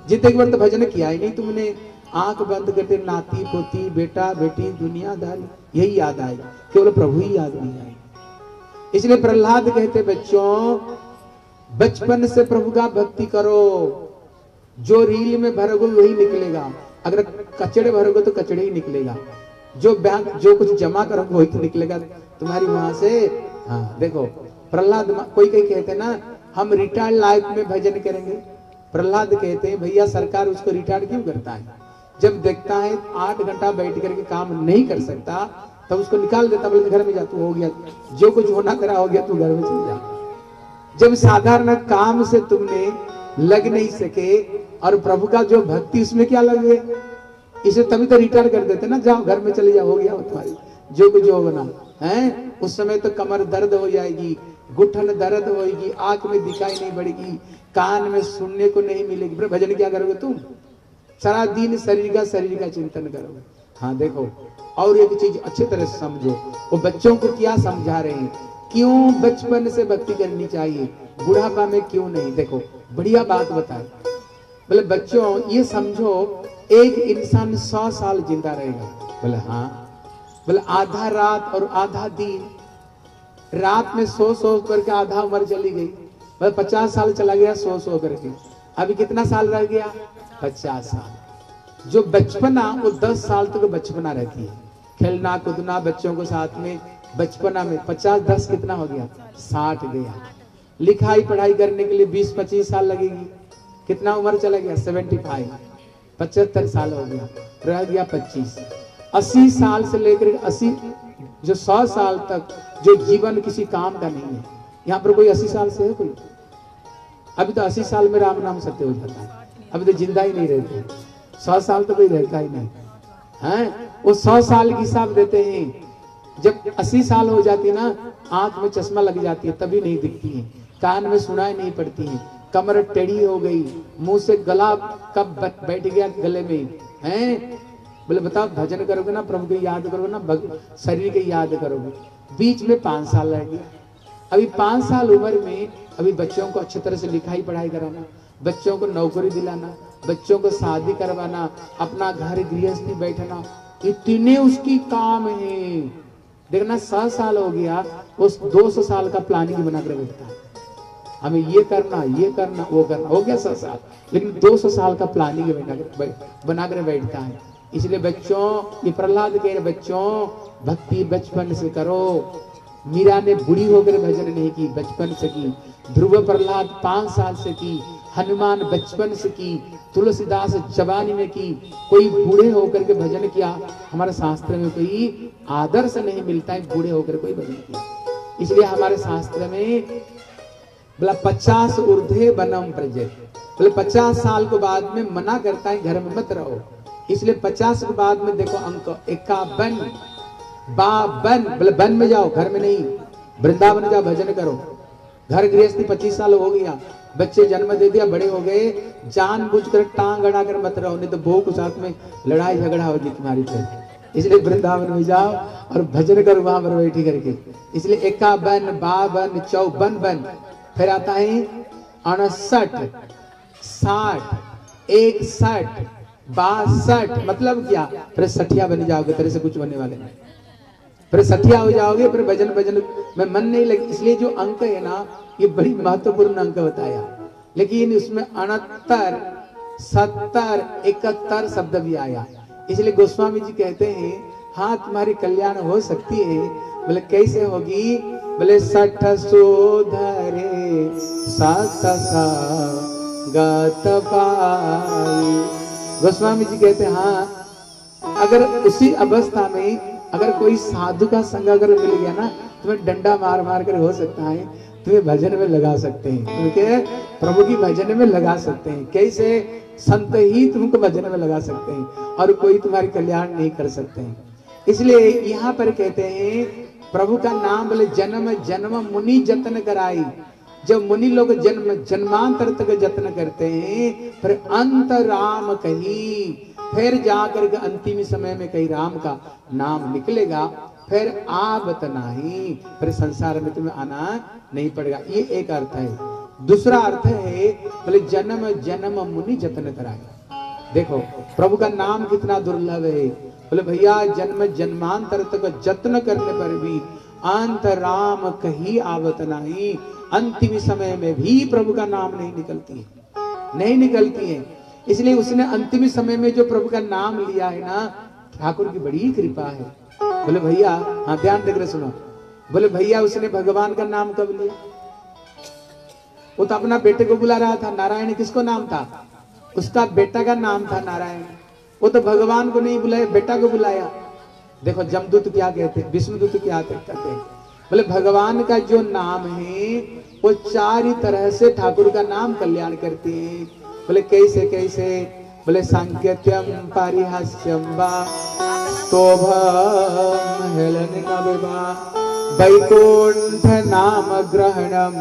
जितने बार तो भजन किया ही नहीं तुमने। आँख बंद करते, नाती, पोती, बेटा, बेटी, दुनियादारी, यही याद आएगा केवल प्रभु ही याद नहीं आएगा इसलिए प्रहलाद कहते, बच्चों, बचपन से प्रभु का भक्ति करो। जो रील में भरोगे, वही निकलेगा। अगर कचड़े भरोगे तो कचड़े ही निकलेगा। जो बैंक, जो कुछ जमा करोगे, वही तो निकलेगा। तुम्हारी वहाँ से? हाँ देखो प्रहलाद कोई कहीं कहते ना, हम रिटायर्ड लाइफ में भजन करेंगे। प्रहलाद कहते हैं, भैया, सरकार उसको रिटायर्ड क्यों करता है? जब देखता है, आठ घंटा बैठ करके काम नहीं कर सकता, तब उसको निकाल देता बोले घर में जा, तू हो गया, जो कुछ होना तेरा हो गया, तू घर में चले जा। जब साधारण काम से तुमने लग नहीं सके, और प्रभु का जो भक्ति, उसमें क्या लगे इसे तभी तो रिटायर कर देते ना, जाओ, घर में चले जाओ, हो गया तुम्हारी, जो कुछ होगा ना। है? उस समय तो कमर दर्द हो जाएगी गुठन दर्द होगी आँख में दिखाई नहीं पड़ेगी, कान में सुनने को नहीं मिलेगी। फिर भजन क्या करोगे तुम? सारा दिन शरीर का शरीर का चिंतन करोगे। हाँ देखो, और एक चीज़ अच्छी तरह से समझो। वो बच्चों को क्या समझा रहे हैं? क्यों बचपन से भक्ति करनी चाहिए? बुढ़ापा में क्यों नहीं? देखो, बढ़िया बात बताए बोले, बच्चों, ये समझो, एक इंसान सौ साल ज़िंदा रहेगा। बोले हाँ। बोले, आधा रात और आधा दिन रात में सो सो करके आधा उम्र चली गई। बोले पचास साल चला गया सो सो करके। अभी कितना साल रह गया? पचास साल। जो बचपना वो दस साल तक तो बचपना रहती है। खेलना, कूदना, बच्चों को साथ में, बचपना में पचास, दस कितना हो गया? साठ गया। लिखाई, पढ़ाई करने के लिए बीस, पच्चीस साल लगेगी। कितना उम्र चला गया? Seventy five. पचहत्तर साल हो गया। रह गया पच्चीस। अस्सी साल से लेकर अस्सी, जो सौ साल तक जो जीवन किसी काम का नहीं है। यहाँ पर कोई अस्सी साल से है कोई? अभी तो अस्सी साल में राम नाम सत्य हो जाता है। अभी तो ज़िंदा ही नहीं रहते। सौ साल तो कोई रहता ही नहीं। है? वो सौ साल की हिसाब देते हैं। जब अस्सी साल हो जाती ना, आँख में चश्मा लग जाती है, तभी नहीं दिखती है। कान में सुनाई नहीं पड़ती है। कमर टेढ़ी हो गई, मुँह से गला कब बैठ गया गले में? हैं? बोले, बताओ, भजन करोगे ना, प्रभु के याद करोगे ना शरीर के याद करोगे। बीच में पाँच साल रह गया अभी पाँच साल उम्र में अभी बच्चों को अच्छी तरह से लिखाई पढ़ाई कराना, बच्चों को नौकरी दिलाना, बच्चों को शादी करवाना, अपना घर गृहस्थी बैठना, इतने उसकी काम है। देखना सौ साल हो गया, उस दो सौ साल का प्लानिंग बनाकर बैठता है। हमें ये करना ये करना, वो करना, हो गया सौ साल। लेकिन दो सौ साल का प्लानिंग बनाकर बैठता है। इसलिए बच्चों, ये प्रहलाद कह रहे बच्चों, भक्ति बचपन से करो। मीरा ने बुढ़ी होकर भजन नहीं की, बचपन से की। ध्रुव प्रहलाद पाँच साल से की, हनुमान बचपन से की, तुलसीदास जवानी में की। कोई बूढ़े होकर के भजन किया, हमारे शास्त्र में कोई आदर्श नहीं मिलता है, बूढ़े होकर कोई भजन किया। इसलिए हमारे शास्त्र में बोला, पचास ऊर्धे बनम प्रजत बोले, पचास साल के बाद में मना करता है, घर में मत रहो। इसलिए पचास के बाद में देखो अंक इक्यावन, बावन, बोले बन में जाओ, घर में नहीं, वृंदावन जाओ, भजन करो। घर गृहस्थी पच्चीस साल हो गया, बच्चे जन्म दे दिया, बड़े हो गए जान बुझ कर टांग अड़ा कर मत रहो, नहीं तो बहू के साथ में लड़ाई झगड़ा होगी तुम्हारी फिर। इसलिए वृंदावन में जाओ और भजन करो वहाँ पर बैठी करके। इसलिए इक्यावन, बावन, चौवन बन फिर आता है अड़सठ, साठ, इकसठ बासठ मतलब क्या? फिर सठिया बन जाओगे, तेरे से कुछ बनने वाले नहीं। फिर सठिया हो जाओगे, फिर भजन भजन। में मन नहीं लगे, इसलिए जो अंक है ना, ये बड़ी महत्वपूर्ण अंक बताया। लेकिन उसमें अनहत्तर, सत्तर, इकहत्तर शब्द भी आया। इसलिए गोस्वामी जी कहते हैं हाँ तुम्हारी कल्याण हो सकती है। बोले, कैसे होगी? बोले, सठ सुधरे सत गत पाई। गोस्वामी जी कहते हैं अगर उसी अवस्था में अगर कोई साधु का संग अगर मिल गया ना तुम्हें डंडा मार मार कर हो सकता है, तुम्हें भजन में लगा सकते हैं। क्योंकि प्रभु की भजन में लगा सकते हैं। कैसे? संत ही तुमको भजन में लगा सकते हैं और कोई तुम्हारी कल्याण नहीं कर सकते हैं। इसलिए यहाँ पर कहते हैं, प्रभु का नाम बोले, जन्म जन्म मुनि जतन कराई। जब मुनि लोग जन्म, जन्मांतर तक जतन करते हैं, फिर अंत राम कही, फिर जाकर के अंतिम समय में कहीं राम का नाम निकलेगा, फिर आबत नहीं, फिर संसार में तुम्हें आना नहीं पड़ेगा। ये एक अर्थ है। दूसरा अर्थ है, बोले जन्म जन्म मुनि जतन कराए। देखो, प्रभु का नाम कितना दुर्लभ है। बोले भैया, जन्म, जन्मांतर तक जत्न करने पर भी अंत राम कही आवत नहीं अंतिम समय में भी प्रभु का नाम नहीं निकलती है। नहीं निकलती है। इसलिए उसने अंतिम समय में जो प्रभु का नाम लिया है ना, ठाकुर की बड़ी कृपा है। बोले, भैया हाँ ध्यान देकर सुनो। बोले, भैया, उसने भगवान का नाम कब लिया? वो तो अपना बेटे को बुला रहा था। नारायण किसको नाम था? उसका बेटा का नाम था नारायण। वो तो भगवान को नहीं बुलाया, बेटा को बुलाया। देखो, जमदूत क्या कहते विष्णुदूत क्या कहते हैं? बोले, भगवान का जो नाम है, वो चार ही तरह से ठाकुर का नाम कल्याण करते हैं। बोले, कैसे कैसे? बोले सांकेत्यम पारिहास्यम हेलन वैकुंठ नाम ग्रहणम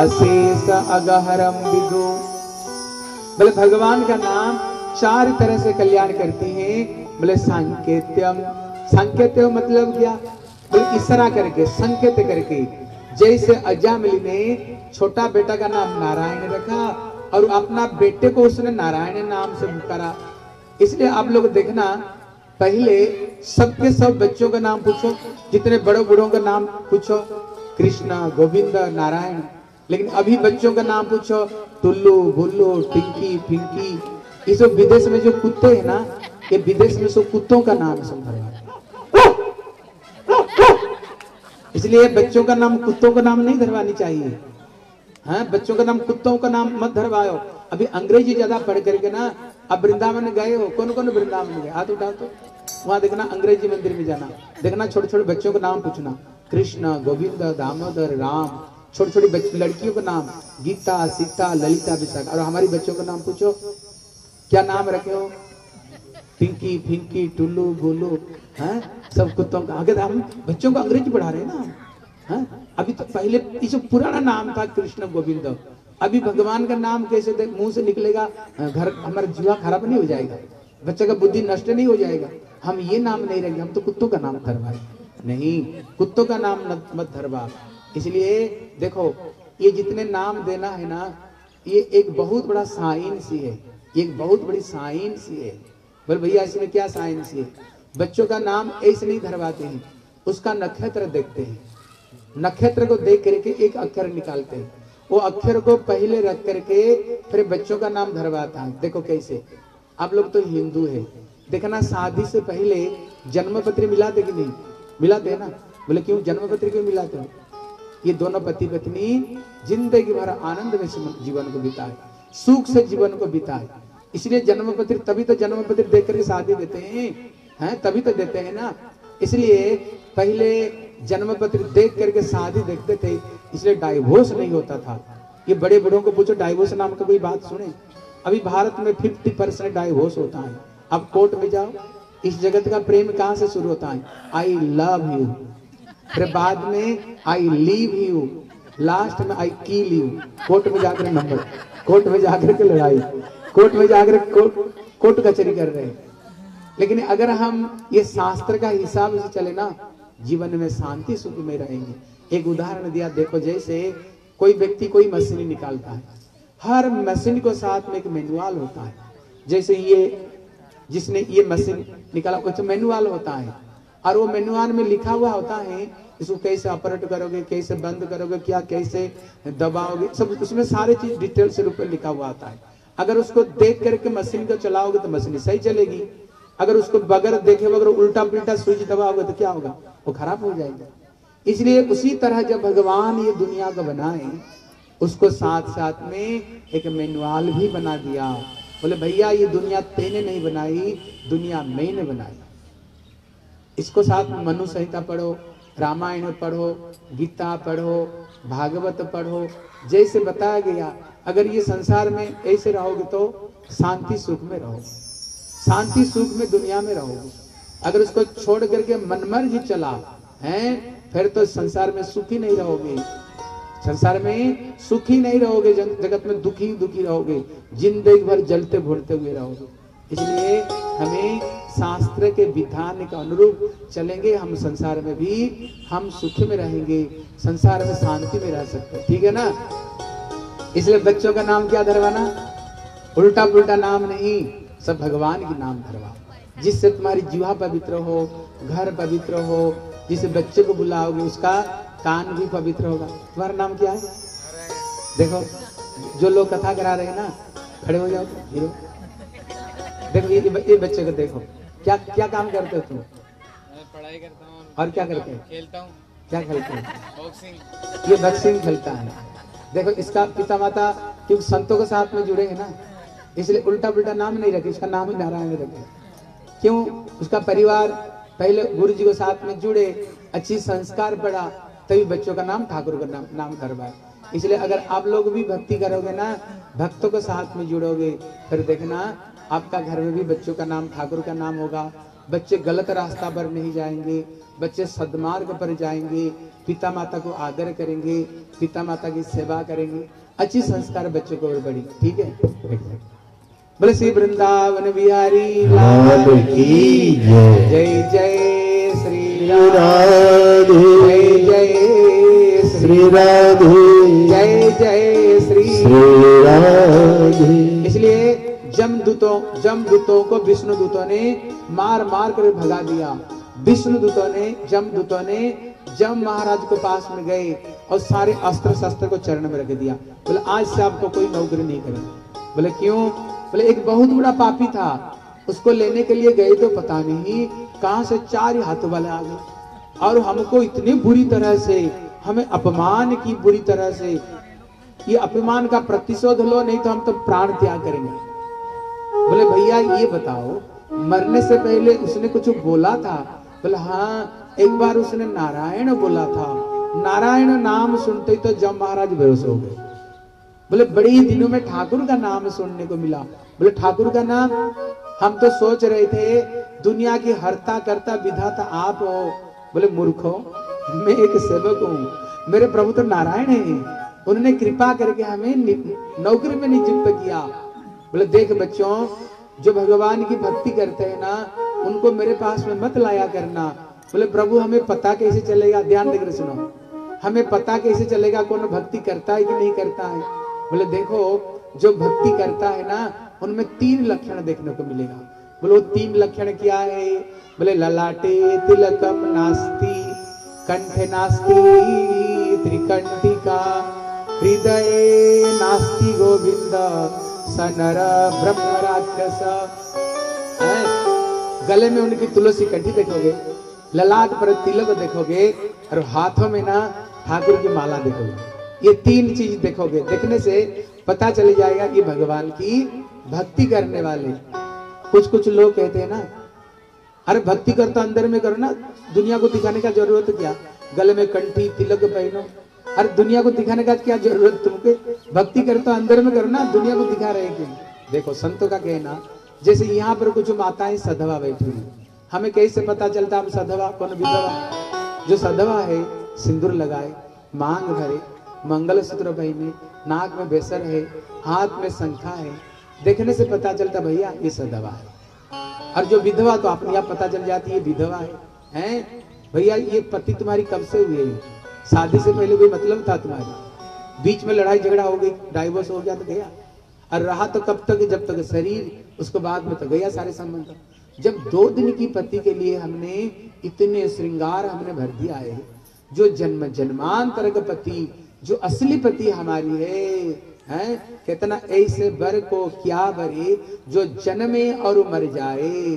अशेष अगहरम विदु। बोले, भगवान का नाम चार तरह से कल्याण करती है। बोले सांकेत्यम सांकेत्य मतलब क्या? बोले इशारा करके, संकेत करके, जैसे अजामिली ने छोटा बेटा का नाम नारायण रखा और अपना बेटे को उसने नारायण नाम से पुकारा। इसलिए आप लोग देखना, पहले सबके सब बच्चों का नाम पूछो, जितने बड़े बूढ़ों का नाम पूछो, कृष्णा, गोविंद, नारायण, लेकिन अभी बच्चों का नाम पूछो, टुल्लू भुल्लू टिंकी फिंकी ये सब विदेश में जो कुत्ते हैं ना, ये विदेश में सब कुत्तों का नाम संभल इसलिए बच्चों का नाम कुत्तों का नाम नहीं धरवानी चाहिए। हाँ बच्चों का नाम कुत्तों का नाम मत धरवाओ। अभी अंग्रेज़ी ज़्यादा पढ़ करके ना, अब वृंदावन गए हो कौन कौन वृंदावन गए? हाथ उठाओ तो। वहाँ देखना अंग्रेज़ी मंदिर में जाना। देखना छोटे छोटे बच्चों का नाम पूछना। कृष्ण, गोविंद, दामोदर, राम। छोटी छोटी लड़कियों का नाम। गीता, सीता, ललिता, विशाखा। और हमारी बच्चों का नाम पूछो। क्या नाम रखे हो? पिंकी, फिंकी, टुल्लू, गोलू। हैं? सब कुत्तों का आगे हम बच्चों को अंग्रेज़ी पढ़ा रहे हैं ना? हैं? अभी तो पहले जो पुराना नाम था कृष्ण गोविंद। अभी भगवान का नाम कैसे मुँह से निकलेगा? घर हमारा जीवा खराब नहीं हो जाएगा। बच्चे का बुद्धि नष्ट नहीं हो जाएगा। हम ये नाम नहीं रखेंगे हम तो कुत्तों का नाम धरवाए नहीं, कुत्तों का नाम मत धरवा। इसलिए देखो, ये जितने नाम देना है ना, ये एक बहुत बड़ा साइंस ही है। एक बहुत बड़ी साइंस ही है। बोल, भैया, इसमें क्या साइंस है? बच्चों का नाम ऐसे नहीं धरवाते हैं। उसका नक्षत्र देखते हैं। नक्षत्र को देख करके एक अक्षर निकालते हैं। वो अक्षर को पहले रख करके फिर बच्चों का नाम धरवाता है। देखो कैसे। आप लोग तो हिंदू है। देखना, शादी से पहले जन्म पत्र मिलाते कि नहीं? मिलाते ना? बोले, क्यों? जन्म पत्र क्यों मिलाते हो? ये दोनों पति पत्नी ज़िंदगी भर आनंद में जीवन को बिताए। सुख से जीवन को बिताए। इसलिए जन्म पत्र तभी तो जन्म पत्र देख करके शादी देते हैं। हैं? तभी तो देते हैं ना। इसलिए पहले जन्म पत्र देख करके शादी देखते थे, इसलिए डाइवोर्स नहीं होता था। ये बड़े बड़ों को पूछो डाइवोर्स नाम का कोई बात सुने? अभी भारत में 50 परसेंट डाइवोर्स होता है। अब कोर्ट में जाओ, इस जगत का प्रेम कहाँ से शुरू होता है? आई लव यू फिर बाद में आई लीव यू लास्ट में आई किल यू कोर्ट में जाकर नंबर कोर्ट में जाकर के लड़ाई। कोर्ट में जाकर कोर्ट कोर्ट कचहरी कर रहे हैं। लेकिन अगर हम ये शास्त्र का हिसाब से चले ना, जीवन में शांति सुख में रहेंगे। एक उदाहरण दिया, देखो जैसे कोई व्यक्ति कोई मशीन निकालता है, हर मशीन को साथ में एक मैनुअल होता है। जैसे ये, जिसने ये मशीन निकाला, कुछ मैनुअल होता है, और वो मेनुआन में लिखा हुआ होता है, इसको कैसे ऑपरेट करोगे, कैसे बंद करोगे, क्या, कैसे दबाओगे, सब उसमें सारी चीज़ डिटेल से रूप में लिखा हुआ होता है। अगर उसको देख करके मशीन को चलाओगे तो मशीन सही चलेगी। अगर उसको बगैर देखे बगैर उल्टा पुल्टा स्विच दबाओगे तो क्या होगा? वो खराब हो जाएगा। इसलिए उसी तरह जब भगवान ये दुनिया को बनाए, उसको साथ साथ में एक मैनुअल भी बना दिया। बोले, भैया, ये दुनिया तेने नहीं बनाई, दुनिया मैंने बनाई। इसको साथ में मनु संहिता पढ़ो, रामायण पढ़ो, गीता पढ़ो, भागवत पढ़ो। जैसे बताया गया, अगर ये संसार में ऐसे रहोगे तो शांति सुख में रहोगे। शांति सुख में दुनिया में रहोगे अगर उसको छोड़ करके मनमर्जी चला, है, फिर तो संसार में सुखी नहीं रहोगे। संसार में सुखी नहीं रहोगे जगत में दुखी दुखी रहोगे। ज़िंदगी भर जलते भुड़ते हुए रहोगे। इसलिए हमें शास्त्र के विधान के अनुरूप चलेंगे। हम संसार में भी, हम सुख में रहेंगे। संसार में शांति में रह सकते हैं। ठीक है ना? इसलिए बच्चों का नाम क्या धरवाना? उल्टा पुल्टा नाम नहीं। सब भगवान की नाम धरवा। जिससे तुम्हारी जीवा पवित्र हो घर पवित्र हो जिसे बच्चे को बुलाओगे उसका कान भी पवित्र होगा। तुम्हारा नाम क्या है? देखो जो लोग कथा करा रहे हैं ना खड़े हो जाओ हीरो। देखो ये, ये बच्चे को देखो। क्या क्या काम करते हो तुम? पढ़ाई करता हूँ। और क्या करते हो? खेलता हूँ। क्या खेलते हो? बॉक्सिंग। ये बक्सिंग खेलता है। देखो इसका पिता माता क्योंकि संतों के साथ में जुड़े हैं ना इसलिए उल्टा पुल्टा नाम नहीं रखे इसका नाम ही नारायण रखे क्यों? उसका परिवार पहले गुरु जी के साथ में जुड़े, अच्छी संस्कार पड़ा, तभी बच्चों का नाम ठाकुर का नाम नाम करवाए। इसलिए अगर आप लोग भी भक्ति करोगे ना, भक्तों के साथ में जुड़ोगे, फिर देखना आपका घर में भी बच्चों का नाम ठाकुर का नाम होगा। बच्चे गलत रास्ता पर नहीं जाएँगे, बच्चे सदमार्ग पर जाएँगे पिता माता को आदर करेंगे पिता माता की सेवा करेंगे। अच्छी संस्कार बच्चों को बढ़ी ठीक है? बोले श्री वृंदावन बिहारी लाल की जय। जय श्री राम। जय राधे जय श्री राधे जय जय श्री श्री राधे इसलिए जमदूतों जमदूतों को विष्णु दूतों ने मार मार कर भगा दिया। विष्णु दूतों ने जमदूतों ने जम महाराज के पास में गए और सारे अस्त्र शस्त्र को चरण में रख दिया। बोले आज से आपको कोई नौकरी नहीं करेंगे। बोले क्यों? बोले, एक बहुत बड़ा पापी था। उसको लेने के लिए गए तो पता नहीं कहाँ से चार हाथ वाले आ गए और हमको इतनी बुरी तरह से, हमें अपमान की बुरी तरह से, ये अपमान का प्रतिशोध लो, नहीं तो हम तो प्राण त्याग करेंगे। बोले, भैया, ये बताओ, मरने से पहले उसने कुछ बोला था? बोले हाँ एक बार उसने नारायण बोला था। नारायण नाम सुनते ही तो जम महाराज बेहोश हो गए। बोले, बड़े ही दिनों में ठाकुर का नाम सुनने को मिला। बोले, ठाकुर का नाम? हम तो सोच रहे थे, दुनिया की हरता करता विधाता आप हो। बोले, मूर्खो मैं एक सेवक हूँ, मेरे प्रभु तो नारायण है। उन्होंने कृपा करके हमें नौकरी में नियुक्त किया। बोले, देख बच्चों, जो भगवान की भक्ति करते हैं ना, उनको मेरे पास में मत लाया करना। बोले, प्रभु, हमें पता कैसे चलेगा? ध्यान देकर सुनो। हमें पता कैसे चलेगा कौन भक्ति करता है कि नहीं करता है? बोले, देखो, जो भक्ति करता है ना, उनमें तीन लक्षण देखने को मिलेगा। बोलो तीन लक्षण क्या है? बोले, ललाटे तिलकम नास्ति, कंठे नास्ति त्रिकंटिका हृदय नास्ति, गोविंद, सनर, ब्रह्म राक्षस। गले में उनकी तुलसी कंठी देखोगे, ललाट पर तिलक देखोगे, और हाथों में ना ठाकुर की माला देखोगे। ये तीन चीज़ देखोगे, देखने से पता चल जाएगा कि भगवान की भक्ति करने वाले। कुछ कुछ लोग कहते हैं ना, अरे भक्ति कर तो अंदर में करो ना, दुनिया को दिखाने का ज़रूरत क्या? गले में कंठी, तिलक पहनो। अरे दुनिया को दिखाने का क्या ज़रूरत तुमके? भक्ति कर तो अंदर में करो ना, दुनिया को दिखा रहे क्यों? देखो, संतों का कहना, जैसे यहाँ पर कुछ माताएँ सधवा बैठी हुई हमें कैसे पता चलता हम सधवा? कौन विधवा? जो सधवा है, सिंदूर लगाए, मांग भरे मंगल सूत्र पहने नाक में बेसर है, हाथ में शंखा है, देखने से पता चलता भैया ये सधवा है। और जो विधवा तो अपने आप पता चल जाती है विधवा है, हैं? भैया ये पति तुम्हारी कब से हुई है? शादी से पहले कोई मतलब था तुम्हारी? बीच में लड़ाई झगड़ा हो गई डाइवोर्स हो गया तो गया। और रहा तो कब तक, जब तक शरीर, उसको बाद में तो गया सारे संबंध। जब दो दिन की पति के लिए हमने इतने श्रृंगार हमने भर दिया है, जो जन्म जन्मांतर का पति जो असली पति हमारी है, हैं? कितना ऐसे बर को क्या बरे जो जन्मे और मर जाए?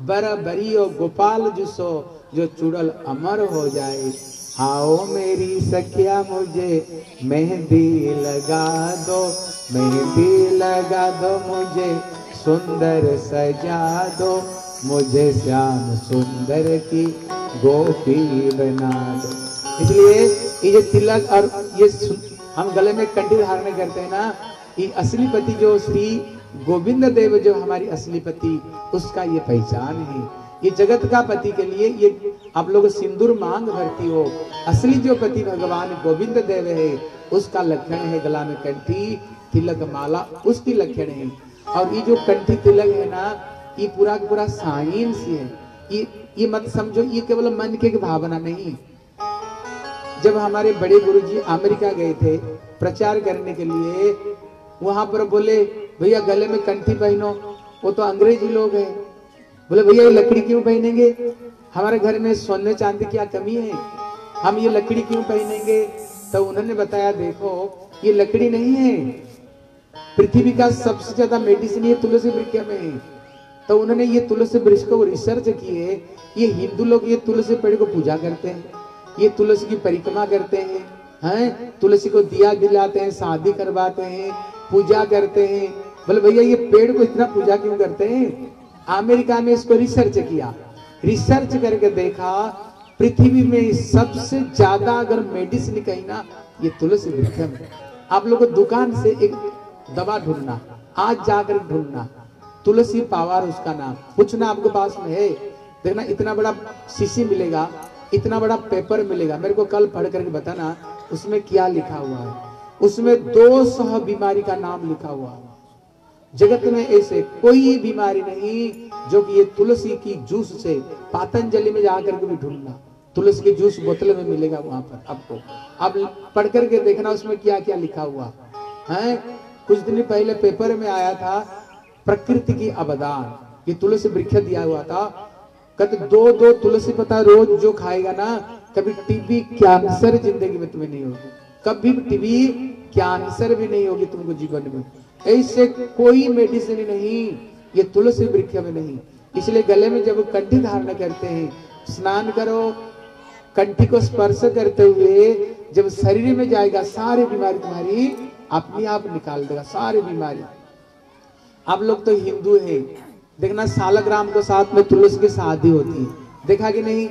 बर बरी और गोपाल जुसो जो चुड़ल अमर हो जाए। आओ मेरी सखिया, मुझे मेहंदी लगा दो, मेहंदी लगा दो मुझे, सुंदर सजा दो। मुझे श्याम सुंदर की गोपी बना दो। इसलिए ये जो तिलक और ये हम गले में कंठी धारण करते हैं ना, ये असली पति जो श्री गोविंद देव जो हमारी असली पति, उसका ये पहचान है। ये जगत का पति के लिए ये आप लोग सिंदूर मांग भरती हो। असली जो पति भगवान गोविंद देव है, उसका लक्षण है गला में कंठी, तिलक माला, उसकी लक्षण है। और ये जो कंठी तिलक है ना, ये पूरा पूरा साइंस है। ये ये मत समझो, ये केवल मन के भावना नहीं। जब हमारे बड़े गुरुजी अमेरिका गए थे प्रचार करने के लिए, वहाँ पर बोले, भैया, गले में कंठी पहनो। वो तो अंग्रेज़ी लोग हैं। बोले, भैया, ये लकड़ी क्यों पहनेंगे? हमारे घर में सोने चांदी क्या कमी है? हम ये लकड़ी क्यों पहनेंगे? तो उन्होंने बताया, देखो, ये लकड़ी नहीं है। पृथ्वी का सबसे ज़्यादा मेडिसिन ये तुलसी वृक्ष में है। तो उन्होंने ये तुलसी वृक्ष को रिसर्च किए। ये हिंदू लोग ये तुलसी पेड़ को पूजा करते हैं। ये तुलसी की परिक्रमा करते हैं हैं? तुलसी को दिया दिलाते हैं, शादी करवाते हैं, पूजा करते हैं। बोले, भैया, ये पेड़ को इतना पूजा क्यों करते हैं? अमेरिका में इसको रिसर्च किया। रिसर्च करके देखा, पृथ्वी में सबसे ज़्यादा अगर मेडिसिन कही ना, ये तुलसी वृक्ष में आप लोग को दुकान से एक दवा ढूंढना, आज जाकर ढूंढना। तुलसी पावर उसका नाम। पूछना आपके पास में है। देखना, इतना बड़ा शीशी मिलेगा। इतना बड़ा पेपर मिलेगा। मेरे को कल पढ़ करके बताना, उसमें क्या लिखा हुआ है? उसमें दो सौ बीमारी का नाम लिखा हुआ है। जगत में ऐसे कोई बीमारी नहीं जो कि ये तुलसी की जूस से पातंजलि में जाकर के भी ढूंढना। तुलसी की जूस बोतल में मिलेगा वहाँ पर आपको। अब पढ़ करके देखना उसमें क्या क्या लिखा हुआ है? कुछ दिन पहले पेपर में आया था, प्रकृति की अवदान। ये तुलसी वृक्ष दिया हुआ था। कहते दो दो तुलसी पत्ता रोज जो खाएगा ना, कभी टीबी कैंसर ज़िंदगी में तुम्हें नहीं होगी। कभी टीबी कैंसर भी नहीं होगी तुमको जीवन में। ऐसे कोई मेडिसिन नहीं, ये तुलसी वृक्ष में नहीं। इसलिए गले में जब कंठी धारण करते हैं, स्नान करो, कंठी को स्पर्श करते हुए जब शरीर में जाएगा, सारी बीमारी तुम्हारी अपने आप निकाल देगा, सारी बीमारी। आप लोग तो हिंदू हैं देखना सालग्राम के साथ में तुलसी की शादी होती है। देखा कि नहीं?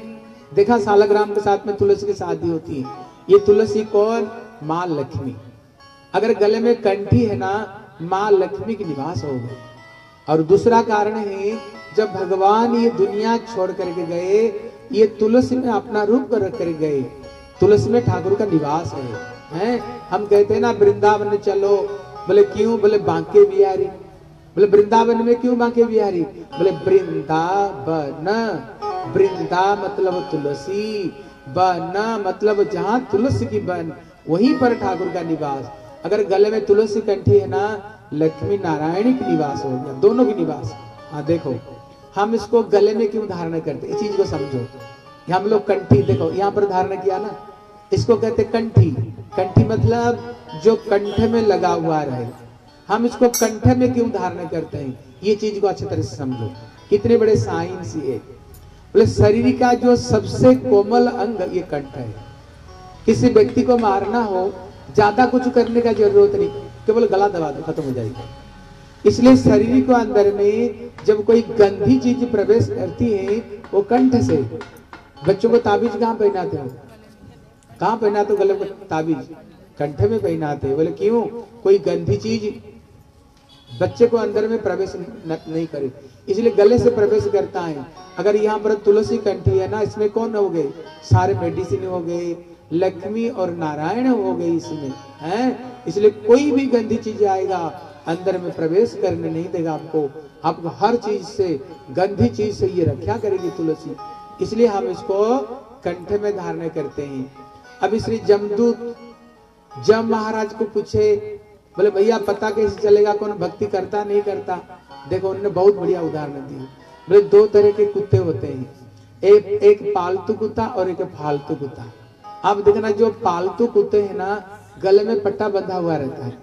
देखा सालग्राम के साथ में तुलसी की शादी होती है। ये तुलसी कौन? माँ लक्ष्मी। अगर गले में कंठी है ना, माँ लक्ष्मी की निवास हो गई। और दूसरा कारण है, जब भगवान ये दुनिया छोड़ करके गए, ये तुलसी में अपना रूप रख कर गए, तुलसी में ठाकुर का निवास है। हैं? हम कहते हैं ना, वृंदावन चलो, बोले, क्यों? बोले, बांके बिहारी। बोले वृंदावन में क्यों बांके बिहारी? बोले वृंदावन वृंदा मतलब तुलसी बन मतलब जहाँ तुलसी की बन, वहीं पर ठाकुर का निवास। अगर गले में तुलसी कंठी है ना, लक्ष्मी नारायण की निवास हो गया दोनों की निवास। हाँ देखो, हम इसको गले में क्यों धारण करते? इस चीज़ को समझो। हम लोग कंठी, देखो, यहाँ पर धारण किया ना, इसको कहते कंठी। कंठी मतलब जो कंठ में लगा हुआ रहे। हम इसको कंठ में क्यों धारण करते हैं? ये चीज़ को अच्छी तरह से समझो। कितने बड़े साइंस ये। बोले, शरीर का जो सबसे कोमल अंग, ये कंठ है। किसी व्यक्ति को मारना हो, ज़्यादा कुछ करने का ज़रूरत नहीं। केवल गला दबा दो, खत्म हो जाएगा। इसलिए शरीर को अंदर में जब कोई गंदी चीज़ प्रवेश करती है, वो कंठ से। बच्चों को ताबीज कहाँ पहनाते हो? कहाँ पहनाते हो गले को? ताबीज। कंठ में पहनाते बोले, क्यों? कोई गंदी चीज़ बच्चे को अंदर में प्रवेश न, नहीं करे। इसलिए गले से प्रवेश करता है। अगर यहाँ पर तुलसी कंठी है ना इसमें कौन हो गए? सारे मेडिसिन हो गए लक्ष्मी और नारायण हो गए इसमें हैं? इसलिए कोई भी गंदी चीज़ आएगा अंदर में प्रवेश करने नहीं देगा आपको। आपको हर चीज़ से गंदी चीज़ से ये रक्षा करेगी तुलसी। इसलिए हम इसको कंठ में धारण करते हैं। अब श्री जमदूत जब महाराज को पूछे बोले, भैया पता कैसे चलेगा? कौन भक्ति करता, नहीं करता? देखो उन्होंने बहुत बढ़िया उदाहरण दी बोले, दो तरह के कुत्ते होते हैं। एक एक पालतू कुत्ता और एक फालतू कुत्ता। आप देखना, जो पालतू कुत्ते हैं ना, गले में पट्टा बंधा हुआ रहता है।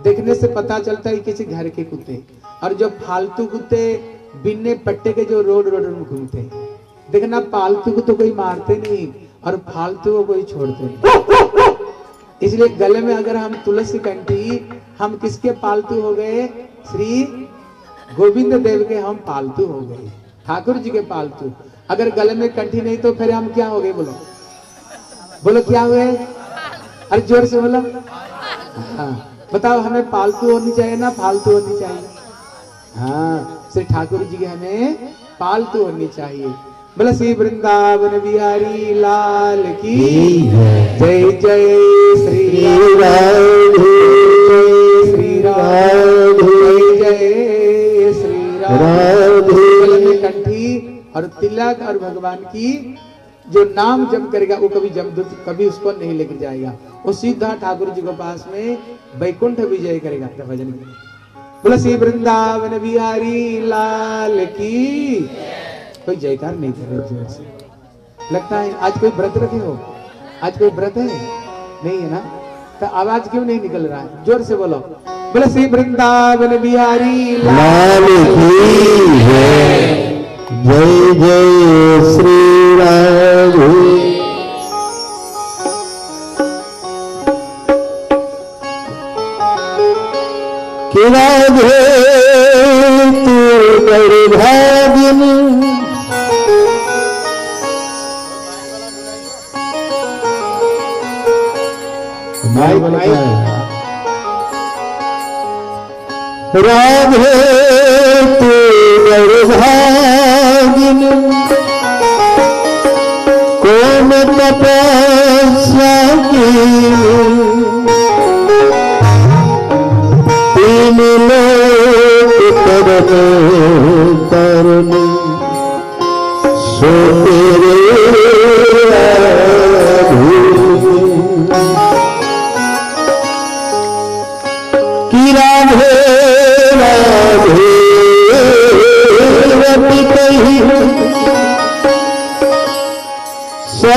देखने से पता चलता है किसी घर के कुत्ते। और जो फालतू कुत्ते बिन्ने पट्टे के जो रोड रोड में घूमते हैं। देखना, पालतू को तो कोई मारते नहीं और फालतू को कोई छोड़ते नहीं। इसलिए गले में अगर हम तुलसी कंठी हम किसके पालतू हो गए? श्री गोविंद देव के हम पालतू हो गए, ठाकुर जी के पालतू। अगर गले में कंठी नहीं तो फिर हम क्या हो गए? बोलो। बोलो, क्या हुए? अरे ज़ोर से बोलो। हाँ बताओ, हमें पालतू होनी चाहिए ना फालतू होनी चाहिए? हाँ श्री ठाकुर जी के हमें पालतू होनी चाहिए। बोले श्री वृंदावन बिहारी लाल की जय जय श्री जय श्री राम। जय श्री में कंठी और तिलक और भगवान की जो नाम जप करेगा वो कभी जमदूत कभी उसको नहीं लेकर जाएगा। वो सीधा ठाकुर जी के पास में वैकुंठ विजय करेगा अपने भजन के बोला श्री वृंदावन बिहारी लाल की कोई जयकार नहीं कर रहे ज़ोर से। लगता है आज कोई व्रत रखे हो? आज कोई व्रत है? नहीं है ना? तो आवाज़ क्यों नहीं निकल रहा है? ज़ोर से बोलो। बोले श्री वृंदावन बिहारी लाल की जय। जय श्री राम। राधे तू बड़ी भागिनी राधे तू भागिन कौन तपस्या की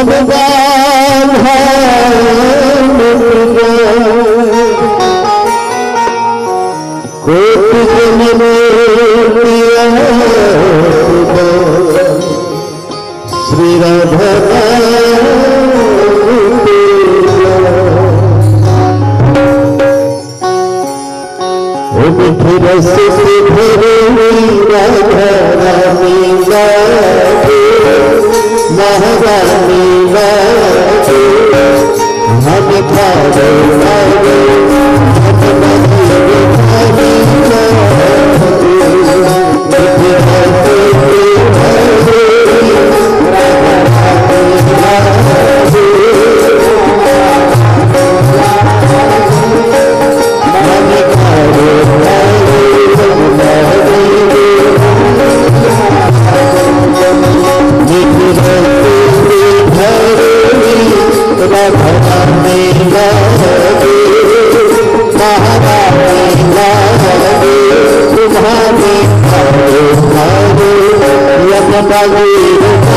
सब बाधा कोटि जन श्री राधा मिठिर से हम खावे देखो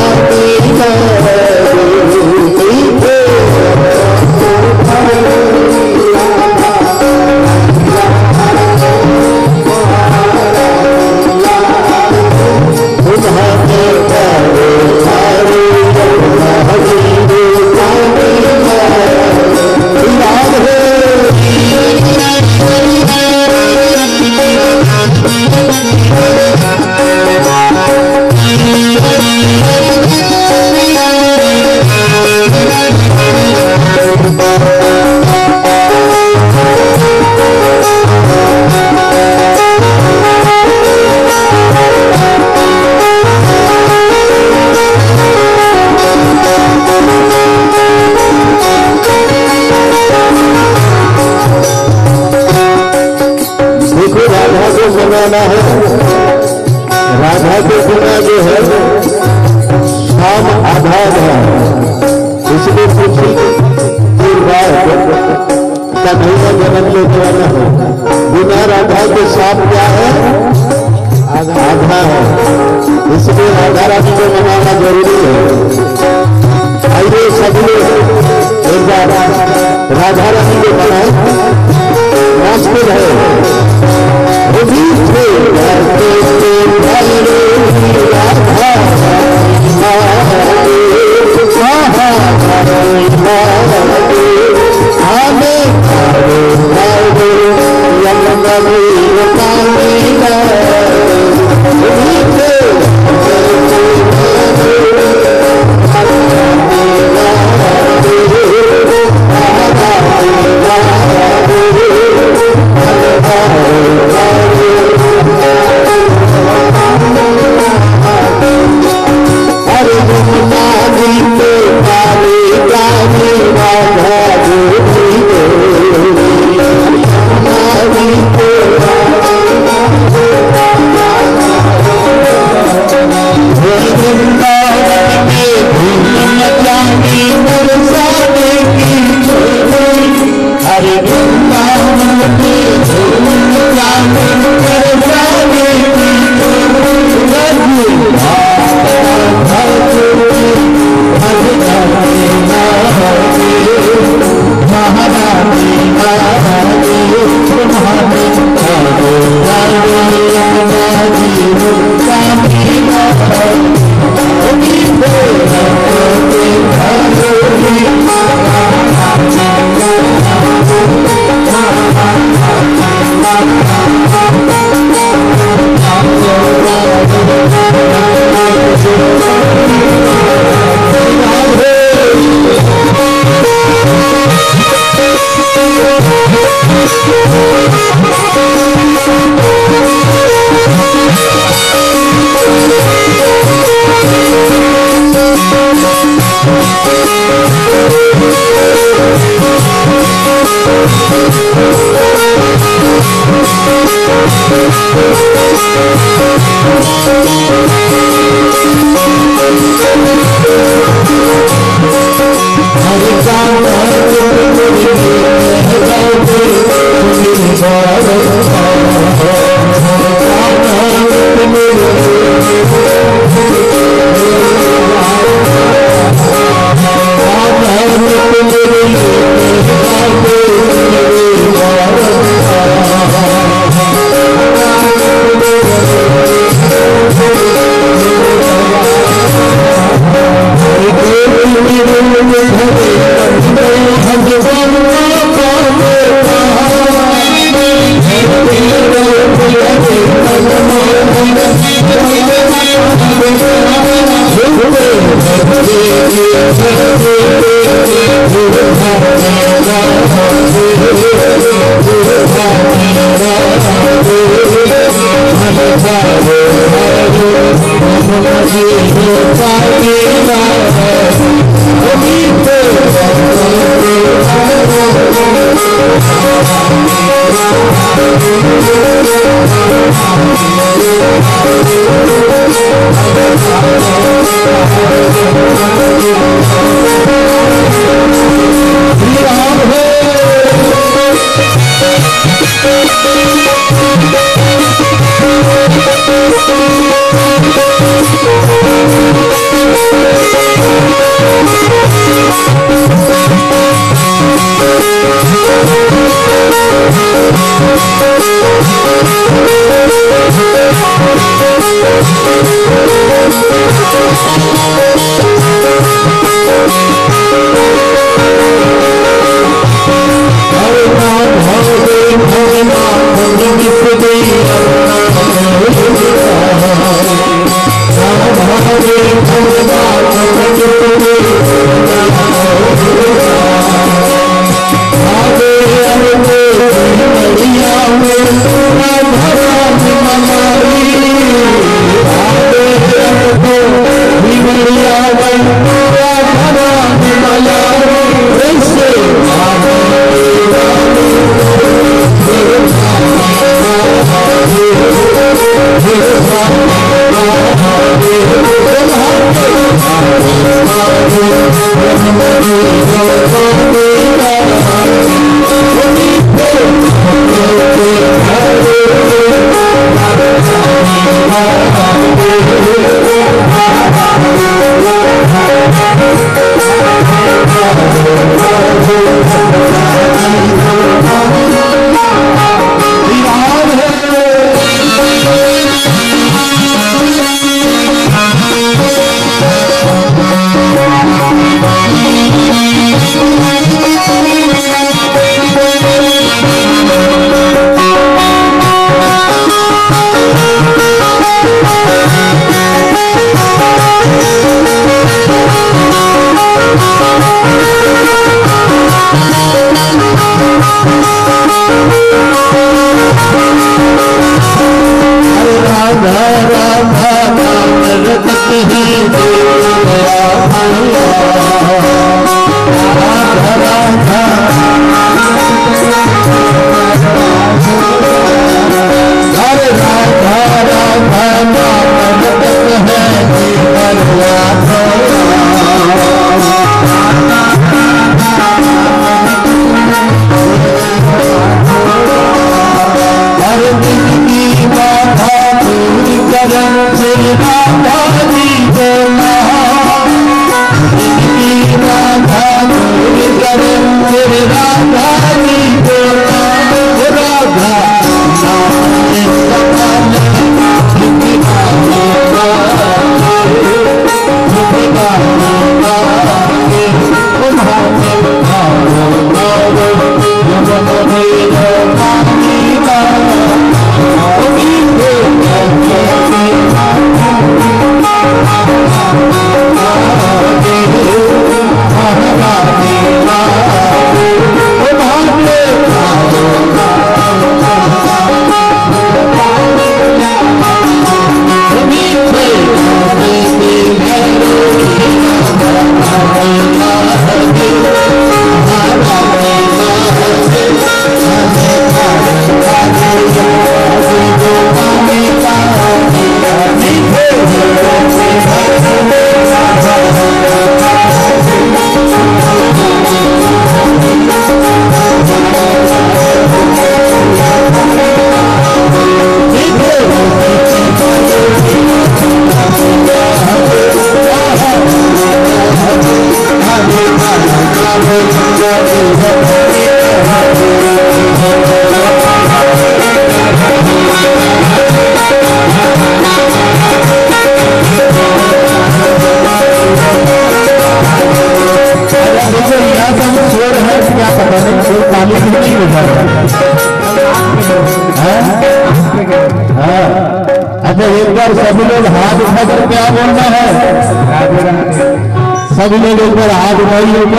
बार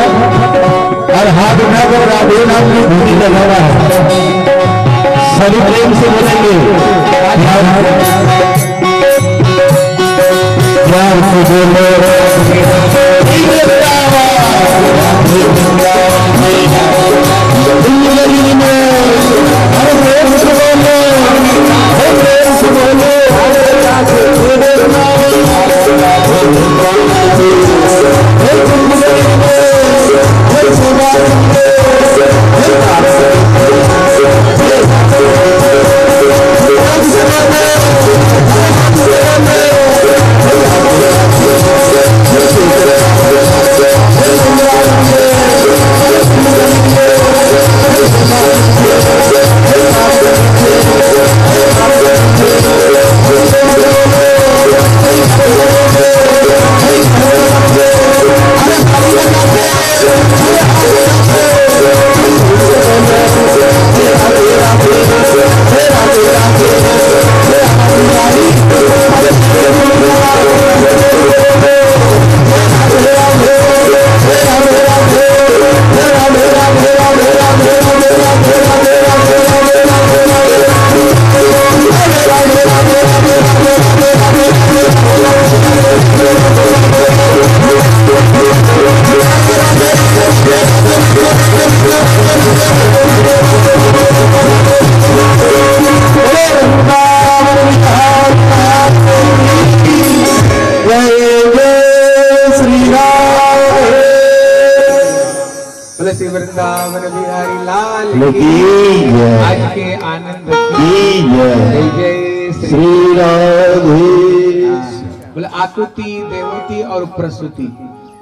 प्रसूति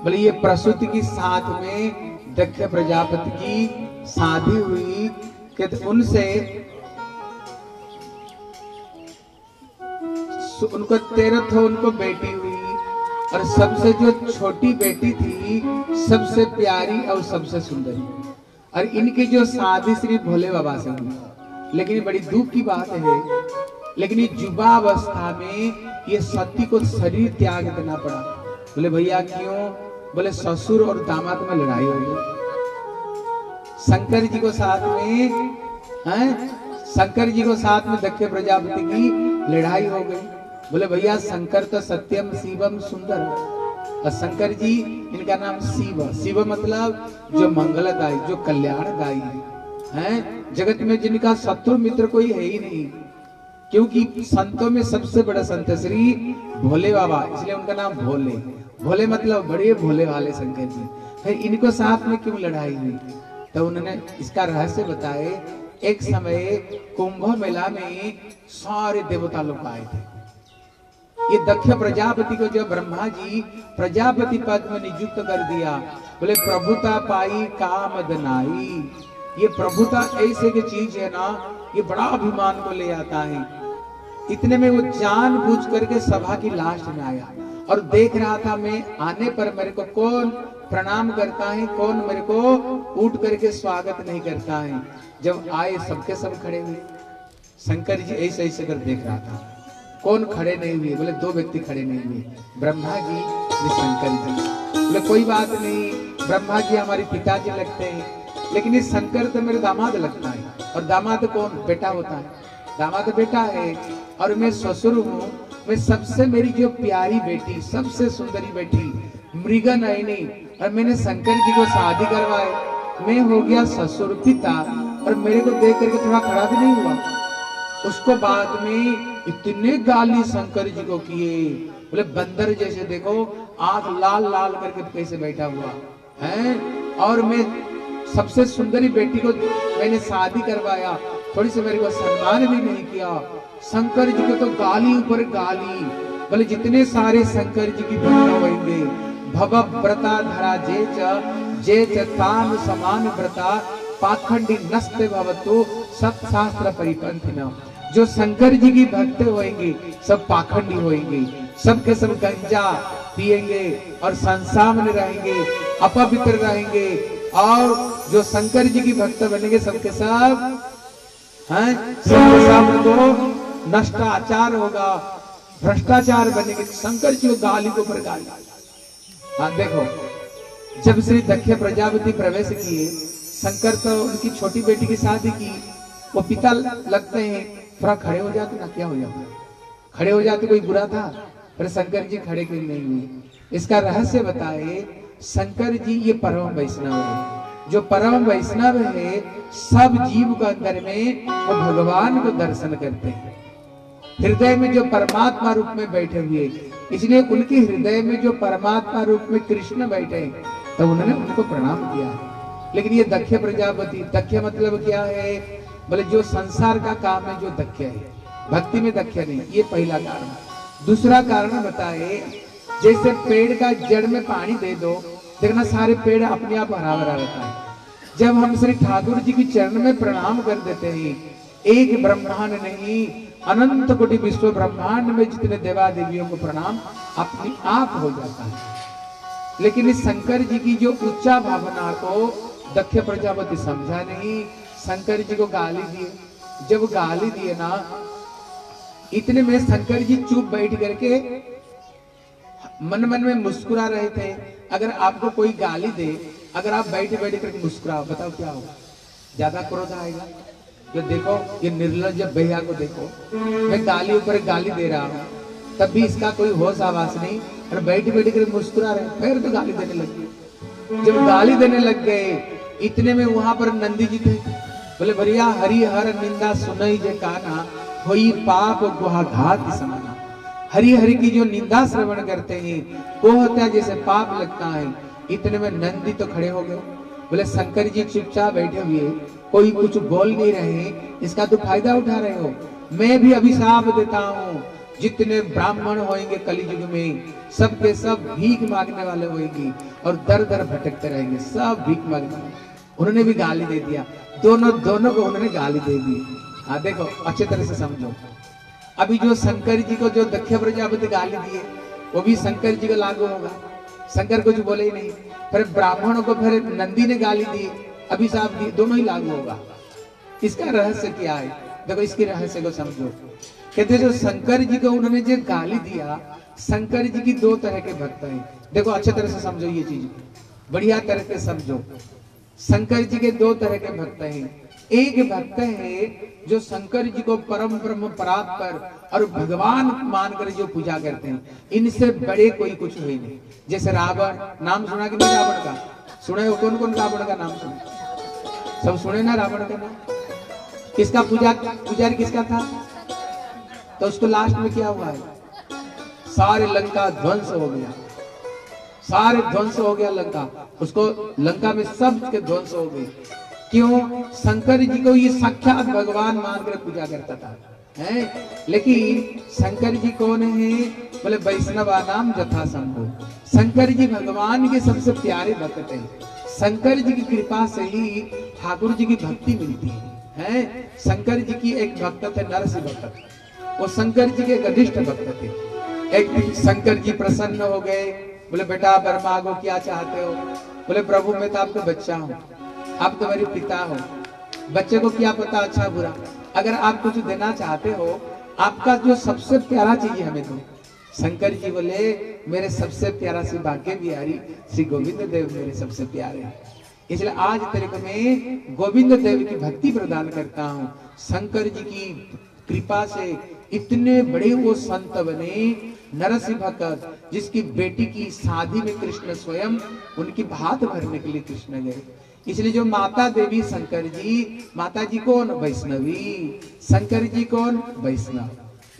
बोले ये प्रसूति की साथ में दक्ष प्रजापति की शादी हुई कि उनसे उनको तेरह थे उनको बेटी हुई, और सबसे जो छोटी बेटी थी, सबसे प्यारी और सबसे सुंदरी। और इनकी जो शादी श्री भोले बाबा से हुई। लेकिन बड़ी दुख की बात है, लेकिन युवा अवस्था में ये सती को शरीर त्याग देना पड़ा। बोले, भैया क्यों? बोले, ससुर और दामाद में लड़ाई हो गई। शंकर जी को साथ में, हैं? शंकर जी को साथ में दक्ष प्रजापति की लड़ाई हो गई। बोले, भैया, शंकर तो सत्यम, शिवम, सुंदर। और शंकर जी इनका नाम शिव। शिव मतलब जो मंगलदायी, जो कल्याणदायी है। हैं? जगत में जिनका शत्रु मित्र कोई है ही नहीं। क्योंकि संतों में सबसे बड़ा संत श्री भोले बाबा, इसलिए उनका नाम भोले। भोले मतलब बड़े भोले वाले शंकर जी। फिर इनको साथ में क्यों लड़ाई हुई? तो उन्होंने इसका रहस्य बताए। एक समय कुंभ मेला में सारे देवता लोग आए थे। ये दक्ष प्रजापति को जब ब्रह्मा जी प्रजापति पद में नियुक्त कर दिया, बोले, प्रभुता पाई काम दनाई। ये प्रभुता ऐसे की चीज़ है ना, ये बड़ा अभिमान को ले आता है। इतने में वो जान बूझ करके सभा की लास्ट में आया। और देख रहा था मैं आने पर मेरे को कौन प्रणाम करता है, कौन मेरे को उठ करके स्वागत नहीं करता है। जब आए सबके सब खड़े हुए। शंकर जी ऐसे ऐसे कर देख रहा था। कौन खड़े नहीं हुए? बोले, दो व्यक्ति खड़े नहीं हुए। ब्रह्मा जी शंकर जी। बोले, कोई बात नहीं, ब्रह्मा जी हमारे पिताजी लगते हैं। लेकिन ये शंकर तो मेरे दामाद लगता है। और दामाद कौन? बेटा होता है। दामाद बेटा है। और मैं ससुर हूँ। मैं सबसे मेरी जो प्यारी बेटी, सबसे सुंदरी बेटी मृगा नयनी और मैंने शंकर जी को शादी करवाए मैं हो गया ससुर पिता, और मेरे को देख करके थोड़ा खड़ा भी नहीं हुआ। उसको बाद में इतने गाली शंकर जी को किए। बोले, बंदर जैसे देखो आँख लाल लाल करके कैसे बैठा हुआ, है? और मैं सबसे सुंदरी बेटी को मैंने शादी करवाया। थोड़ी सी मेरे को सम्मान भी नहीं किया। शंकर जी को तो गाली ऊपर गाली। बोले, जितने सारे शंकर जी की भक्त होंगे भव व्रता धरा जे च, जे समान व्रता, पाखंडी नस्ते भवतो सब शास्त्र परिपंथ न। जो शंकर जी की भक्त होंगे, सब पाखंडी होंगे। सब के सब गंजा पिएँगे और संसार में रहेंगे, अपवित्र रहेंगे। और जो शंकर जी की भक्त बनेंगे, सबके सब हैं? सबके सबको नष्टाचार होगा, भ्रष्टाचार बनेंगे, शंकर जी गाली को ऊपर गाली। हाँ देखो, जब श्री दक्ष प्रजापति प्रवेश किए, शंकर तो उनकी छोटी बेटी की शादी की, वो पिता लगते हैं, थोड़ा खड़े हो जाते ना, क्या हो जाता? खड़े हो जाते कोई बुरा था? पर शंकर जी खड़े क्यों नहीं हुए इसका रहस्य बताए शंकर जी ये परम वैष्णव है। जो परम वैष्णव है, सब जीव के अंदर में वो भगवान को दर्शन करते हैं। हृदय में जो परमात्मा रूप में बैठे हुए इसलिए उनके हृदय में जो परमात्मा रूप में कृष्ण बैठे हैं तो उन्होंने उनको प्रणाम किया। लेकिन ये दक्ष प्रजापति, दक्ष मतलब क्या है? बोले, जो संसार का काम है, जो दक्ष है। भक्ति में दक्ष नहीं, ये पहला कारण। दूसरा कारण बताए, जैसे पेड़ का जड़ में पानी दे दो देखना सारे पेड़ अपने आप हरा भरा रहता है। जब हम श्री ठाकुर जी की चरण में प्रणाम कर देते हैं, एक ब्रह्मांड नहीं, अनंत कोटि विश्व ब्रह्मांड में जितने देवा देवियों को प्रणाम, अपने आप हो जाता है। लेकिन इस शंकर जी की जो उच्चा भावना को दक्ष प्रजापति समझा नहीं, शंकर जी को गाली दिए। जब गाली दिए ना, इतने में शंकर जी चुप बैठ करके मन मन में मुस्कुरा रहे थे। अगर आपको कोई गाली दे, अगर आप बैठे बैठे करके मुस्कुराओ, बताओ क्या होगा ज़्यादा क्रोध आएगा? तो देखो, ये निर्लज भैया को देखो। मैं गाली ऊपर गाली दे रहा हूँ, तब भी इसका कोई होश आवास नहीं। और बैठ बैठ कर मुस्कुरा रहे फिर तो गाली देने लग गए। जब गाली देने लग गए, इतने में वहाँ पर नंदी जी थे। बोले भैया हरि हर निंदा सुनई जे काना होई पाप गुहाघात समाना हरि हरि की जो निंदा श्रवण करते हैं, वो होता है जैसे पाप लगता है। इतने में नंदी तो खड़े हो गए। बोले, शंकर जी चुपचाप बैठे हुए कोई कुछ बोल नहीं रहे इसका तो फ़ायदा उठा रहे हो। मैं भी अभिशाप देता हूँ। जितने ब्राह्मण होंगे कलयुग में, सब के सब भीख मांगने वाले होंगे और दर दर भटकते रहेंगे। सब भीख मांगने उन्होंने भी गाली दे दिया। दोनों दोनों को उन्होंने गाली दे दी। हाँ देखो, अच्छे तरह से समझो। अभी जो शंकर जी को जो दक्ष प्रजापति गाली दिए, वो भी शंकर जी को लागू होगा। शंकर कुछ बोले ही नहीं फिर ब्राह्मणों को फिर नंदी ने गाली दी अभिशाप दी दोनों ही लागू होगा। इसका रहस्य क्या है? देखो, इसके रहस्य को समझो। कहते जो शंकर जी को उन्होंने जो गाली दिया, शंकर जी की दो तरह के भक्त हैं। देखो, अच्छे तरह से समझो ये चीज़। बढ़िया तरह से समझो। शंकर जी के दो तरह के भक्त हैं। एक भक्त है जो शंकर जी को परम ब्रह्म परात्पर और भगवान मानकर जो पूजा करते हैं। इनसे बड़े कोई कुछ नहीं। जैसे रावण, नाम सुना कि नहीं रावण का? सुने हो कौन कौन रावण का नाम सुने? सब सुने ना रावण का नाम? किसका पूजा पुजारी किसका था? तो उसको लास्ट में क्या हुआ है? सारे लंका ध्वंस हो गया। सारे ध्वंस हो गया लंका। उसको लंका में सब के ध्वंस हो गए। क्यों? शंकर जी को ये साक्षात भगवान मानकर पूजा करता था, है? लेकिन शंकर जी कौन है? बोले वैष्णवा नाम जथा शंभु शंकर जी भगवान के सबसे प्यारे भक्त हैं। शंकर जी की कृपा से ही ठाकुर जी की भक्ति मिलती है, हैं? शंकर जी की एक भक्त थे, नरसिंह भक्त वो शंकर जी के एक अधिष्ट भक्त थे। एक दिन शंकर जी प्रसन्न हो गए। बोले, बेटा बर्मा मांगो क्या चाहते हो? बोले, प्रभु, मैं तो आपका बच्चा हूँ। आप तो मेरे पिता हो। बच्चे को क्या पता अच्छा बुरा? अगर आप कुछ देना चाहते हो, आपका जो सबसे प्यारा चाहिए हमें दो। शंकर जी बोले, मेरे सबसे प्यारा श्री भाग्य बिहारी श्री गोविंद देव मेरे सबसे प्यारे हैं। इसलिए आज तेरे को मैं गोविंद देव की भक्ति प्रदान करता हूँ। शंकर जी की कृपा से इतने बड़े वो संत बने नरसिंह भक्त जिसकी बेटी की शादी में कृष्ण स्वयं, उनकी भात भरने के लिए कृष्ण गए। इसलिए जो माता देवी शंकर जी, माता जी कौन? वैष्णवी। शंकर जी कौन? वैष्णव।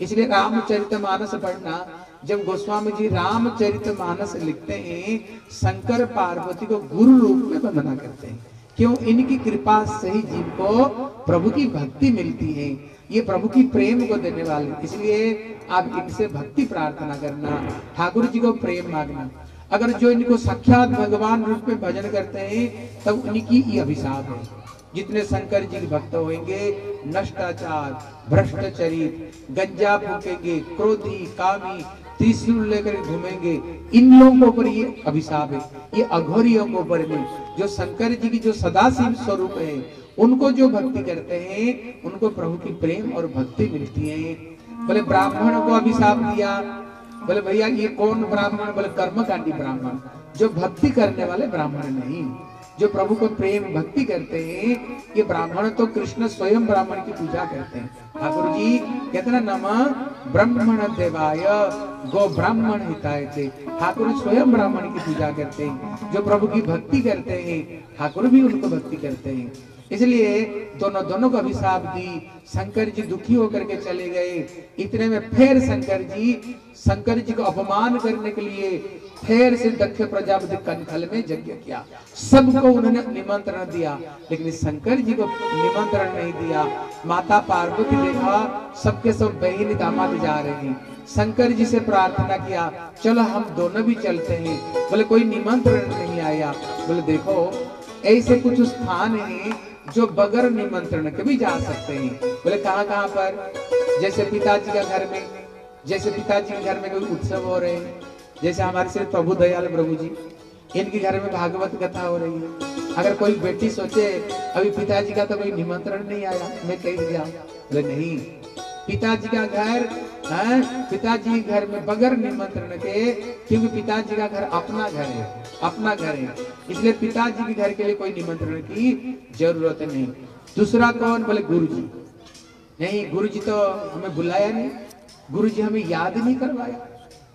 इसलिए रामचरित मानस पढ़ना, जब गोस्वामी जी रामचरित मानस लिखते हैं, शंकर पार्वती को गुरु रूप में वंदना करते हैं। क्यों? इनकी कृपा से ही जीव को प्रभु की भक्ति मिलती है। ये प्रभु की प्रेम को देने वाले। इसलिए आप इनसे भक्ति प्रार्थना करना, ठाकुर जी को प्रेम मांगना। अगर जो इनको साक्षात भगवान रूप में भजन करते हैं, तब उनकी ये अभिशाप है। जितने शंकर जी भक्त होंगे, नष्टाचार, भ्रष्टाचरित, गंजा फूकेंगे, क्रोधी, कामी, त्रिशूल लेकर घूमेंगे, इन लोगों पर ये अभिशाप है। ये अघोरियों को पर नहीं। जो शंकर जी की जो सदाशिव स्वरूप है, उनको जो भक्ति करते हैं, उनको प्रभु की प्रेम और भक्ति मिलती है। बोले, ब्राह्मण को अभिशाप दिया बोले भैया, ये कौन ब्राह्मण? बोले, कर्मकांडी ब्राह्मण। जो भक्ति करने वाले ब्राह्मण नहीं, जो प्रभु को प्रेम, भक्ति करते हैं, ये ब्राह्मण तो कृष्ण स्वयं ब्राह्मण की पूजा करते हैं। ठाकुर जी कहते नम ब्राह्मण देवाय, गो ब्राह्मण हिताय थे ठाकुर स्वयं ब्राह्मण की पूजा करते हैं, जो प्रभु की भक्ति करते हैं, ठाकुर भी उनको भक्ति करते हैं। इसलिए दोनों दोनों को अभिशाप दी। शंकर जी दुखी होकर के चले गए। इतने में फिर शंकर जी शंकर जी को अपमान करने के लिए फिर से दक्ष प्रजापति कनखल में यज्ञ किया। सबको उन्होंने निमंत्रण दिया, लेकिन शंकर जी को निमंत्रण नहीं दिया। माता पार्वती देखा, सबके सब बहन दामाद जा रहे हैं। शंकर जी से प्रार्थना किया, चलो हम दोनों भी चलते हैं। बोले, कोई निमंत्रण नहीं आया। बोले, देखो, ऐसे कुछ स्थान हैं जो बगैर निमंत्रण के भी जा सकते हैं। बोले, कहाँ कहाँ पर? जैसे पिताजी का घर में, जैसे पिताजी के घर में कोई उत्सव हो रहे हैं, जैसे हमारे श्री प्रभु दयाल प्रभु जी, इनके घर में भागवत कथा हो रही है। अगर कोई बेटी सोचे, अभी पिताजी का तो कोई निमंत्रण नहीं आया, मैं कहीं जाऊँ बोले, नहीं, पिताजी का घर पिताजी घर में बगैर निमंत्रण के, क्योंकि पिताजी का घर अपना घर है, अपना घर है। इसलिए पिताजी के घर के लिए कोई निमंत्रण की ज़रूरत नहीं। दूसरा कौन? बोले गुरु जी नहीं गुरु जी तो हमें बुलाया नहीं। गुरु जी हमें याद नहीं करवाया।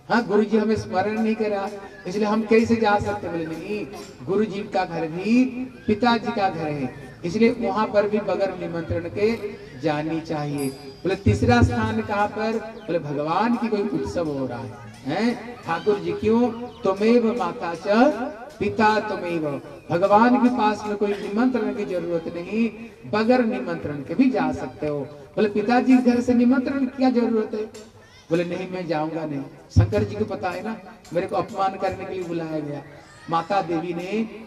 हाँ गुरु जी हमें स्मरण नहीं करा। इसलिए हम कैसे जा सकते? बोले, नहीं गुरु जी का घर भी पिताजी का घर है। इसलिए वहाँ पर भी बगैर निमंत्रण के जानी चाहिए। बोले, तीसरा स्थान कहाँ पर? बोले, भगवान की कोई उत्सव हो रहा है, हैं? ठाकुर जी क्यों? तुमेव माता च पिता तुमेव। भगवान के पास में कोई निमंत्रण की ज़रूरत नहीं, बगैर निमंत्रण के भी जा सकते हो। बोले, पिताजी घर से निमंत्रण क्या ज़रूरत है? बोले, नहीं, मैं जाऊँगा नहीं। शंकर जी को पता है ना, मेरे को अपमान करने के लिए बुलाया गया। माता देवी ने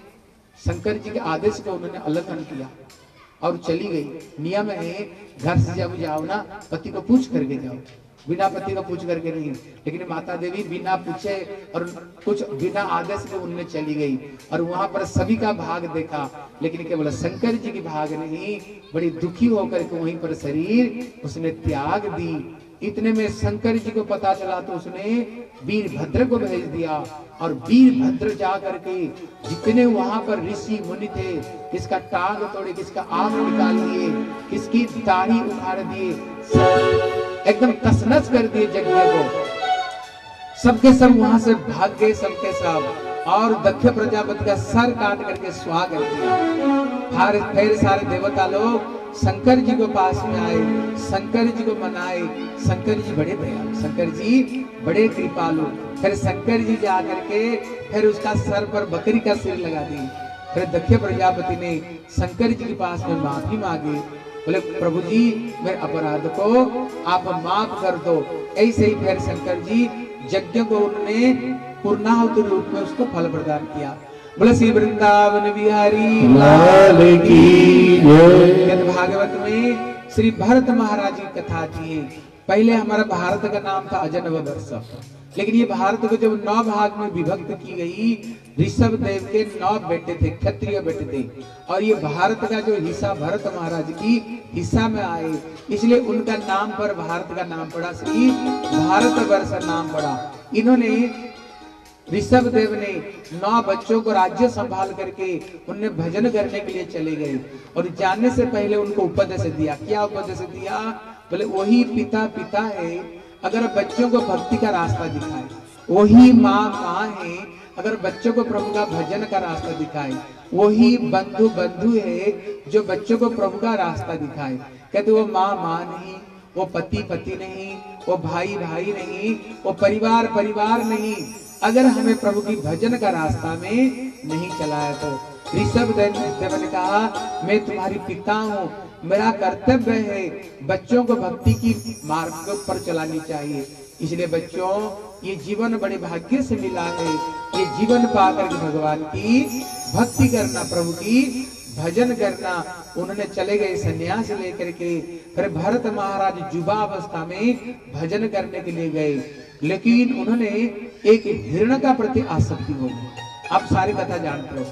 शंकर जी के आदेश को उन्होंने उल्लंघन किया और चली गई। नियम है घर से जब जाओ ना, पति को पूछ करके जाओ। बिना पति को पूछ करके नहीं। लेकिन माता देवी बिना पूछे और कुछ बिना आदेश के उनने चली गई और वहाँ पर सभी का भाग देखा। लेकिन केवल शंकर जी की भाग नहीं, बड़ी दुखी होकर के वहीं पर शरीर उसने त्याग दी। इतने में शंकर जी को पता चला तो उसने वीरभद्र को भेज दिया और वीरभद्र जा करके जितने वहाँ पर ऋषि मुनि थे, किसका टांग तोड़े किसका आग निकाल दिए, किसकी दाढ़ी उखाड़ दिए एकदम तसनस कर दिए जगह को। सबके सब वहाँ से भाग गए, सबके सब। और दक्ष प्रजापति का सर काट करके स्वागत किया। फिर सारे देवता लोग शंकर जी को पास में आए, शंकर जी को मनाए। शंकर जी बड़े दयालु, शंकर जी बड़े कृपालु। फिर शंकर जी जा करके फिर उसका सर पर बकरी का सिर लगा दी। फिर दक्ष प्रजापति ने शंकर जी के पास में माफ़ी मांगी। बोले, प्रभु जी, मेरे अपराध को आप माफ़ कर दो। ऐसे ही फिर शंकर जी यज्ञ को उन्होंने पूर्णाहुति रूप में उसको फल प्रदान किया। बोले श्री वृंदावन बिहारी लाल की भागवत में श्री भरत महाराज की कथा थी। पहले हमारा भारत का नाम था अजनव वर्ष। लेकिन ये भारत को जब नौ भाग में विभक्त की गई ऋषभ देव के नौ बेटे थे क्षत्रिय बेटे थे। और ये भारत का जो हिस्सा भरत महाराज की हिस्सा में आए इसलिए उनका नाम पर भारत का नाम पड़ा श्री भारत वर्ष नाम पड़ा। इन्होंने ऋषभ देव ने नौ बच्चों को राज्य संभाल करके उन्हें भजन करने के लिए चले गए। और जाने से पहले उनको उपदेश दिया। क्या उपदेश दिया? बोले, वही पिता पिता है, अगर बच्चों को भक्ति का रास्ता दिखाए। वही माँ माँ है, अगर बच्चों को प्रभु का भजन का रास्ता दिखाए। वही बंधु बंधु है, जो बच्चों को प्रभु का रास्ता दिखाए। कहते, वो माँ माँ नहीं, वो पति पति नहीं, वो भाई भाई नहीं, वो परिवार परिवार नहीं। अगर हमें प्रभु की भजन का रास्ता में नहीं चलाया तो। ऋषभ देव ने कहा, मैं तुम्हारी पिता हूँ, मेरा कर्तव्य है बच्चों को भक्ति की मार्ग पर चलानी चाहिए। इसलिए बच्चों, ये जीवन बड़े भाग्य से मिला है। ये जीवन पाकर भगवान की भक्ति करना, प्रभु की भजन करना, उन्होंने चले गए सन्यास लेकर के, फिर भरत महाराज युवा अवस्था में भजन करने के लिए गए। लेकिन उन्होंने एक हिरण का प्रति आसक्ति हो गई। आप सारी कथा जानते हो।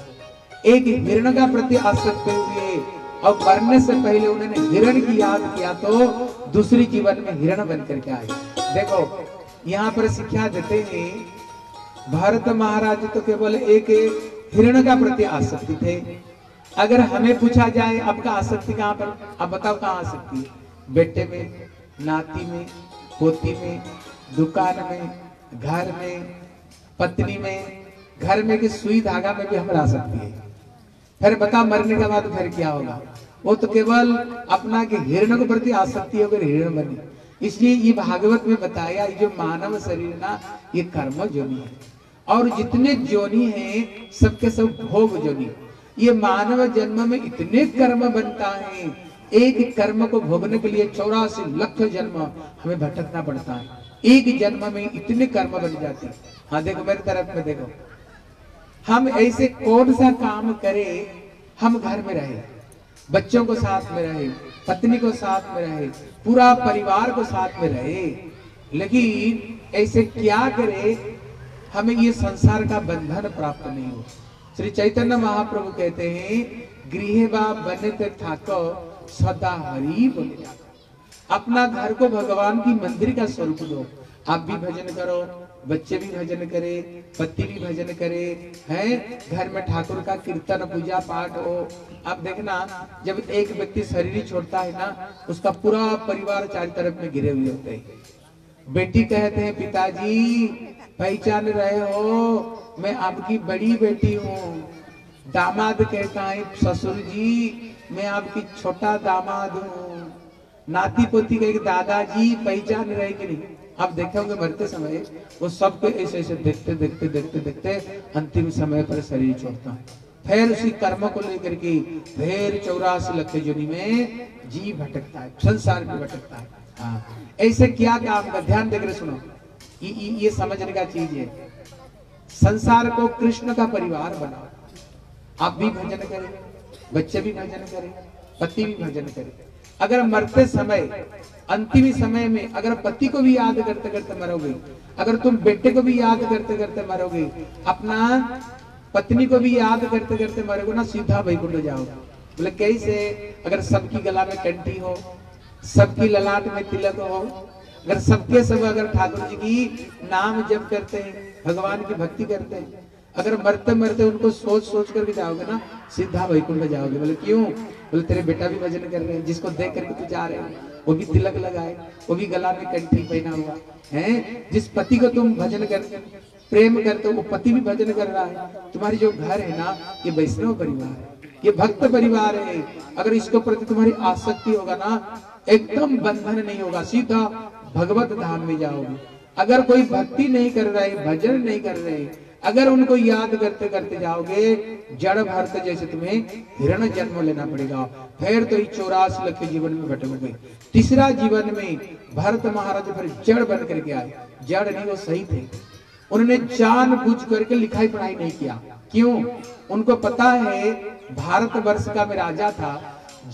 एक हिरण का प्रति आसक्त हुए और मरने से पहले उन्होंने हिरण की याद किया तो दूसरी जीवन में हिरण बन करके आए। देखो, यहाँ पर शिक्षा देते हैं, भारत महाराज तो केवल एक हिरण का प्रति आसक्ति थे। अगर हमें पूछा जाए, आपका आसक्ति कहाँ पर? आप बताओ कहाँ आसक्ति? बेटे में, नाती में, पोती में दुकान में, घर में, पत्नी में, घर में कि सुई धागा में भी हमारा आसक्ति है। फिर बता, मरने के बाद फिर क्या होगा? वो तो केवल अपना के हिरण के प्रति आसक्ति होकर हिरण बनी। इसलिए ये भागवत में बताया जो मानव शरीर ना, ये कर्म जोनी है। और जितने जोनी है, सबके सब भोग जोनी ये मानव जन्म में इतने कर्म बनता है, एक कर्म को भोगने के लिए चौरासी लख जन्म हमें भटकना पड़ता है। एक जन्म में इतने कर्म बन जाते हैं। देखो, मेरी तरफ़ में देखो। हम ऐसे कौन सा काम करें, हम घर में रहे। बच्चों को साथ में रहे, पत्नी को साथ में रहे, पूरा परिवार को साथ में रहे। लेकिन ऐसे क्या करे, हमें ये संसार का बंधन प्राप्त नहीं हो। श्री चैतन्य महाप्रभु कहते हैं, गृह बा बने ठाकुर सदा हरि बोले जाता अपना घर को भगवान की मंदिर का स्वरूप दो। आप भी भजन करो, बच्चे भी भजन करे, पति भी भजन करे, हैं? घर में ठाकुर का कीर्तन, पूजा पाठ हो। अब देखना, जब एक व्यक्ति शरीर छोड़ता है ना, उसका पूरा परिवार चार तरफ़ में घिरे हुए होते हैं। बेटी कहते हैं, पिताजी, पहचान रहे हो, मैं आपकी बड़ी बेटी हूँ। दामाद कहता है, ससुर जी, मैं आपकी छोटा दामाद हूँ। नाती पोती कहे दादाजी पहचान रहे कि नहीं? आप देखे होंगे मरते समय वो सबको ऐसे ऐसे देखते देखते देखते देखते अंतिम समय पर शरीर छोड़ता है। फिर उसी कर्म को लेकर के फिर चौरासी लख जोनी में जी भटकता है संसार में भटकता है। हाँ ऐसे क्या काम का? ध्यान देकर सुनो। ये, ये, ये समझने का चीज़ है संसार को कृष्ण का परिवार बनाओ। आप भी भजन करें बच्चे भी भजन करें पति भी भजन करें। अगर मरते समय, अंतिम समय में अगर पति को भी याद करते करते मरोगे, अगर तुम बेटे को भी याद करते करते मरोगे, अपना पत्नी को भी याद करते करते मरोगे, ना सीधा वैकुंठ जाओगे बोले, कैसे? अगर सबकी गला में कंठी हो, सबकी ललाट में तिलक हो, अगर सबके सब अगर ठाकुर जी की नाम जप करते हैं, भगवान की भक्ति करते हैं, अगर मरते मरते उनको सोच सोच करके जाओगे ना, सीधा वैकुंठ जाओगे। बोले, क्यों? बोले, तेरे बेटा भी भजन कर रहे हैं, जिसको देख करके तू जा रहे हो। वो भी तिलक लगाए, वो भी गला में कंठी पहना हुआ। है? जिस पति को तुम भजन कर, प्रेम करते हो, वो पति भी भजन कर रहा है। तुम्हारी जो घर है ना, ये वैष्णव परिवार है। ये भक्त परिवार है। अगर इसके प्रति तुम्हारी आसक्ति होगा ना, एकदम बंधन नहीं होगा। सीधा भगवत धाम में जाओगे। अगर कोई भक्ति नहीं कर रहे भजन नहीं कर रहे अगर उनको याद करते करते जाओगे, जड़ भरत जैसे तुम्हें हिरण जन्म लेना पड़ेगा। फिर तो चौरासी लख के जीवन में भटकोगे तीसरा जीवन में भरत महाराज फिर जड़ बन करके आए। जड़ नहीं, वो सही थे। उन्होंने जान बुझ करके लिखाई पढ़ाई नहीं किया। क्यों? उनको पता है भारत वर्ष का मैं राजा था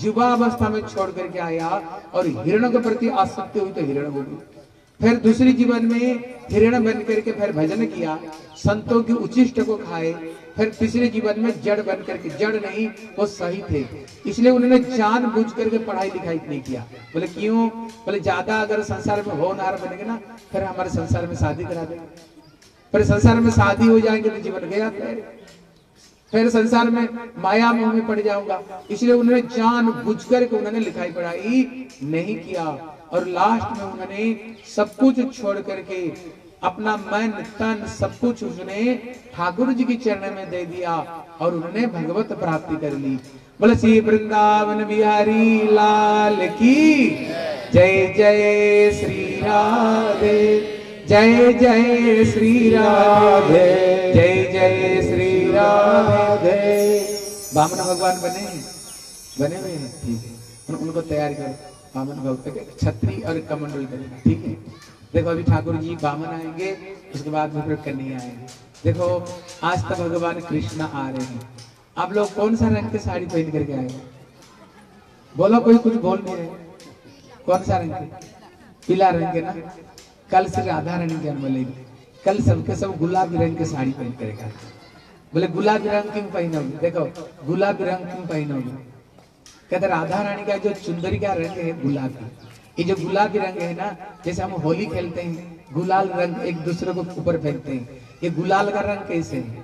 युवा अवस्था में छोड़ करके आया और हिरण के प्रति आसक्ति हुई तो हिरण हो गई। फिर दूसरी जीवन में हिरण बन करके फिर भजन किया, संतों की उचिष्ट को खाए, फिर तीसरे जीवन में जड़ बन करके, जड़ नहीं, वो सही थे। इसलिए उन्होंने जान बुझ करके पढ़ाई लिखाई नहीं किया। बोले, क्यों? बोले, ज़्यादा अगर संसार में होनहार बनेंगे ना, फिर हमारे संसार में शादी करा देंगे फिर संसार में शादी हो जाएँगे तो जीवन गया फिर। फिर संसार में माया मोह में पड़ जाऊँगा। इसलिए उन्होंने जान बुझ करके उन्होंने लिखाई पढ़ाई नहीं किया। और लास्ट में उन्होंने सब कुछ छोड़ करके अपना मन, तन सब कुछ उसने ठाकुर जी के चरण में दे दिया और उन्होंने भगवत प्राप्ति कर ली। बोले, श्री वृंदावन बिहारी लाल की जय जय श्री राधे, जय जय श्री राधे, जय जय श्री राधे। बामन भगवान बने बने हुए हैं, ठीक है। उनको तैयार करो। बामन छत्री और कमंडल करेंगे ठीक है? देखो अभी ठाकुर जी बामन आएँगे, उसके बाद में कन्हैया आएँगे देखो, आज तक भगवान कृष्ण आ रहे हैं। आप लोग कौन सा रंग के साड़ी पहन करके आए बोलो, कोई कुछ बोल नहीं रहे। कौन सा रंग के? पीला रंग के ना? कल से राधा रानी जन्म लेगी कल सबके सब गुलाबी रंग के साड़ी पहन करेगा बोले, गुलाबी रंग क्यों पहनोगे? देखो, गुलाबी रंग क्यों पहनोगे? कहते राधा रानी का जो चुंदरी का रंग है गुलाबी। ये जो गुलाबी रंग है ना, जैसे हम होली खेलते हैं, गुलाल रंग एक दूसरे को ऊपर फेंकते हैं। ये गुलाल का रंग कैसे है?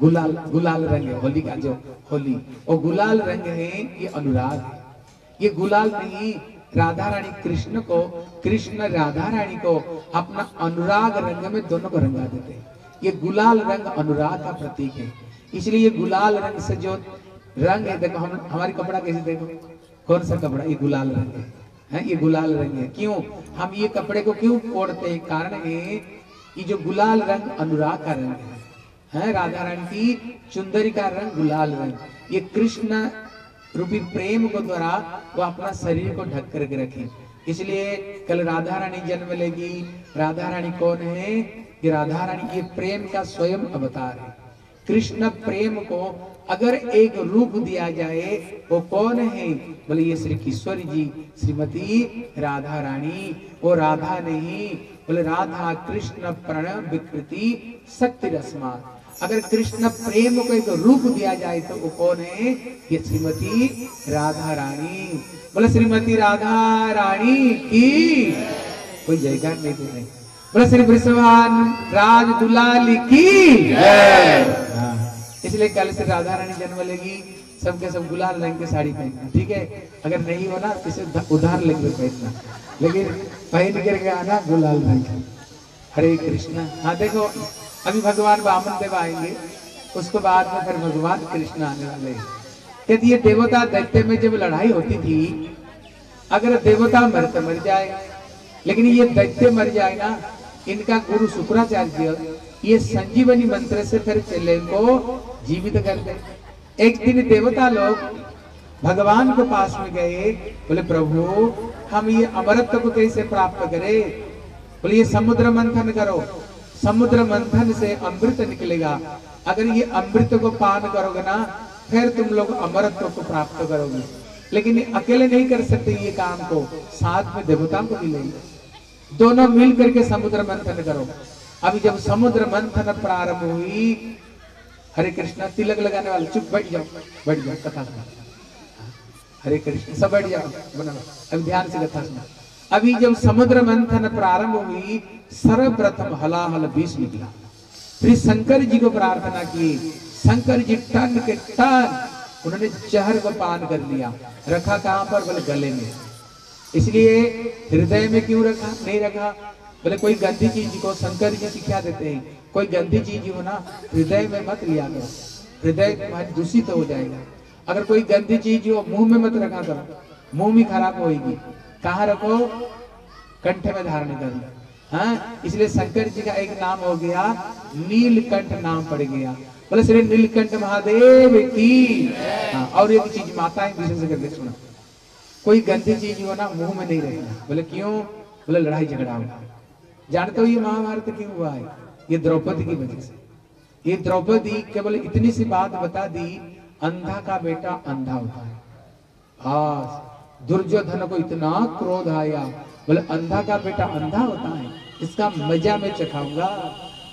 गुलाल गुलाल रंग है, होली का जो होली। और गुलाल रंग है ये अनुराग। ये गुलाल नहीं, राधा रानी कृष्ण को, कृष्ण राधा रानी को अपना अनुराग रंग में दोनों को रंगा देते हैं। ये गुलाल रंग अनुराग का प्रतीक है। इसलिए ये गुलाल रंग से जो रंग है, देखो, हम हमारी कपड़ा कैसे देखो? कौन सा कपड़ा? ये गुलाल रंग है। हैं, ये गुलाल रंग है। क्यों? हम ये कपड़े को क्यों ओढ़ते हैं? कारण है, ये जो गुलाल रंग अनुराग का रंग है। है राधा रानी की चुंदरी का रंग गुलाल रंग। ये कृष्ण रूपी प्रेम को द्वारा वो अपना शरीर को ढक करके रखे। इसलिए कल राधा रानी जन्म लेगी। राधा रानी कौन है? ये राधा रानी ये प्रेम का स्वयं अवतार है। कृष्ण प्रेम को अगर एक रूप दिया जाए वो कौन है? बोले ये श्री किशोर जी श्रीमती राधा रानी। वो राधा नहीं बोले राधा कृष्ण प्रणव विकृति शक्ति रस्मा। अगर कृष्ण प्रेम को एक रूप दिया जाए तो वो कौन है? ये श्रीमती राधा रानी। बोले श्रीमती राधा रानी की कोई जयकार नहीं दे रहे बोले श्री वृषभान राज दुलाली की हाँ। इसलिए कल से राधा रानी जन्म लेगी सबके सब गुलाल रंग की साड़ी पहनना, ठीक है? अगर नहीं हो ना तो इसे उधार लेकर पहनना। लेकिन पहन करके आना गुलाल रंग। हरे कृष्णा। हाँ देखो, अभी भगवान वामन देव आएँगे, उसके बाद में फिर भगवान कृष्ण आने वाले कहती ये देवता दैत्य में जब लड़ाई होती थी, अगर देवता मर तो मर जाए, लेकिन ये दैत्य मर जाए ना, इनका गुरु शुक्राचार्य ये संजीवनी मंत्र से फिर चले को जीवित कर दे। एक दिन देवता लोग भगवान के पास में गए, बोले, प्रभु, हम ये अमरत्व को कैसे प्राप्त करें? बोले, ये समुद्र मंथन करो। समुद्र मंथन से अमृत निकलेगा। अगर ये अमृत को पान करोगे ना, फिर तुम लोग अमरत्व को प्राप्त करोगे। लेकिन अकेले नहीं कर सकते ये काम को। साथ में देवताओं को मिलेंगे दोनों मिल करके समुद्र मंथन करो। अभी जब समुद्र मंथन प्रारंभ हुई हरे कृष्णा, तिलक लगाने वाले, चुप, बैठ जाओ। बैठ जाओ, कथा सुना हरे कृष्ण, सब बैठ जाओ। बना अभी ध्यान से कथा सुना अभी जब समुद्र मंथन प्रारंभ हुई, सर्वप्रथम हलाहल बीस निकला। फिर शंकर जी को प्रार्थना की, शंकर जी, टन के टन। उन्होंने जहर को पान कर लिया। रखा कहाँ पर? बोले, गले में। इसलिए हृदय में क्यों रखा? नहीं रखा? बोले, कोई गंदी चीज़ को शंकर जी सिखा देते हैं। कोई गंदी चीज़ हो ना हृदय में मत लिया करो। हृदय तुम्हारी दूषित हो जाएगा। अगर कोई गंदी चीज़ हो मुँह में मत रखा करो। मुँह भी खराब होगी कहा रखो? कंठ में धारण कर। लो हाँ इसलिए शंकर जी का एक नाम हो गया नीलकंठ नाम पड़ गया। बोले श्री नीलकंठ महादेव की। हाँ, और एक चीज़ माताएँ विशेष करके सुना। कोई गंदी चीज़ हो ना मुँह में नहीं रहेगा। बोले क्यों? बोले लड़ाई झगड़ा होगा। जानते हो ये महाभारत क्यों हुआ है? ये द्रौपदी की वजह से। ये द्रौपदी केवल इतनी सी बात बता दी, अंधा का बेटा अंधा होता है। हाँ दुर्योधन को इतना क्रोध आया, बोले, अंधा का बेटा अंधा होता है, इसका मज़ा मैं चखाऊँगा।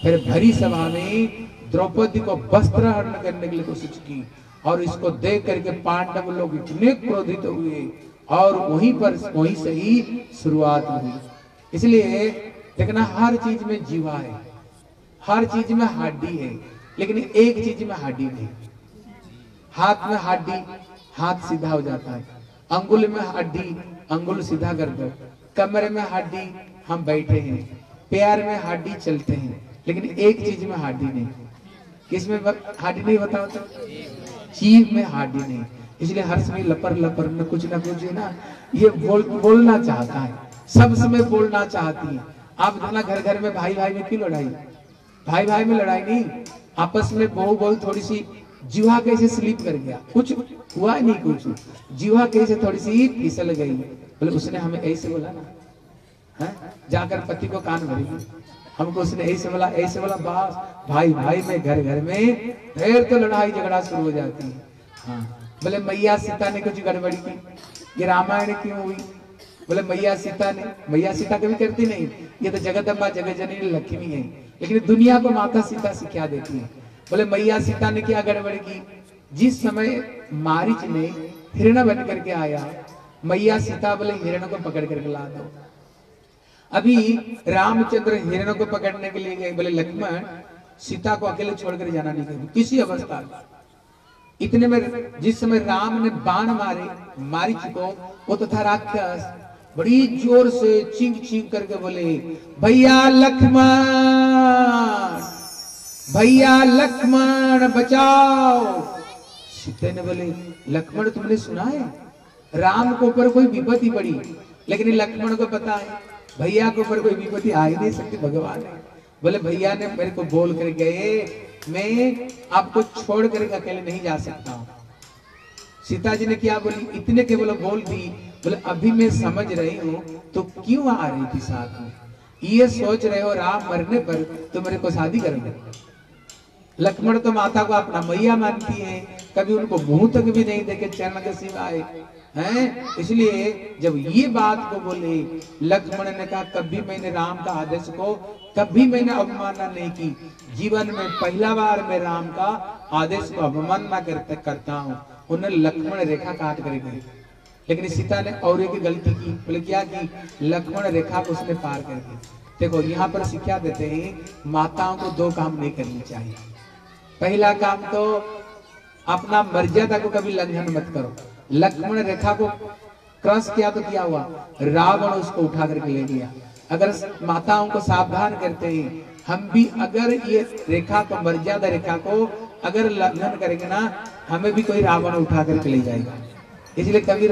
फिर भरी सभा में द्रौपदी को वस्त्र हरण करने के लिए कोशिश की, और इसको देख करके पांडव लोग इतने क्रोधित हुए, और वहीं पर, वहीं से ही शुरुआत हुई। इसलिए देखना, हर चीज़ में जीवा है। हर चीज़ में हड्डी है, लेकिन एक चीज़ में हड्डी नहीं। हाथ में हड्डी, हाथ सीधा हो जाता है। अंगुल में हड्डी, अंगुल सीधा कर दो। कमरे में हड्डी, हम बैठे हैं। पैर में हड्डी चलते हैं, लेकिन एक चीज़ में हड्डी नहीं। किसमें हड्डी नहीं बताओ तो? जीव में हड्डी नहीं। इसलिए हर समय लपर लपर में कुछ ना कुछ है ना, ये बोल, बोलना चाहता है। सब समय बोलना चाहती है। आप घर घर में भाई भाई में क्यों लड़ाई? भाई भाई में लड़ाई नहीं। आपस में बहु बहु थोड़ी सी जीवा कैसे स्लिप कर गया? कुछ हुआ नहीं कुछ। जीवा कैसे थोड़ी सी फिसल गई? बोले, उसने हमें ऐसे बोला ना, है? जाकर पति को कान भरी। हमको उसने ऐसे बोला ऐसे बोला, बस। भाई भाई में घर घर में फिर तो लड़ाई झगड़ा शुरू हो जाती है। हाँ। बोले, मैया सीता ने कुछ गड़बड़ी की? ये रामायण क्यों हुई? बोले, मैया सीता ने, मैया सीता कभी करती नहीं। ये तो जगदम्बा जगत जननी लक्ष्मी है। लेकिन दुनिया को माता सीता सिखा देती है? बोले, मैया सीता ने क्या गड़बड़ की? जिस समय मारिच ने हिरण बन करके आया, मैया सीता बोले, हिरण को पकड़ करके ला दो। अभी रामचंद्र हिरण को पकड़ने के लिए गए, बोले, लक्ष्मण, सीता को अकेले छोड़कर जाना नहीं कभी किसी अवस्था में। इतने में जिस समय राम ने बाण मारे, मारिच को, वो तो था राक्षस। बड़ी ज़ोर से चिंग चिंग करके बोले, भैया लक्ष्मण भैया लक्ष्मण, बचाओ। सीता ने बोले, लक्ष्मण, तुमने सुना है? राम को ऊपर कोई विपत्ति पड़ी, लेकिन लक्ष्मण को पता है। भैया के ऊपर कोई विपत्ति आ ही नहीं सकती, भगवान है। बोले, भैया ने मेरे को बोल कर गए, मैं आपको छोड़ कर अकेले नहीं जा सकता हूँ। सीता जी ने क्या बोली, इतने केवल बोल दी बोले, अभी मैं समझ रही हूँ तो क्यों आ रही थी साथ में? ये सोच रहे हो राम मरने पर तो मेरे को शादी करने लक्ष्मण तो माता को अपना मैया मानती है, कभी उनको मुँह तक भी नहीं देखे, चरण के सिवाय, हैं? इसलिए जब ये बात को बोले, लक्ष्मण ने कहा, कभी मैंने राम का आदेश को कभी मैंने अवमानना नहीं की। जीवन में पहला बार मैं राम का आदेश को अवमानना करता हूँ। उन्हें लक्ष्मण रेखा काट कर गई लेकिन सीता ने और एक गलती की, बोले, क्या की? लक्ष्मण रेखा को उसने पार कर दी। देखो, यहाँ पर शिक्षा देते हैं, माताओं को दो काम नहीं करनी चाहिए। पहला काम तो अपना मर्यादा को कभी लंघन मत करो। लक्ष्मण रेखा को क्रॉस किया तो क्या हुआ, रावण उसको उठा करके ले गया। अगर माताओं को सावधान करते हैं, हम भी अगर ये रेखा को, मर्यादा रेखा को अगर लंघन करेंगे ना, हमें भी कोई रावण उठा करके ले जाएगा। इसलिए कभी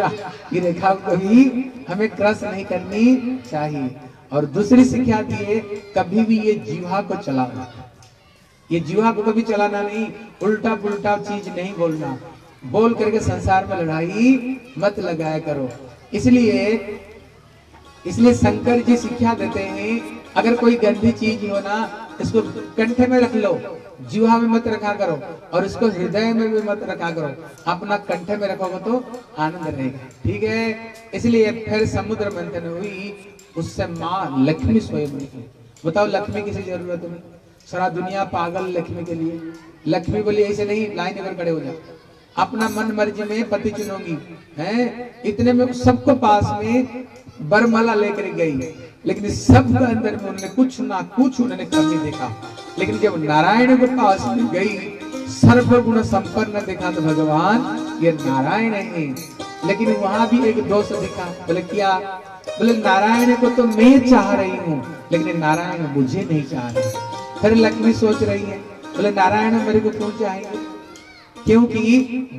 ये रेखा को भी हमें क्रॉस नहीं करनी चाहिए। और दूसरी शिक्षा दिए कभी भी ये जीवा को चलाना। ये जीवा को कभी चलाना नहीं उल्टा पुल्टा चीज़ नहीं बोलना। बोल करके संसार में लड़ाई मत लगाया करो। इसलिए इसलिए शंकर जी शिक्षा देते हैं, अगर कोई गंदी चीज़ हो ना, इसको कंठे में रख लो। जीवा में मत रखा करो और इसको हृदय में भी मत रखा करो। अपना कंठे में रखोगे तो आनंद रहेगा। ठीक है? इसलिए फिर समुद्र मंथन हुई, उससे माँ लक्ष्मी स्वयं निकली बताओ, लक्ष्मी किसी ज़रूरत में सारा दुनिया पागल लक्ष्मी के लिए। लक्ष्मी बोली, ऐसे नहीं, लाइन अगर खड़े हो जाओ अपना मन मर्ज़ी में पति चुनोगी, हैं? इतने में सबको पास में बरमाला लेकर गई लेकिन सबके अंदर में उन्होंने कुछ ना कुछ उन्होंने कमी देखा। लेकिन जब नारायण के पास में गई, सर्वगुण संपन्न देखा तो भगवान, ये नारायण है। लेकिन वहाँ भी एक दोष दिखा, बोले, क्या? बोले, नारायण को तो मैं चाह रही हूँ, लेकिन नारायण मुझे नहीं चाह रहे फिर लक्ष्मी सोच रही है, बोले, नारायण मेरे को क्यों चाहेंगे? क्योंकि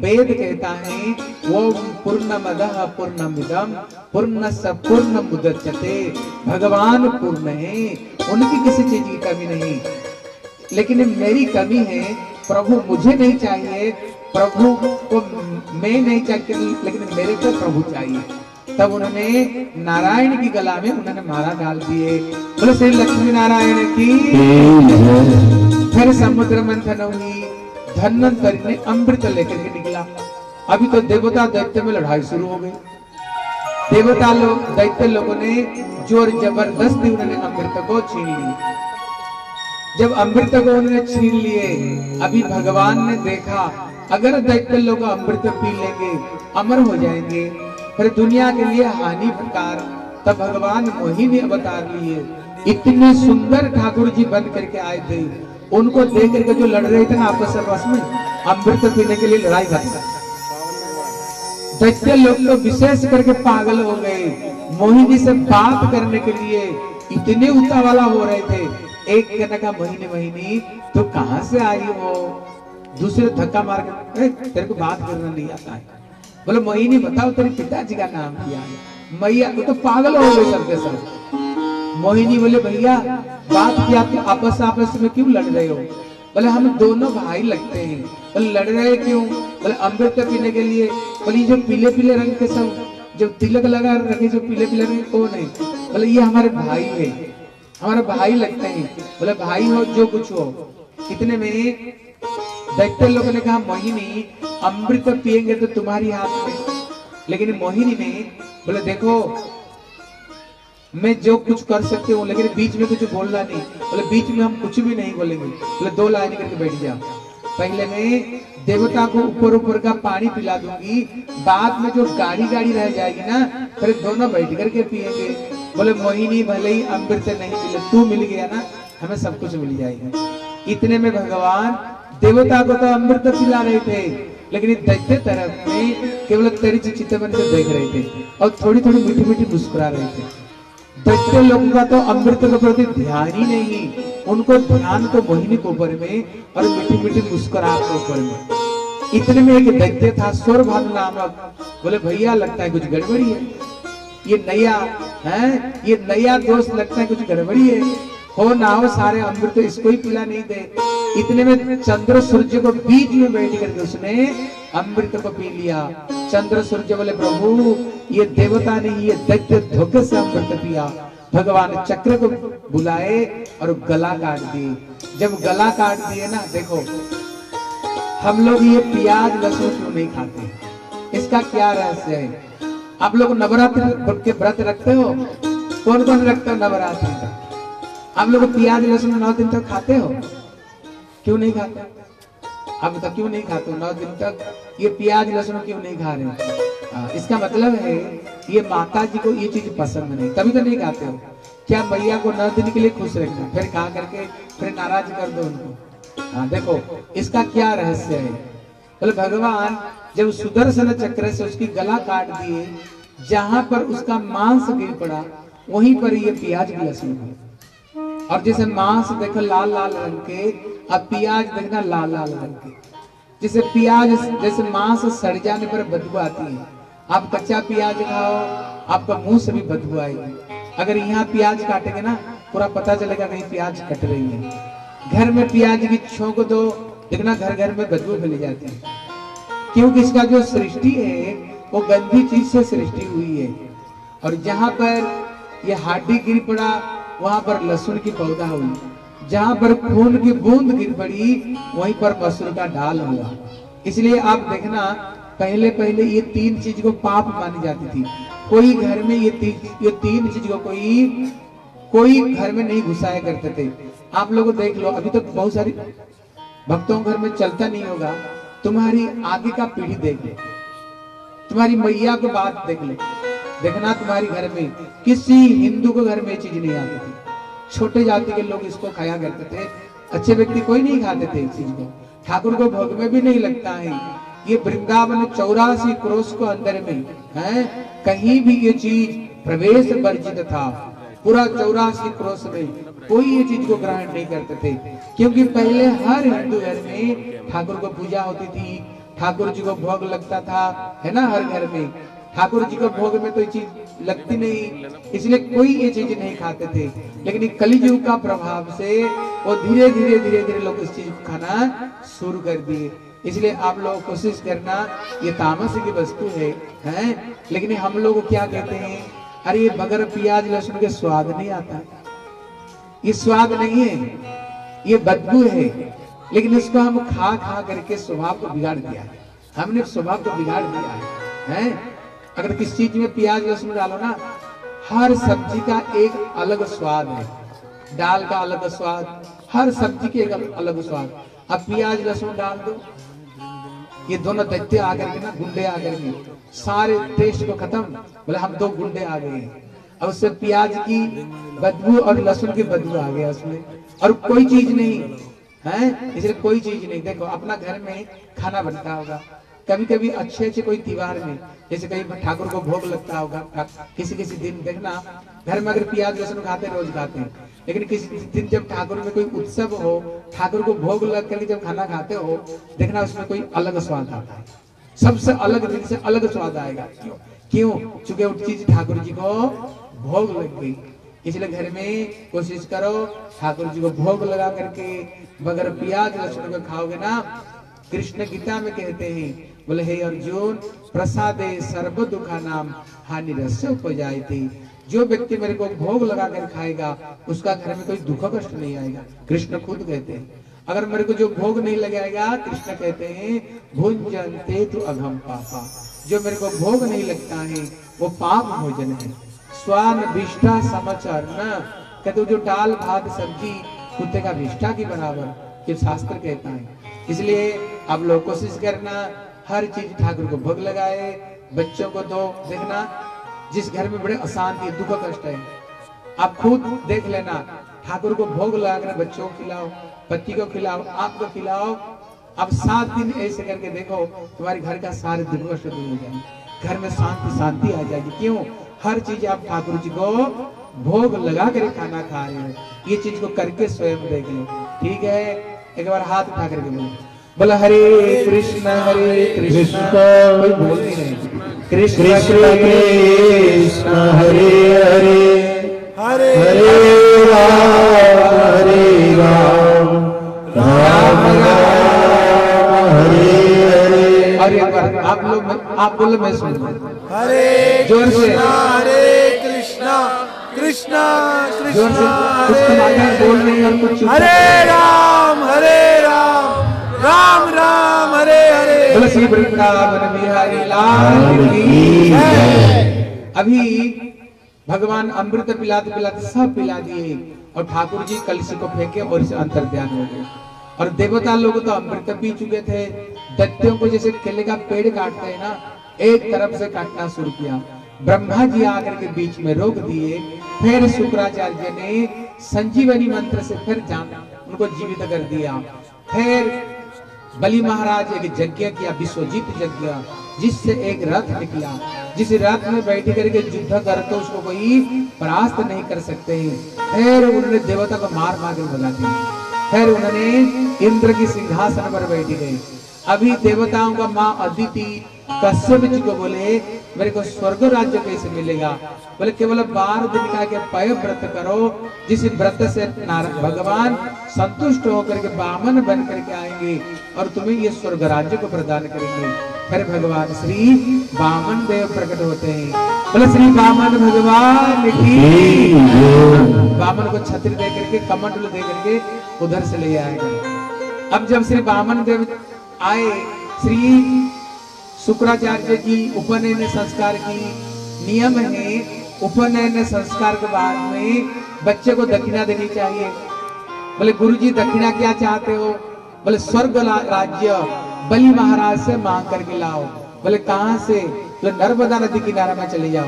वेद कहता है वो पूर्ण मद पूर्ण मिदम पूर्ण स पूर्ण मुदच्यते भगवान पूर्ण है उनकी किसी चीज़ की कमी नहीं। लेकिन मेरी कमी है प्रभु मुझे नहीं चाहिए प्रभु को मैं नहीं चाहिए लेकिन मेरे को प्रभु चाहिए। तब उन्होंने नारायण की गला में उन्होंने माला डाल दिए। बोले श्री लक्ष्मी नारायण की। फिर समुद्र मंथन हुई धन्वंतरि ने अमृत लेकर के निकला। अभी तो देवता दैत्य में लड़ाई शुरू हो गई। देवता लोग दैत्य लोगों ने ज़ोर ज़बरदस्ती उन्होंने अमृत को छीन लिया जब अमृत को उन्होंने छीन लिए, अभी भगवान ने देखा, अगर दैत्य लोग अमृत पी लेंगे, अमर हो जाएँगे, फिर दुनिया के लिए हानि प्रकार तब भगवान मोहिनी अवतार लिए। इतने सुंदर ठाकुर जी बन करके आए थे। उनको देख करके जो लड़ रहे थे ना आपस आपस में, अमृत पीने के लिए लड़ाई करते दैत्य लोग तो विशेष करके पागल हो गए। मोहिनी से बात करने के लिए इतने उतावला हो रहे थे। एक कहने का, मोहिनी मोहिनी तो कहाँ से आई हो? दूसरे धक्का मार के तेरे को बात करना नहीं आता है। बोले, मोहिनी, बताओ, तेरे पिताजी का नाम क्या है? मैया तो पागल हो गए सबके सब। मोहिनी बोले, भैया, बात कि आपस आपस में क्यों लड़ रहे हो? बोले, हम दोनों भाई लगते हैं। बोले, लड़ रहे क्यों? बोले, अमृत पीने के लिए। बोले जो पीले पीले रंग के सब, जो तिलक लगा रखे, जो पीले पीले रंग कौन है? बोले, ये हमारे भाई है। हमारे भाई लगते हैं। बोले, भाई हो, जो कुछ हो। इतने में दैत्य लोगों ने कहा, मोहिनी, अमृत पिएँगे तो तुम्हारी हाथ में। लेकिन मोहिनी ने बोले, देखो मैं जो कुछ कर सकते हूँ, लेकिन बीच में कुछ बोलना नहीं। बोले, बीच में हम कुछ भी नहीं बोलेंगे। बोले, दो लाइन करके बैठ जाओ पहले मैं देवता को ऊपर ऊपर का पानी पिला दूँगी। बाद में जो गाड़ी गाड़ी रह जाएगी ना, फिर दोनों बैठ करके पिएँगे बोले, मोहिनी, भले ही अमृत नहीं मिले, तू मिल गया ना, हमें सब कुछ मिल जाएगा। इतने में भगवान देवता को तो अमृत पिला रहे थे, लेकिन दैत्य तरफ़ में केवल तेरी चितवन से देख रहे थे और थोड़ी थोड़ी मीठी मीठी मुस्कुरा रहे थे। दैत्य लोगों का तो अमृत के प्रति ध्यान ही नहीं। उनको ध्यान तो मोहिनी के ऊपर में और मीठी मीठी मुस्कुराहट के ऊपर में। इतने में एक दैत्य था सौरभानु नामक बोले, भैया, लगता है कुछ गड़बड़ी है। ये नया, है? ये नया दोस्त लगता है कुछ गड़बड़ी है। हो ना हो, सारे अमृत इसको ही पिला नहीं दे। इतने में चंद्र, सूर्य को बीच में बैठ करके उसने अमृत को पी लिया चंद्र सूर्य बोले प्रभु, ये देवता ने ये दैत्य धोखे से अमृत पिया। भगवान चक्र को बुलाए और गला काट दिए जब गला काट दिए ना, देखो, हम लोग ये प्याज, लहसुन क्यों नहीं खाते। इसका क्या रहस्य है? आप लोग नवरात्र के व्रत रखते हो? कौन कौन रखते हो नवरात्रि आप लोग प्याज, लहसुन नौ दिन तक खाते हो? क्यों नहीं खाते? अब तक क्यों नहीं खाते? नौ दिन तक ये प्याज लहसुन क्यों नहीं खा रहे? आ, इसका मतलब है ये माता जी को ये चीज़ पसंद नहीं। तभी तो नहीं खाते हो। क्या मैया को नौ दिन के लिए खुश रखना फिर खा करके फिर नाराज़ कर दो उनको। हाँ देखो इसका क्या रहस्य है? बोले भगवान जब सुदर्शन चक्र से उसकी गला काट दिए जहाँ पर उसका मांस गिर पड़ा वहीं पर ये प्याज भी लहसुन हुआ। और जैसे मांस देखो लाल लाल रंग के अब प्याज देखना लाल लाल रंग के। जैसे प्याज जैसे मांस सड़ जाने पर बदबू आती है। आप कच्चा प्याज खाओ, आपका मुँह से भी बदबू आएगी। अगर यहाँ प्याज काटेंगे ना, पूरा पता चलेगा कहीं प्याज कट रही है। घर में प्याज की छोंक दो, देखना घर घर में बदबू फैली जाती है। क्योंकि इसका जो सृष्टि है, वो गंदी चीज़ से सृष्टि हुई है। और जहाँ पर ये हाडी गिर पड़ा, वहाँ पर लहसुन की पौधा हुई। जहाँ पर खून की बूंद गिर पड़ी, वहीं पर मसूर का डाल हुआ इसलिए आप देखना, पहले पहले ये तीन चीज़ को पाप मानी जाती थी। कोई घर में ये तीन ये तीन चीज़ को कोई कोई घर में नहीं घुसाया करते थे। आप लोग देख लो, अभी तक तो बहुत सारी भक्तों घर में चलता नहीं होगा। तुम्हारी आगे का पीढ़ी देख लो। तुम्हारी मैया को बात देख लो। देखना तुम्हारी घर में, किसी हिंदू को घर में चीज़ नहीं आती थी। छोटे जाति के लोग इसको खाया करते थे। अच्छे व्यक्ति कोई नहीं खाते थे इस चीज़ को। ठाकुर को भोग में भी नहीं लगता है। ये वृंदावन चौरासी क्रोश को अंदर में है। कहीं भी ये चीज़ प्रवेश वर्जित था। पूरा चौरासी क्रोश में कोई ये चीज़ को ग्रहण नहीं करते थे। क्योंकि पहले हर हिंदू घर में ठाकुर को पूजा होती थी। ठाकुर जी को भोग लगता था, है ना, हर घर में। ठाकुर जी को भोग में तो ये चीज़ लगती नहीं। इसलिए कोई ये चीज़ नहीं खाते थे। लेकिन कलियुग का प्रभाव से वो धीरे धीरे धीरे धीरे लोग इस चीज़ खाना शुरू कर दिए। इसलिए आप लोग कोशिश करना, ये तामस की वस्तु है, हैं? लेकिन हम लोग क्या कहते हैं? अरे, ये बगैर प्याज, लहसुन के स्वाद नहीं आता। ये स्वाद नहीं है, ये बदबू है। लेकिन इसको हम खा खा करके स्वभाव को बिगाड़ दिया है। हमने स्वभाव को बिगाड़ दिया हैं? अगर किस चीज़ में प्याज लहसुन डालो ना, हर सब्ज़ी का एक अलग स्वाद है। दाल का अलग स्वाद, हर सब्ज़ी के एक अलग स्वाद। अब प्याज लहसुन डाल दो। ये दोनों दैत्य आकर के ना, गुंडे आकर के सारे टेस्ट को खत्म। बोले, हम दो गुंडे आ गए हैं। अब उससे प्याज की बदबू और लहसुन की बदबू आ गया उसमें। और कोई चीज़ नहीं, है? इसलिए कोई चीज़ नहीं। देखो, अपना घर में खाना बनता होगा। कभी कभी अच्छे अच्छे कोई त्योहार में, जैसे कहीं ठाकुर को भोग लगता होगा किसी किसी दिन देखना घर में अगर प्याज, लहसुन खाते रोज खाते हैं। लेकिन किसी दिन जब ठाकुर में कोई उत्सव हो, ठाकुर को भोग लग करके जब खाना खाते हो, देखना उसमें कोई अलग स्वाद आता है। सबसे अलग दिन से अलग स्वाद आएगा। क्यों? क्यों? चूँकि उस चीज़ ठाकुर जी को भोग लग गई। इसलिए घर में कोशिश करो, ठाकुर जी को भोग लगा करके, बगैर प्याज, लहसुन को खाओगे ना, कृष्ण गीता में कहते हैं बोले, हे अर्जुन, प्रसादे सर्व दुखा नाम हानि रस्य उपजाई थी। जो व्यक्ति मेरे को भोग लगा कर खाएगा, उसका घर में कोई दुख कष्ट नहीं आएगा। कृष्ण खुद कहते हैं। अगर मेरे को जो भोग नहीं लगाएगा, कृष्ण कहते हैं भुंजनते तो अघम पापा। जो मेरे को भोग नहीं लगता है, वो पाप भोजन है। स्वान विष्ठा समाचार न कहते, जो दाल, भात, सब्ज़ी, कुत्ते का विष्ठा के बराबर, ये शास्त्र कहता है। इसलिए आप लोग कोशिश करना हर चीज़ ठाकुर को भोग लगाए, बच्चों को दो, देखना, जिस घर में बड़े अशांति दुख कष्ट है। आप खुद देख लेना, ठाकुर को भोग लगाकर बच्चों को खिलाओ, पति को खिलाओ, आपको खिलाओ। अब सात दिन ऐसे करके देखो, तुम्हारे घर का सारे दुख कष्ट दूर हो जाएँगे। घर में शांति शांति आ जाएगी। क्यों? हर चीज़ आप ठाकुर जी को भोग लगा कर खाना खा रहे हो। ये चीज़ को करके स्वयं देख लो। ठीक है? एक बार हाथ उठा करके बोलो। बोला हरे कृष्ण हरे कृष्ण। कोई बोल नहीं कृष्ण कृष्ण कृष्ण हरे हरे हरे। हरे राम हरे राम। राम राम हरे हरे। और एक बार आप लोग आप बोलो मैं सुन हरे ज़ोर से। हरे कृष्णा कृष्णा ज़ोर से। कृष्णा आगे हरे बोल नहीं और कुछ हरे राम हरे राम राम हरे हरे। श्री वृंदावन बिहारी लाल की जय। अभी भगवान अमृत पिलाते पिलाते सब पिला दिए। और ठाकुर जी कलश को फेंके और इसे अंतर ध्यान हो गए। और देवता लोग तो अमृत पी चुके थे। दैत्यों को जैसे केले का पेड़ काटते हैं ना एक तरफ़ से काटना शुरू किया। ब्रह्मा जी आकर के बीच में रोक दिए। फिर शुक्राचार्य ने संजीवनी मंत्र से फिर जान उनको जीवित कर दिया। फिर बलि महाराज एक यज्ञ किया, विश्वजीत यज्ञ, जिससे एक रथ निकला। जिस रथ में बैठ करके युद्ध कर तो उसको कोई परास्त नहीं कर सकते। फिर उन्होंने देवता को मार मार कर भगा दिया फिर उन्होंने इंद्र की सिंहासन पर बैठ गए। अभी देवताओं का माँ अदिति कश्यप जी को बोले, मेरे को स्वर्ग राज्य कैसे मिलेगा? बोले, केवल बारह दिन का के पय व्रत करो, जिस व्रत से भगवान संतुष्ट होकर के बामन बन करके आएँगे और तुम्हें ये स्वर्ग राज्य को प्रदान करेंगे। फिर भगवान श्री बामन देव प्रकट होते हैं। बोले, श्री बामन भगवान बामन को छत्र दे करके, कमंडल दे करके उधर से ले आएगा अब जब श्री बामन देव आए, श्री शुक्राचार्य जी उपनयन संस्कार की नियम है, उपनयन संस्कार के बाद में बच्चे को दक्षिणा देनी चाहिए। बोले, गुरुजी, दक्षिणा क्या चाहते हो? बोले, स्वर्ग राज्य, बलि महाराज से मांग करके लाओ। बोले, कहाँ से? बोले, नर्मदा नदी किनारे में चले जाओ।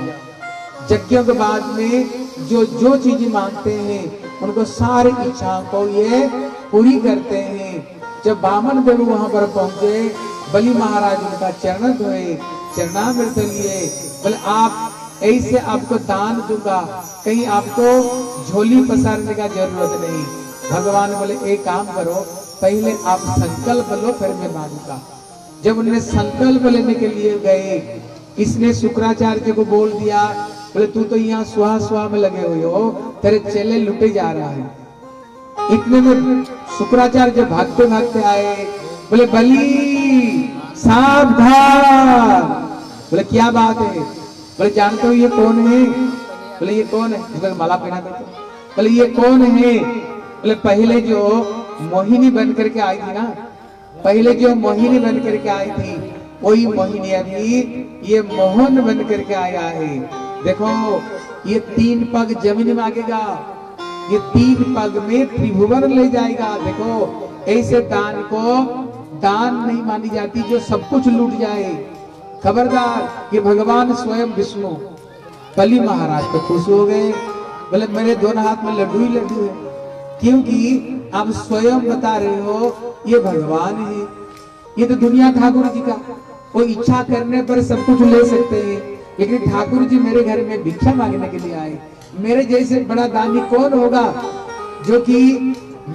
यज्ञों के बाद में जो जो चीज़ मांगते हैं, उनको सारी इच्छाओं को ये पूरी करते हैं। जब बामन गुरु वहाँ पर पहुँचे बलि महाराज उनका चरण धोए चरणामृत लिए बोले, आप, ऐसे आपको दान दूँगा। कहीं आपको झोली पसारने का ज़रूरत नहीं। भगवान बोले, एक काम करो, पहले आप संकल्प लो, फिर मैं मांगूँगा। जब उन्होंने संकल्प लेने के लिए गए, इसने शुक्राचार्य को बोल दिया, बोले, तू तो यहाँ सुहा सुहा में लगे हुए हो, तेरे चेले लुटे जा रहा है। इतने में शुक्राचार्य भागते भागते आए। बोले, बली सावधान। बोले, क्या बात है? बोले, जानते हो ये कौन है? बोले, ये कौन है? इसमें माला पहना करते बोले, ये कौन है? बोले, पहले जो मोहिनी बन करके आई थी ना, पहले जो मोहिनी बन करके आई थी, वही मोहिनी अभी ये मोहन बन करके आया है। देखो, ये तीन पग ज़मीन मांगेगा ये तीन पग में त्रिभुवन ले जाएगा। देखो, ऐसे दान को दान नहीं मानी जाती, जो सब कुछ लूट जाए। खबरदार ये भगवान स्वयं विष्णु। बलि महाराज तो खुश हो गए। बोले, मेरे दोनों हाथ में लड्डू ही लड्डू है। क्योंकि आप स्वयं बता रहे हो, ये भगवान है। ये तो दुनिया ठाकुर जी का। वो इच्छा करने पर सब कुछ ले सकते हैं। लेकिन ठाकुर जी मेरे घर में भिक्षा मांगने के लिए आए। मेरे जैसे बड़ा दानी कौन होगा, जो कि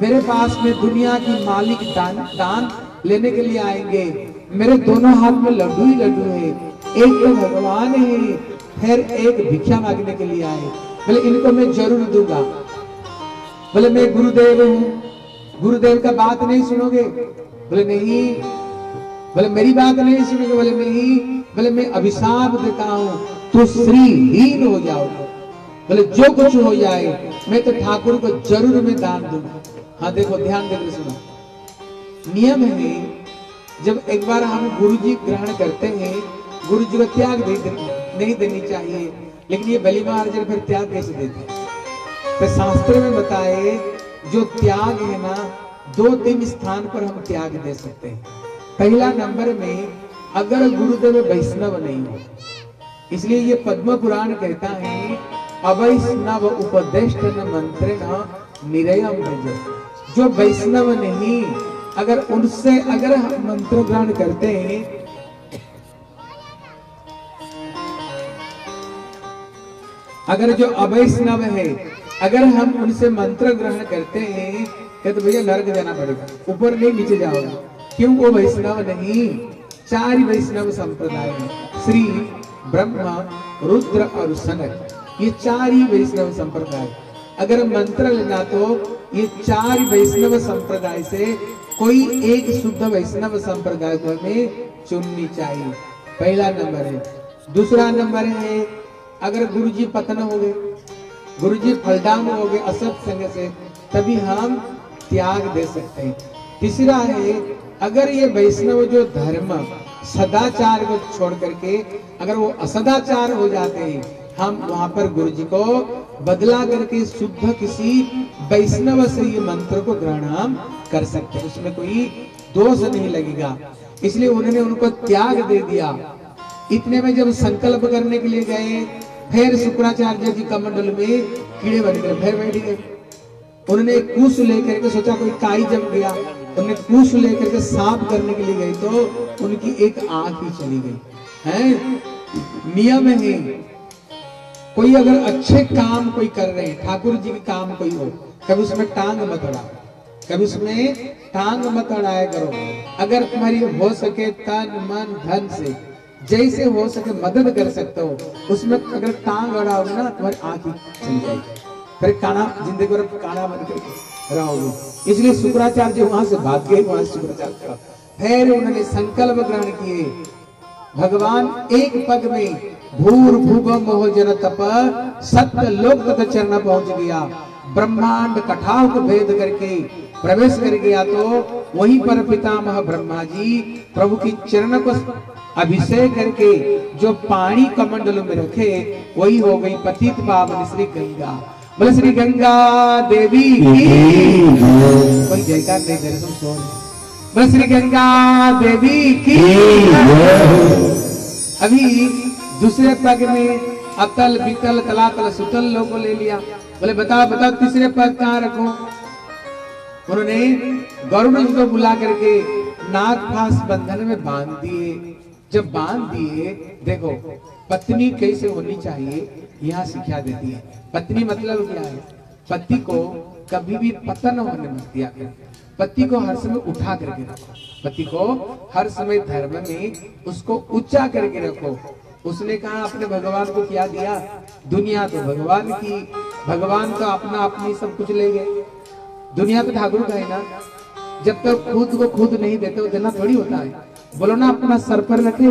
मेरे पास में दुनिया की मालिक दान दान लेने के लिए आएँगे। मेरे दोनों हाथ में लड्डू ही लड्डू है। एक तो भगवान है, फिर एक भिक्षा मांगने के लिए आए। बोले, इनको मैं ज़रूर दूँगा। बोले, मैं गुरुदेव हूँ। गुरुदेव का बात नहीं सुनोगे? बोले, नहीं। बोले, मेरी बात नहीं सुनोगे? बोले, नहीं। बोले, मैं अभिशाप देता हूँ। तो श्रीहीन हो जाओगे बोले, जो कुछ हो जाए, मैं तो ठाकुर को ज़रूर मैं दान दूँगा। हाँ देखो, ध्यान देकर सुनो। नियम है। जब एक बार हम गुरु जी ग्रहण करते हैं गुरु जी को त्याग नहीं देनी चाहिए। लेकिन ये बलि महाराज ने फिर त्याग कैसे देते तो शास्त्र में बताए, जो त्याग है ना, दो तीन स्थान पर हम त्याग दे सकते हैं। पहला नंबर में, अगर गुरुदेव वैष्णव नहीं हो। इसलिए ये पद्म पुराण कहता है, अवैष्णव उपदेष्ट न निरयम जो वैष्णव नहीं अगर उनसे अगर हम मंत्र ग्रहण करते हैं, अगर जो अवैष्णव है, अगर हम उनसे मंत्र ग्रहण करते हैं, कहते भैया, नरक जाना पड़ेगा, ऊपर नहीं, नीचे जाओगे। क्यों? वो वैष्णव नहीं, चार वैष्णव संप्रदाय है, श्री, ब्रह्मा, रुद्र और सनक ये चार ही वैष्णव संप्रदाय। अगर मंत्र लेना तो ये चार वैष्णव संप्रदाय से कोई एक शुद्ध वैष्णव संप्रदाय को हमें चुननी चाहिए। पहला नंबर है। दूसरा नंबर है, अगर गुरु जी पतन हो गए गुरु जी फलदान हो गए असत संग से, तभी हम त्याग दे सकते हैं। तीसरा है, अगर ये वैष्णव जो धर्म, सदाचार को छोड़ करके अगर वो असदाचार हो जाते हैं हम वहाँ पर गुरु जी को बदला करके शुद्ध किसी वैष्णव से ये मंत्र को ग्रहण हम कर सकते उसमें कोई दोष नहीं लगेगा। इसलिए उन्होंने उनको त्याग दे दिया। इतने में जब संकल्प करने के लिए गए, फिर शुक्राचार्य जी कमंडल में कीड़े गए, फिर बैठ गए। उन्होंने कुश लेकर के सोचा कोई काई जम गया। उन्होंने कुश लेकर के साफ़ करने के लिए गए तो उनकी एक आँख ही चली गई। है? नियम है। कोई अगर अच्छे काम कोई कर रहे हैं, ठाकुर जी के काम कोई हो, कभी उसमें टांग मत अड़ाओ कभी उसमें टांग मत अड़ाया करो। अगर तुम्हारी हो सके तन मन धन से, जैसे हो सके मदद कर सकते हो, उसमें अगर टांग अड़ाओगे ना, तुम्हारी आँख चली जाएगी। फिर काना, ज़िंदगी भर काना बन के रहोगे। इसलिए शुक्राचार्य वहाँ से भाग गए, वहाँ शुक्राचार्य फिर उन्होंने संकल्प ग्रहण किए भगवान एक पग में भूर भूग मोह जन तप सत्य लोक तक चरण पहुँच गया। ब्रह्मांड कठाव को भेद करके प्रवेश कर गया तो वहीं पर पितामह ब्रह्मा जी प्रभु की चरण को अभिषेक करके जो पानी कमंडलों में रखे वही हो गई पतित पावन श्री गंगा। बोले श्री गंगा देवी की कोई जयकार नहीं दे रहे तुम सो रहे श्री गंगा देवी की अभी दूसरे पग में अतल बितल तलातल सुतल लोग को ले लिया। बोले बताओ बताओ तीसरे पग कहाँ रखो? उन्होंने गरुड़ को बुला करके नाग फांस बंधन में बाँध दिए। जब बाँध दिए देखो पत्नी कैसे होनी चाहिए यहाँ सिखा देती है। पत्नी मतलब क्या है? पति को कभी भी पतन होने मत दिया कर। पति को हर समय उठा करके रखो। पति को हर समय धर्म में उसको ऊँचा करके रखो। उसने कहा अपने भगवान को क्या दिया? दुनिया तो भगवान की। भगवान का अपना अपनी सब कुछ ले गए। दुनिया तो ठाकुर का है ना? जब तक तो खुद को खुद नहीं देते वो देना थोड़ी होता है। बोलो ना, अपना सर पर रखे।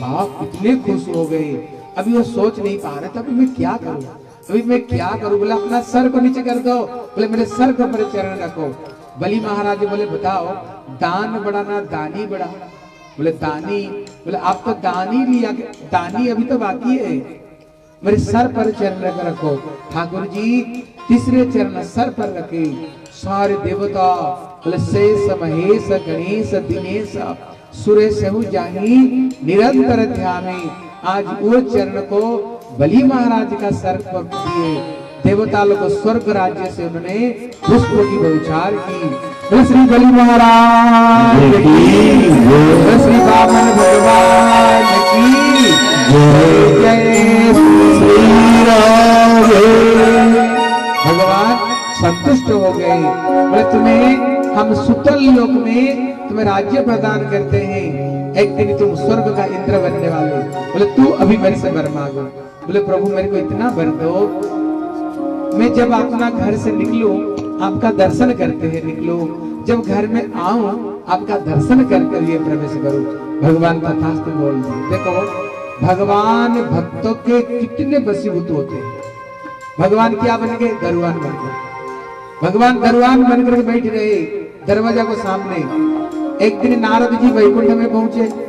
वाह इतने खुश हो गए। अभी वो सोच नहीं पा रहे अभी मैं क्या करूँ? अभी मैं क्या करूँ? बोले, अपना सर को नीचे कर दो। बोले, मेरे सर को चरण रखो। बलि महाराज बोले, बताओ, दान बड़ा ना दानी बड़ा? बोले, दानी। बोले, आप तो दानी लिया दानी अभी तो बाकी है। मेरे सर पर चरण रख रखो। ठाकुर जी, तीसरे चरण सर पर रखे। सारे देवता बोले, शेष महेश, गणेश, दिनेश, सुरेश जाही, निरंतर ध्यान आज वो चरण को बलि महाराज का सर पर दिए देवता लोग स्वर्ग राज्य से उन्होंने पुष्प की बहुचार की। श्री बलि महाराज की। श्री बामन भगवान की। जय भगवान संतुष्ट हो गए। बोले तुम्हें हम सुतल लोक में तुम्हें राज्य प्रदान करते हैं। एक दिन तुम स्वर्ग का इंद्र बनने वाले। बोले, तू अभी मेरे से वर मांगो। बोले, प्रभु मेरे को इतना वर दो मैं जब अपना घर से निकलूं, आपका दर्शन करते हुए निकलूं, जब घर में आऊँ, आपका दर्शन करते हुए प्रवेश करूँ। भगवान का बोल देखो, भगवान भक्तों के कितने बसीभूत होते हैं। भगवान क्या बन गए? दरवान बन गए। भगवान दरवान बनकर बैठ रहे। दरवाज़ा को सामने। एक दिन नारद जी वैकुंठ में पहुँचे।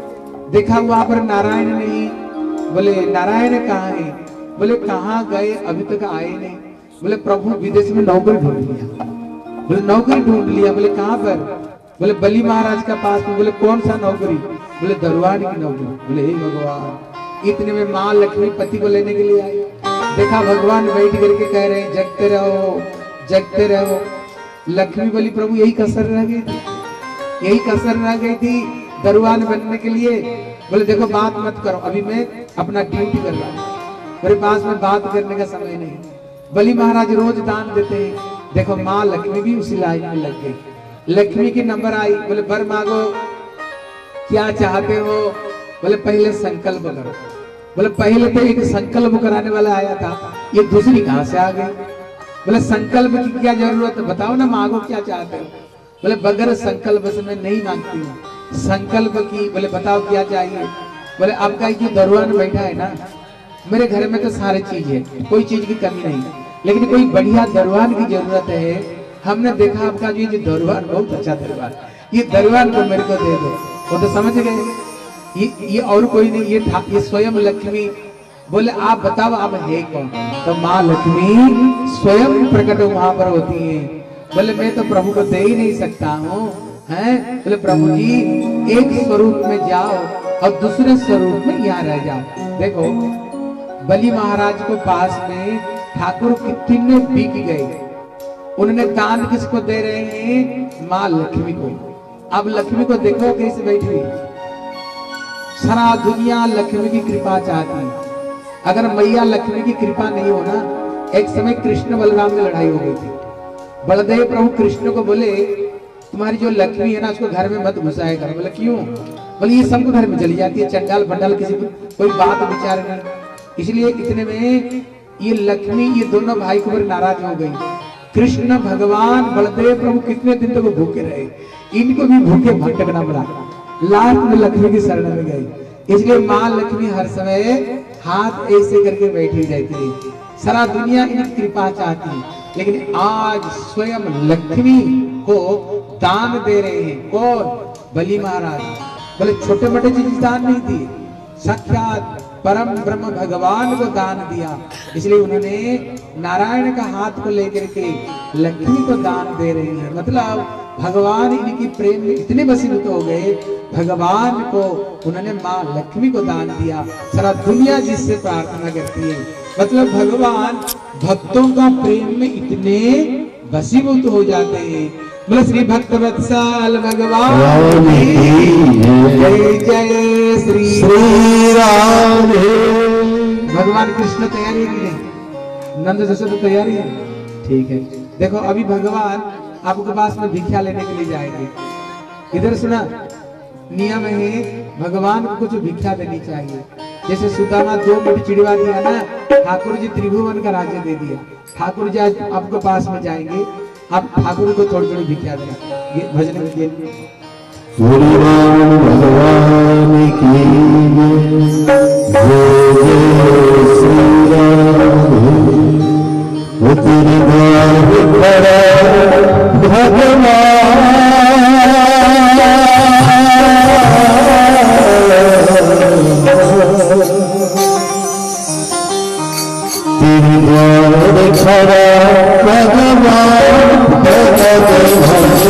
देखा वहाँ पर नारायण नहीं। बोले, नारायण कहा है? बोले, कहाँ गए? अभी तक आए नहीं। बोले, प्रभु, विदेश में नौकरी ढूंढ लिया। बोले, नौकरी ढूंढ लिया? बोले, कहाँ पर? बोले, बली महाराज का पास में। बोले, कौन सा नौकरी? बोले, दरबार की नौकरी। बोले, हे भगवान, इतने में माँ लक्ष्मी पति को लेने के लिए आई। देखा, भगवान बैठ करके कह रहे हैं, जगते रहो जगते रहो। लक्ष्मी बोली, प्रभु, यही कसर रह गई थी। यही कसर रह गई थी दरबान बनने के लिए। बोले, देखो, बात मत करो। अभी मैं अपना ड्यूटी कर रहा हूँ। मेरे पास में बात करने का समय नहीं बलि महाराज रोज दान देते हैं। देखो, माँ लक्ष्मी भी उसी लाइन में लग गई। लक्ष्मी की नंबर आई, बोले, बर मांगो, क्या चाहते हो? बोले, पहले संकल्प करो। बोले, पहले तो एक संकल्प कराने वाला आया था, ये दूसरी कहाँ से आ गई? बोले, संकल्प की क्या ज़रूरत है? बताओ ना, मांगो क्या चाहते हो? बोले, बगैर संकल्प से मैं नहीं मांगती हूँ। संकल्प की, बोले, बताओ क्या चाहिए? बोले, आपका जो दरबान बैठा है ना मेरे घर में तो सारी चीज़ है, कोई चीज़ की कमी नहीं। लेकिन कोई बढ़िया दरबार की ज़रूरत है, हमने देखा आपका जो दरबार, बहुत अच्छा दरबार। ये दरबार को मेरे को दे दो। वो तो समझ गए? ये ये और कोई नहीं, ये था, ये स्वयं लक्ष्मी। बोले, आप बताओ, आप है कौन? तो माँ लक्ष्मी स्वयं प्रकट वहाँ पर होती है। बोले, मैं तो प्रभु को दे ही नहीं सकता हूँ, हैं? बोले, प्रभु जी, एक स्वरूप में जाओ और दूसरे स्वरूप में यहाँ रह जाओ। देखो बलि महाराज को पास में ठाकुर कितने बिक गए। उन्होंने दान किसको दे रहे हैं? माँ लक्ष्मी को। अब लक्ष्मी को देखो कैसे बैठी हुई सारा दुनिया लक्ष्मी की कृपा चाहती है। अगर मैया लक्ष्मी की कृपा नहीं हो ना, एक समय कृष्ण बलराम में लड़ाई हो गई थी। बलदेव प्रभु कृष्ण को बोले, तुम्हारी जो लक्ष्मी है ना, उसको घर में मत घुसाया कर। बोले, क्यों? बोले, ये सबको घर में चली जाती है। चंडाल बंडाल किसी कोई बात विचार नहीं। इसलिए इतने में ये लक्ष्मी, ये दोनों भाई को नाराज़ हो गई। कृष्ण, भगवान, बलदेव प्रभु कितने दिन तक भूखे रहे? इनको भी भूखे भटकना पड़ा। लास्ट में लक्ष्मी की शरण में गई इसलिए माँ लक्ष्मी हर समय हाथ ऐसे करके बैठी रहती है। सारा दुनिया इनकी कृपा चाहती है। लेकिन आज स्वयं लक्ष्मी को दान दे रहे हैं। कौन? बलि महाराज। बोले छोटे मोटे चीज़ दान नहीं दी साक्षात परम ब्रह्म भगवान को दान दिया। इसलिए उन्होंने नारायण का हाथ को लेकर के लक्ष्मी को दान दे रहे हैं। मतलब भगवान इनकी प्रेम में इतने वसीभूत हो गए, भगवान को उन्होंने माँ लक्ष्मी को दान दिया। सारा दुनिया जिससे प्रार्थना करती है। मतलब भगवान भक्तों का प्रेम में इतने वसीभूत हो जाते हैं। बोले श्री भक्त वत्सल भगवान जय जय श्री श्री राम भगवान कृष्ण तैयारी है कि नहीं नंद जसोद तैयारी है। ठीक है। देखो अभी भगवान आपके पास में भिक्षा लेने के लिए जाएँगे। इधर सुना नियम है भगवान को कुछ भिक्षा देनी चाहिए। जैसे सुदामा दो मिनट चिड़वा दिया ना ठाकुर जी त्रिभुवन का राज्य दे दिया। ठाकुर जी आज आपके पास में जाएँगे। आप ठाकुर को थोड़ी थोड़ी भिक्षा देना ये भजन दे भगवान की भगवान तेरी खड़ा भगत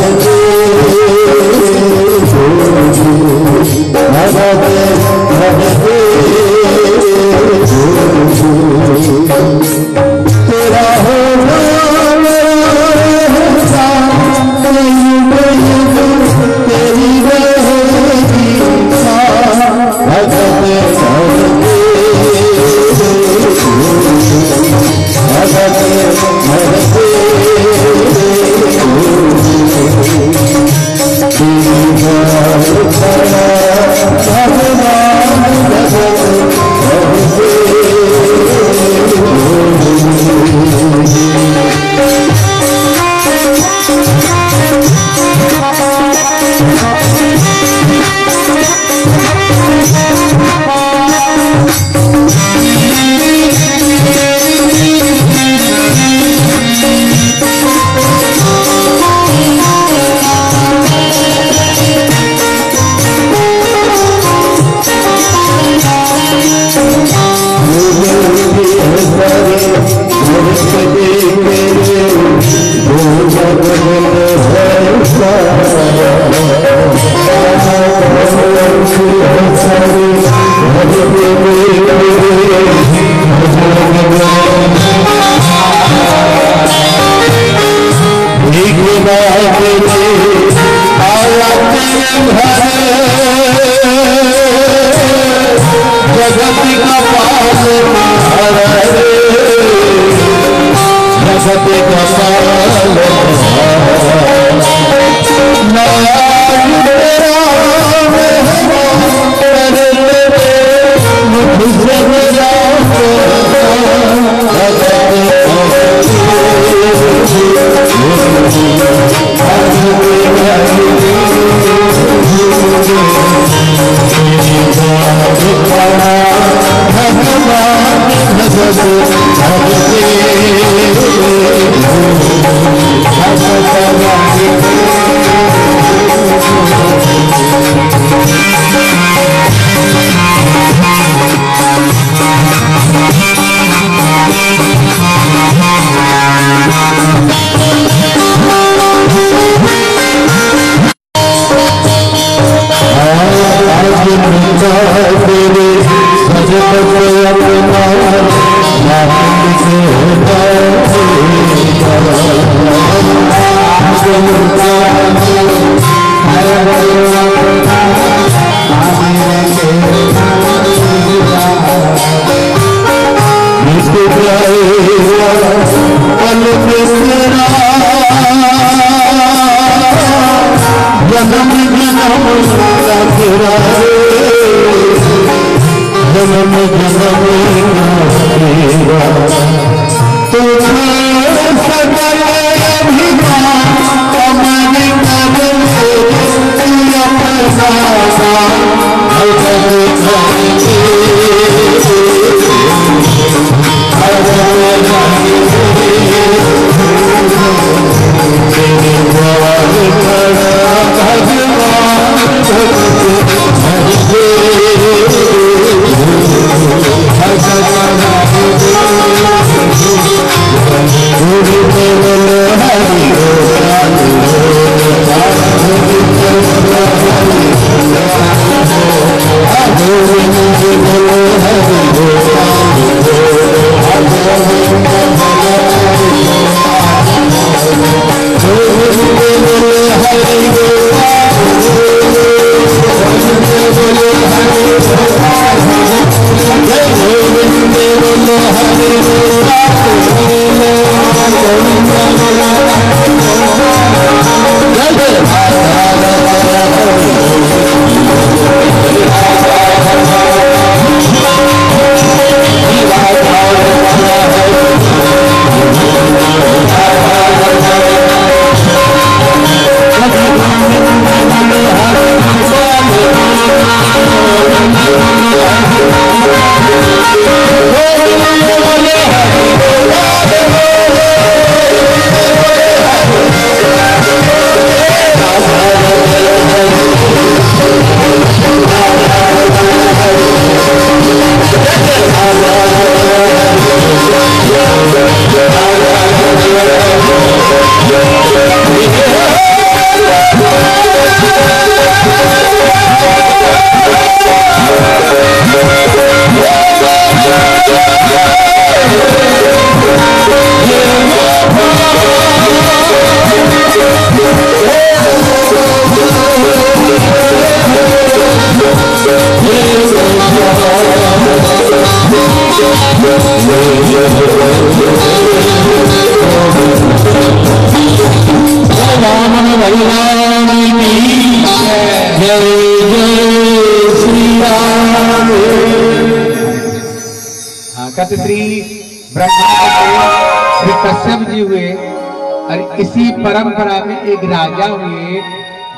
इसी परंपरा में एक राजा हुए,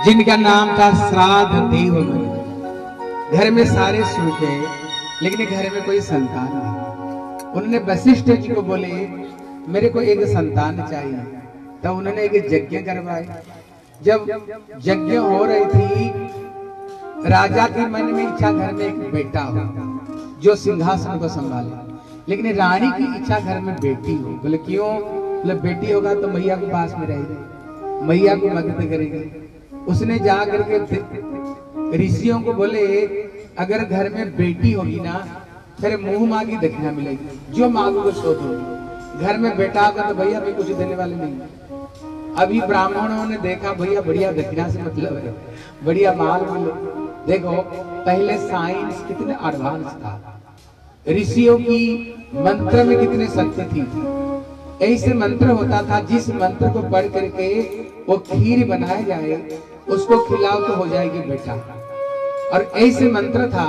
जिनका नाम था श्राद्ध देव घर में सारे सुख लेकिन घर में कोई संतान नहीं। उन्होंने वशिष्ठ जी को बोले, मेरे को एक संतान चाहिए। तो उन्होंने एक यज्ञ करवाए। जब यज्ञ हो रही थी, राजा के मन में इच्छा घर में एक बेटा हो, जो सिंहासन को संभाले। लेकिन रानी की इच्छा घर में बेटी हो। बोले, क्यों? बोले बेटी होगा तो मैया के पास में रहेगी। मैया को मदद करेगी। उसने जा करके ऋषियों को बोले, अगर घर में बेटी होगी ना, फिर मुँह मांगी दक्षिणा मिलेगी। जो मांगोगे सो दोगी घर में बेटा होगा तो भैया भी कुछ देने वाले नहीं। अभी ब्राह्मणों ने देखा, भैया बढ़िया दक्षिणा से मतलब है। बढ़िया माल मिलो देखो, पहले साइंस कितने एडवांस था। ऋषियों की मंत्र में कितनी शक्ति थी? ऐसे मंत्र होता था, जिस मंत्र को पढ़ करके वो खीर बनाया जाए, उसको खिलाओ तो हो जाएगी बेटा। और ऐसे मंत्र था,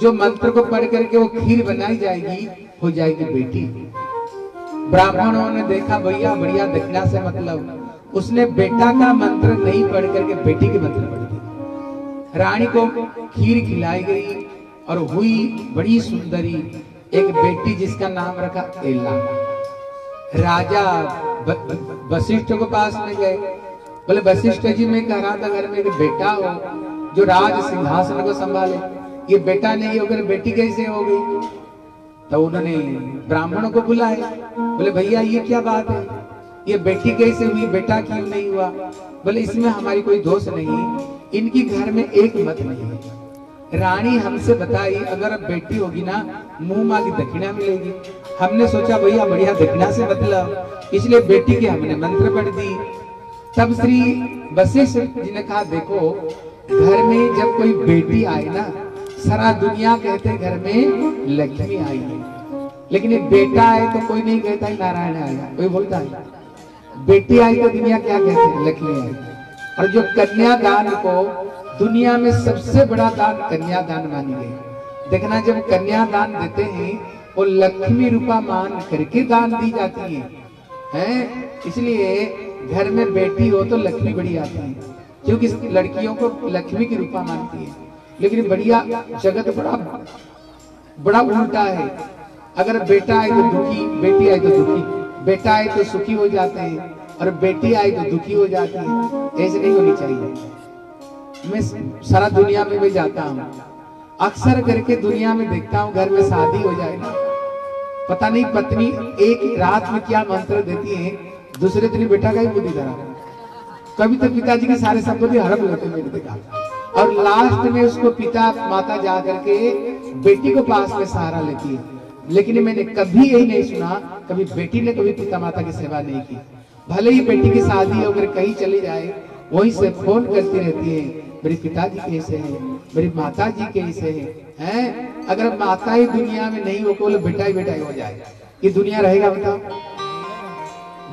जो मंत्र को पढ़ करके वो खीर बनाई जाएगी, हो जाएगी बेटी। ब्राह्मणों ने देखा, भैया, बढ़िया दक्षिणा से मतलब। उसने बेटा का मंत्र नहीं पढ़ करके बेटी के मंत्र पढ़ दिए रानी को खीर खिलाई गई और हुई बड़ी सुंदरी। एक बेटी जिसका नाम रखा एला। राजा वशिष्ठ के पास में गए। बोले, वशिष्ठ जी, मैं कह रहा था घर में एक बेटा हो, जो राज सिंहासन को संभाले, ये बेटा नहीं होकर बेटी कैसे हो गई तो उन्होंने ब्राह्मणों को बुलाया। बोले, भैया, ये क्या बात है? ये बेटी कैसे हुई? बेटा क्यों नहीं हुआ? बोले, इसमें हमारी कोई दोष नहीं इनकी घर में एक मत नहीं है। रानी हमसे बताई, अगर अब बेटी होगी ना, मुँह मांगी दक्षिणा मिलेगी। हमने सोचा, भैया, बढ़िया दक्षिणा से मतलब इसलिए बेटी के हमने मंत्र पढ़ दी। तब श्री वशिष्ठ जी ने कहा, देखो, घर में जब कोई बेटी आए ना, सारा दुनिया कहते घर में लक्ष्मी आई है। लेकिन एक बेटा आए तो कोई नहीं कहता नारायण आया। कोई बोलता है, बेटी आई तो दुनिया क्या कहते हैं? लक्ष्मी आई। और जो कन्यादान को दुनिया में सबसे बड़ा दान कन्यादान मानी गई। देखना, जब कन्यादान देते हैं वो लक्ष्मी रूपा मान करके दान दी जाती है। हैं? इसलिए घर में बेटी हो तो लक्ष्मी बड़ी आती है क्योंकि लड़कियों को लक्ष्मी की रूपा मानती है। लेकिन बढ़िया, जगत बड़ा बड़ा उल्टा है। अगर बेटा आए तो दुखी, बेटी आए तो दुखी। बेटा आए तो सुखी हो जाते हैं, और बेटी आए तो दुखी हो जाती है। ऐसे नहीं होनी चाहिए। मैं सारा दुनिया में भी जाता हूँ। अक्सर करके दुनिया में देखता हूँ, घर में शादी हो जाए ना। पता नहीं पत्नी एक रात में क्या मंत्र देती है, दूसरे दिन बेटा का ही बुद्धि धरा कभी तो पिताजी की सारे संपत्ति हड़प लेते मेरे देखा। और लास्ट में उसको पिता, माता जा करके बेटी को पास में सहारा लेती है। लेकिन मैंने कभी यही नहीं सुना, कभी बेटी ने कभी पिता माता की सेवा नहीं की। भले ही बेटी की शादी अगर कहीं चली जाए, वहीं से फ़ोन करती रहती है मेरे पिताजी कैसे हैं? मेरी माता जी कैसे हैं? हैं? अगर माता ही दुनिया में नहीं हो बोले, बेटा ही बेटा ही हो जाए। ये दुनिया रहेगा बताओ।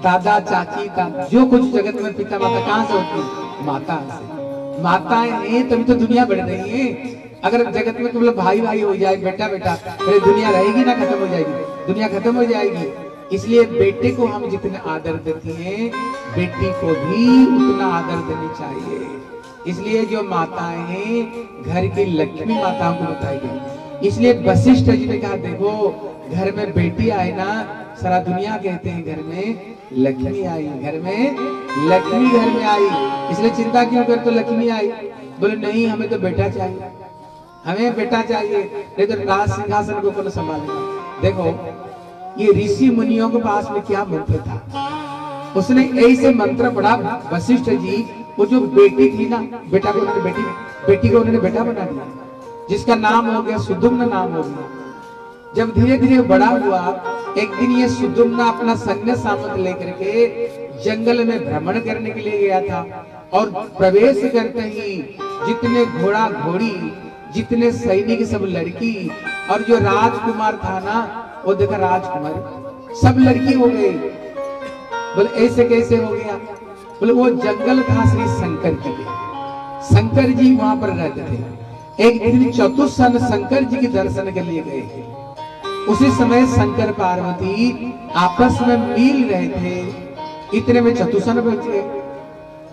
दादा, चाची का जो कुछ जगत में पिता माता कहाँ से होती है? माता से। माताएँ हैं तभी तो दुनिया बढ़ रही है। अगर जगत में केवल भाई भाई हो जाए बेटा बेटा फिर दुनिया रहेगी ना, खत्म हो जाएगी। दुनिया खत्म हो जाएगी। इसलिए बेटे को हम जितने आदर देते हैं, बेटी को भी उतना आदर देनी चाहिए। इसलिए जो माताएँ हैं घर की लक्ष्मी माताओं को बताई गई। इसलिए वशिष्ठ जी ने कहा, देखो, घर में बेटी आए ना, सारा दुनिया कहते हैं घर में, लक्ष्मी आई, घर में, लक्ष्मी घर में आई। इसलिए चिंता क्यों कर तो लक्ष्मी आई। बोले, नहीं, हमें तो बेटा चाहिए, हमें बेटा चाहिए, नहीं तो राज सिंहासन को कौन संभालेगा? देखो, ये ऋषि मुनियों के पास में क्या मंत्र था? उसने ऐसे मंत्र पढ़ा, वशिष्ठ जी वो जो बेटी थी ना, बेटा को उन्होंने बेटी बेटी को उन्होंने बेटा बना दिया। जिसका नाम हो गया सुदुम्न नाम हो गया। जब धीरे धीरे बड़ा हुआ, एक दिन ये सुदुम्न अपना सैन्य सामंत लेकर के जंगल में भ्रमण करने के लिए गया था और प्रवेश करते ही जितने घोड़ा घोड़ी, जितने सैनिक सब लड़की और जो राजकुमार था ना, वो देखा राजकुमार, सब लड़की हो गई बोले, ऐसे कैसे हो गया? बोले, वो जंगल था श्री शंकर जी के शंकर जी वहाँ पर रहते थे। एक दिन चतुर्सन शंकर जी के दर्शन के लिए गए उसी समय शंकर पार्वती आपस में मिल रहे थे। इतने में चतुर्सन बचे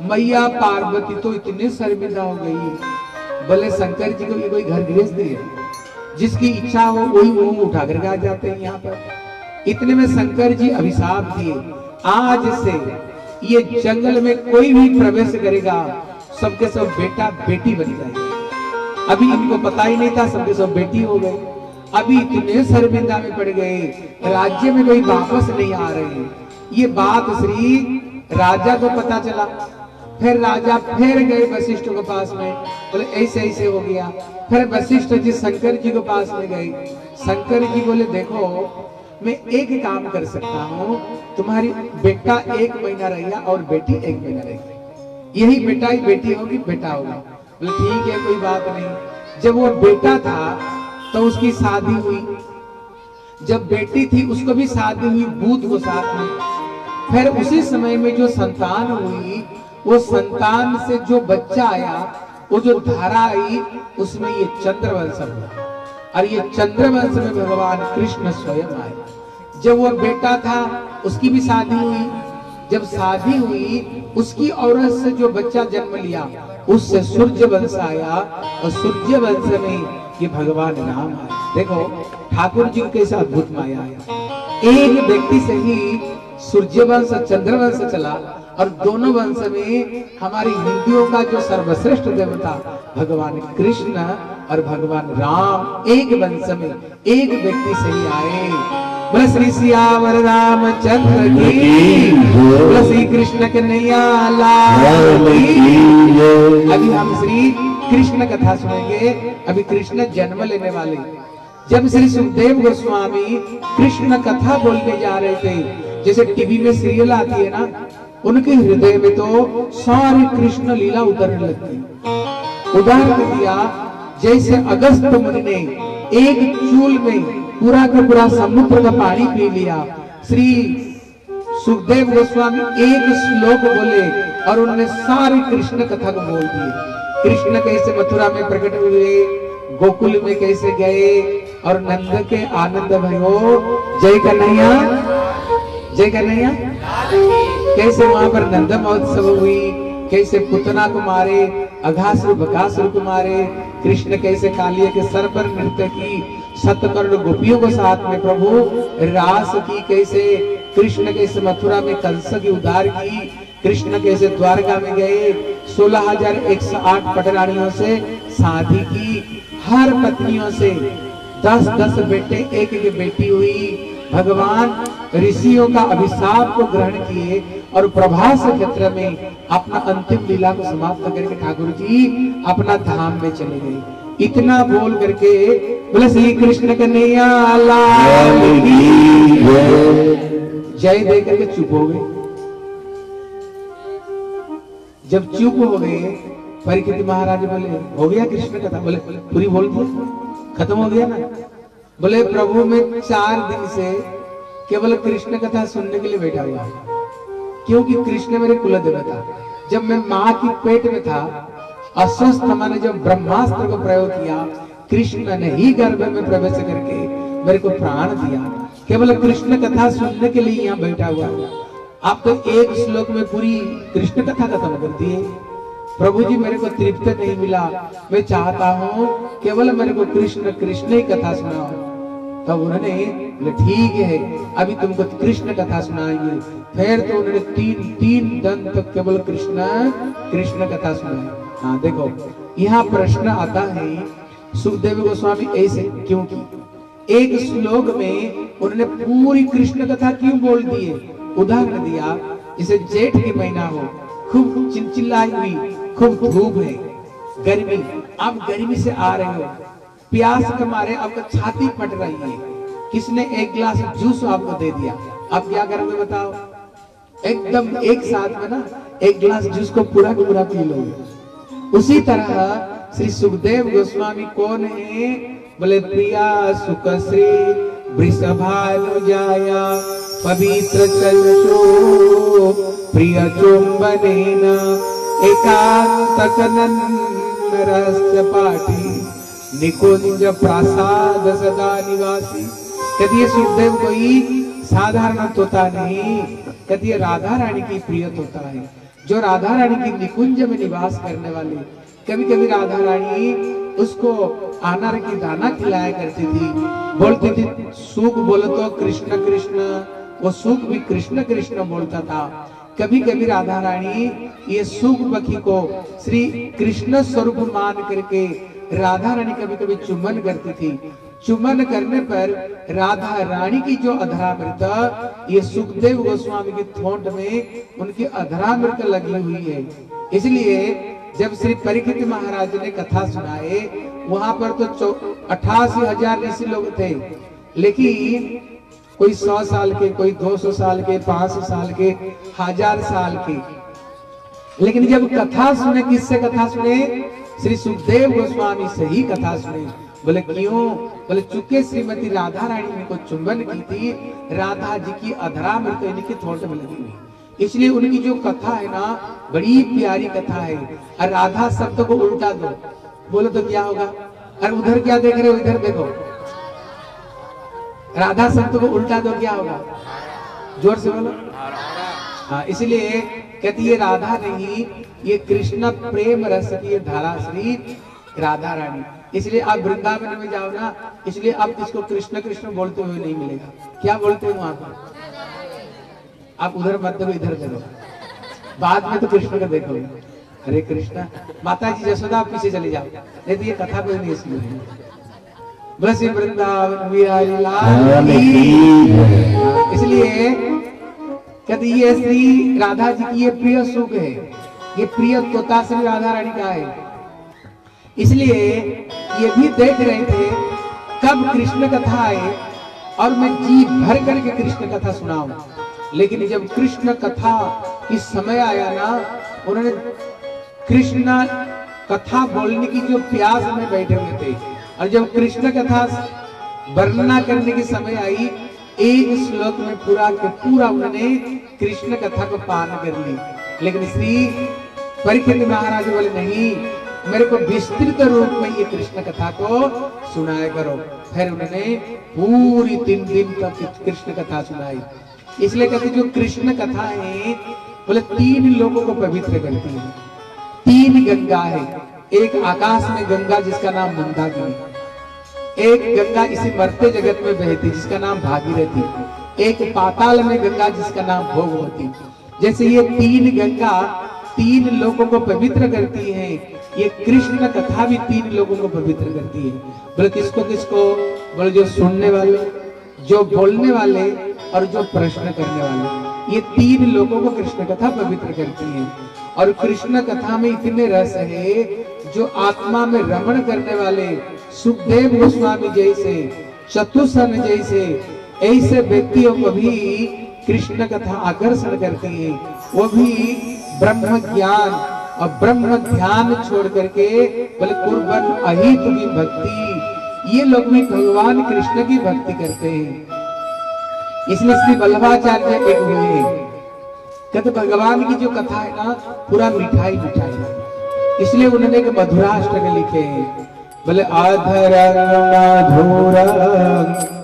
मैया पार्वती तो इतने शर्मिंदा हो गई। बोले, शंकर जी को कोई घर गृहस्थ दिए जिसकी इच्छा हो, वही मुँह उठा करके आ जाते हैं यहाँ पर। इतने में शंकर जी अभिशाप दिए। आज से ये जंगल में कोई भी प्रवेश करेगा, सबके सब बेटा बेटी बन जाएगा। अभी इनको पता ही नहीं था सबके सब बेटी हो गए। अभी इतने शर्मिंदा में पड़ गए, राज्य में कोई वापस नहीं आ रहे ये बात श्री राजा को पता चला। फिर राजा फिर गए वशिष्ठ के पास में। बोले, ऐसे ऐसे हो गया। फिर वशिष्ठ जी शंकर जी के पास में गए। शंकर जी बोले, देखो मैं एक ही काम कर सकता हूँ। तुम्हारी बेटा एक महीना रहेगा और बेटी एक महीना रहेगी यही बेटा ही बेटी होगी, बेटा होगा। बोले, ठीक है, कोई बात नहीं। जब वो बेटा था तो उसकी शादी हुई। जब बेटी थी, उसको भी शादी हुई बूथ को साथ में। फिर उसी समय में जो संतान हुई, वो संतान से जो बच्चा आया, वो जो धारा आई, उसमें ये चंद्रवंश हुआ। और ये चंद्रवंश में भगवान कृष्ण स्वयं आए। जब वो बेटा था, उसकी भी शादी हुई। जब शादी हुई, उसकी औरत से जो बच्चा जन्म लिया, उससे सूर्य वंश आया और सूर्य वंश में ये भगवान राम आया देखो, ठाकुर जी कैसा अद्भुत माया आया। एक व्यक्ति से ही सूर्य वंश चंद्र वंश चला और दोनों वंश में हमारी हिंदुओं का जो सर्वश्रेष्ठ देवता भगवान कृष्ण और भगवान राम एक वंश में एक व्यक्ति से ही आए। बोले श्री सियावर रामचंद्र की बोले श्री कृष्ण कन्हैया लाल अभी हम श्री कृष्ण कथा सुनेंगे। अभी कृष्ण जन्म लेने वाले। जब श्री सुखदेव गोस्वामी कृष्ण कथा बोलने जा रहे थे जैसे टीवी में सीरियल आती है ना, उनके हृदय में तो सारी कृष्ण लीला उतरने लगती उदाहरण दिया, जैसे अगस्त मुनि ने एक चूल में पूरा का पूरा समुद्र का पानी पी लिया, श्री सुखदेव गोस्वामी एक श्लोक बोले और उन्होंने सारी कृष्ण कथा को बोल दिए। कृष्ण कैसे मथुरा में प्रकट हुए, गोकुल में कैसे गए और नंद के आनंद भयो जय कन्हैया। जय कन्हैया। कैसे वहाँ पर नंद महोत्सव हुई? कैसे पुतना को मारे, अघासुर बकासुर को मारे? कृष्ण कैसे कालिया के सर पर नृत्य की? सतकर्ण गोपियों को साथ में प्रभु, रास की कैसे? कृष्ण कैसे मथुरा में कंस की उद्धार की? कृष्ण कैसे द्वारका में गए? सोलह हज़ार एक सौ आठ पटरानियों से शादी की। हर पत्नियों से दस दस बेटे एक एक बेटी हुई। भगवान ऋषियों का अभिशाप को ग्रहण किए और प्रभास क्षेत्र में अपना अंतिम लीला को समाप्त करके ठाकुर जी अपना धाम में चले गए। इतना बोल करके बोले श्री कृष्ण कन्हैया जय। दे करके चुप हो गए। जब चुप हो गए परीक्षित महाराज बोले हो गया कृष्ण कथा? बोले पूरी बोल दी। खत्म हो गया ना? बोले, प्रभु, में चार दिन से केवल कृष्ण कथा सुनने के लिए बैठा हुआ हूँ। क्योंकि कृष्ण मेरे कुल देवता जब मैं माँ की पेट में था, अस्वस्थ मैंने जब ब्रह्मास्त्र को प्रयोग किया, कृष्ण ने ही गर्भ में प्रवेश करके मेरे को प्राण दिया केवल कृष्ण कथा सुनने के लिए यहाँ बैठा हुआ हूँ। आप तो एक श्लोक में पूरी कृष्ण कथा खत्म कर दिए प्रभु जी, मेरे को तृप्त नहीं मिला। मैं चाहता हूँ, केवल मेरे को कृष्ण कृष्ण ही कथा सुनाओ। तब उन्होंने ठीक है, अभी तुमको कृष्ण कथा सुनाएँगे। फिर तो उन्होंने तीन तीन दिन तक केवल कृष्ण कृष्ण कथा सुनाई। हाँ देखो, यहाँ प्रश्न आता है, सुखदेव गोस्वामी, ऐसे क्योंकि एक श्लोक में उन्होंने पूरी कृष्ण कथा क्यों बोल दिए? उदाहरण दिया जैसे जेठ के महीना हो, खूब चिलचिल्लाई हुई। खूब धूप है, गर्मी आप गर्मी से आ रहे हो। प्यास के मारे आपका छाती फट रही है। किसने एक गिलास जूस आपको दे दिया? आप क्या करोगे बताओ? एकदम एक साथ में ना, एक गिलास जूस को पूरा पूरा पी लोगे। उसी तरह श्री सुखदेव गोस्वामी कौन है? बोले, प्रिया सुख श्री वृषभानुजाया, पवित्र चलसो प्रिय चुंबनेन एकांत रहस्य पाठी निकुंज प्रासाद सदा निवासी कभी ये सुखदेव कोई साधारण तोता नहीं कभी ये राधा रानी की प्रिय तोता है जो राधा रानी की निकुंज में निवास करने वाली कभी कभी राधा रानी उसको अनार की दाना खिलाया करती थी बोलती थी सुख बोले तो कृष्ण कृष्ण वो सुख भी कृष्ण कृष्ण बोलता था कभी कभी राधा रानी ये सुख पखी को श्री कृष्ण स्वरूप मान करके राधा रानी कभी कभी चुम्बन करती थी। चुम्बन करने पर राधा रानी की जो अधरामृत, ये सुखदेव गोस्वामी के थोट में उनकी अधरामृत लगी हुई है। इसलिए जब श्री परीक्षित महाराज ने कथा सुनाए वहाँ पर तो अठासी हज़ार ऋषि लोग थे। लेकिन कोई सौ साल के, कोई दो सौ साल के, पाँच सौ साल के हज़ार साल के। लेकिन जब कथा सुने, किससे कथा सुने? श्री सुखदेव गोस्वामी से ही कथा सुने। बोले, क्यों? बोले, चुके श्रीमती राधा रानी को चुंबन की थी, राधा जी की अधरा में तो इनके थोट में लगी हुई। इसलिए उनकी जो कथा है ना, बड़ी प्यारी कथा है। और राधा शब्द को उल्टा दो। बोलो तो क्या होगा? और उधर क्या देख रहे हो? इधर देखो। राधा शब्द को उल्टा दो, क्या होगा? ज़ोर से बोलो। इसलिए कहती है राधा नहीं ये कृष्ण प्रेम रस की धारा श्री राधा रानी। इसलिए आप वृंदावन में जाओ ना इसलिए आप इसको कृष्ण कृष्ण बोलते हुए नहीं मिलेगा। क्या बोलते हो वहाँ पर? आप उधर मत देखो इधर देखो। बाद में तो कृष्ण को देखो हरे कृष्ण माता जी जसोदा आप पीछे चले जाओ। नहीं तो ये कथा कोई नहीं इसलिए बस ये वृंदावन बिहारी लाल इसलिए कहते, ये श्री राधा जी की ये प्रिय सुख है। ये प्रिय तोता श्री राधा रानी का है। इसलिए ये भी देख रहे थे, कब कृष्ण कथा आए और मैं जी भर करके कृष्ण कथा सुनाऊं। लेकिन जब कृष्ण कथा की समय आया ना, उन्होंने कृष्ण कथा बोलने की जो प्यास में बैठे हुए थे और जब कृष्ण कथा वर्णना करने की समय आई, एक श्लोक में पूरा के पूरा उन्होंने कृष्ण कथा को पान कर ली। लेकिन श्री परीक्षित महाराज बोले, नहीं, मेरे को विस्तृत रूप में ये कृष्ण कथा को सुनाया करो। फिर उन्होंने पूरी तीन दिन तक कृष्ण कथा सुनाई। इसलिए कहते जो कृष्ण कथा है, बोले, तीन लोगों को पवित्र करती है। तीन गंगा है। एक आकाश में गंगा, जिसका नाम मंदाकिनी। एक गंगा इसी मरते जगत में बहती जिसका नाम भागीरथी। एक पाताल में गंगा जिसका नाम भोगवती। जैसे ये तीन गंगा तीन लोगों को पवित्र करती है, ये कृष्ण कथा भी तीन लोगों को पवित्र करती है। बोले किसको किसको? बोले, जो सुनने वाले, जो बोलने वाले और जो प्रश्न करने वाले। ये तीन लोगों को कृष्ण कथा पवित्र करती है। और कृष्ण कथा में इतने रस है, जो आत्मा में रमण करने वाले सुखदेव गोस्वामी जैसे चतुसन जैसे ऐसे व्यक्तियों को भी कृष्ण कथा आकर्षण करती है। वो भी ब्रह्म ज्ञान और ब्रह्म ध्यान छोड़ करके बोले, कुर्बन अहित की भक्ति। ये लोग भी भगवान कृष्ण की भक्ति करते हैं। इसलिए श्री वल्लभाचार्य एक हुए कहते भगवान की जो कथा है ना, पूरा मिठाई मिठाई। है इसलिए उन्होंने एक मधुराष्टक लिखे हैं। बोले आधर मधुर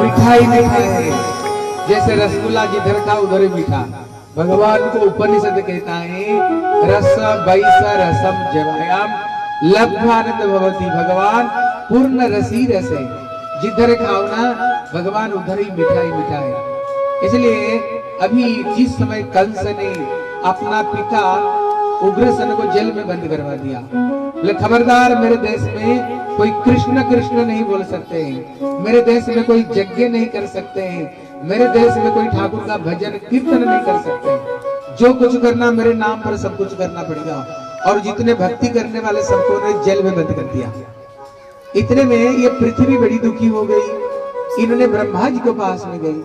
मिठाई नहीं जैसे रसगुल्ला जिधर था, उधर मीठा। भगवान को उपनिषद कहता है रस बैस रसम जवायाम लब्धानंद भवती भगवान, पूर्ण रसी रस। है जिधर खाओ ना, भगवान उधर ही मिठाई मिठा है इसलिए अभी जिस समय कंस ने अपना पिता उग्रसेन को जेल में बंद करवा दिया। बोले, खबरदार, मेरे देश में कोई कृष्ण कृष्ण नहीं बोल सकते हैं। मेरे देश में कोई यज्ञ नहीं कर सकते हैं। मेरे देश में कोई ठाकुर का भजन कीर्तन नहीं कर सकते। जो कुछ करना मेरे नाम पर सब कुछ करना पड़ेगा। और जितने भक्ति करने वाले सबको ने जेल में बंद कर दिया। इतने में ये पृथ्वी बड़ी दुखी हो गई। इन्होंने ब्रह्मा जी को पास में गई।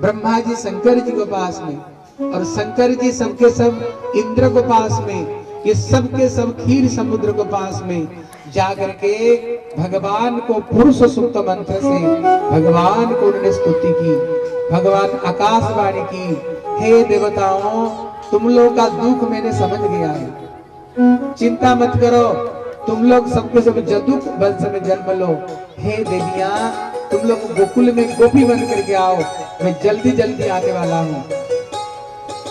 ब्रह्मा जी शंकर जी को पास में और शंकर जी सबके सब इंद्र को पास में, ये सबके सब खीर समुद्र को पास में जा करके भगवान को पुरुष सुक्त मंत्र से भगवान को उन्होंने स्तुति की, भगवान आकाशवाणी की, हे देवताओं, तुम लोग का दुख मैंने समझ गया है। चिंता मत करो, तुम लोग सबके सब जदुक वंश में जन्म लो। हे देविया, तुम लोग गोकुल में गोपी बन करके आओ, मैं जल्दी जल्दी आने वाला हूँ।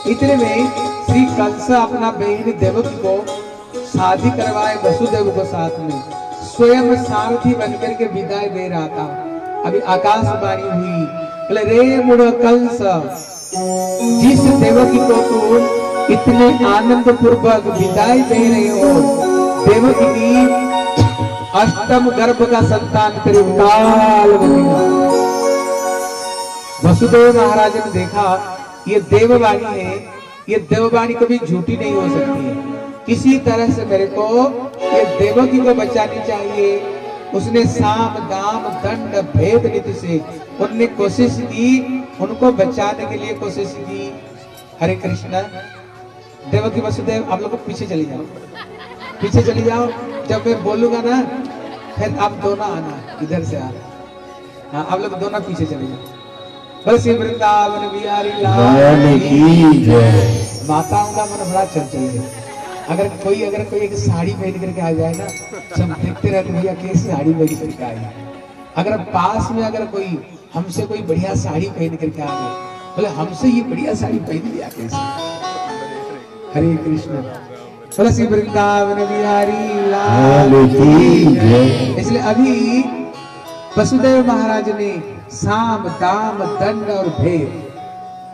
इतने में श्री कंस अपना बहन देवक को शादी करवाए, वसुदेव को साथ में। स्वयं सारथी बनकर के विदाई दे रहा था। अभी आकाशवाणी हुई बोले, रे मुड़ कंस, जिस देवकी को तुम इतने आनंद पूर्वक विदाई दे रहे हो, देवकी की अष्टम गर्भ का संतान तेरे काल वसुदेव महाराज ने देखा ये देववाणी है, ये देववाणी कभी झूठी नहीं हो सकती है। किसी तरह से मेरे को ये देवकी को बचानी चाहिए। उसने साम, दाम, दंड, भेद नीति से उनने कोशिश की, उनको बचाने के लिए कोशिश की। हरे कृष्णा, देवकी वसुदेव, आप लोग पीछे चले जाओ। पीछे चले जाओ। जब मैं बोलूँगा ना, फिर आप दोनों आना, इधर से आना। हाँ आप लोग दोनों पीछे चले जाओ। बस ये वृंदावन बिहारी लाल। की जय। माताओं का मन बड़ा चंचल है। अगर कोई अगर कोई एक साड़ी पहन करके आ जाए ना सब देखते रहते भैया कैसी साड़ी पहन करके आई अगर पास में अगर कोई हमसे कोई बढ़िया साड़ी पहन करके आ गए बोले हमसे ये बढ़िया साड़ी पहन लिया कैसे। हरे कृष्ण। श्री वृंदावन बिहारी लाल। लाल की जय। इसलिए अभी वसुदेव महाराज ने साम, दाम दंड और भेद।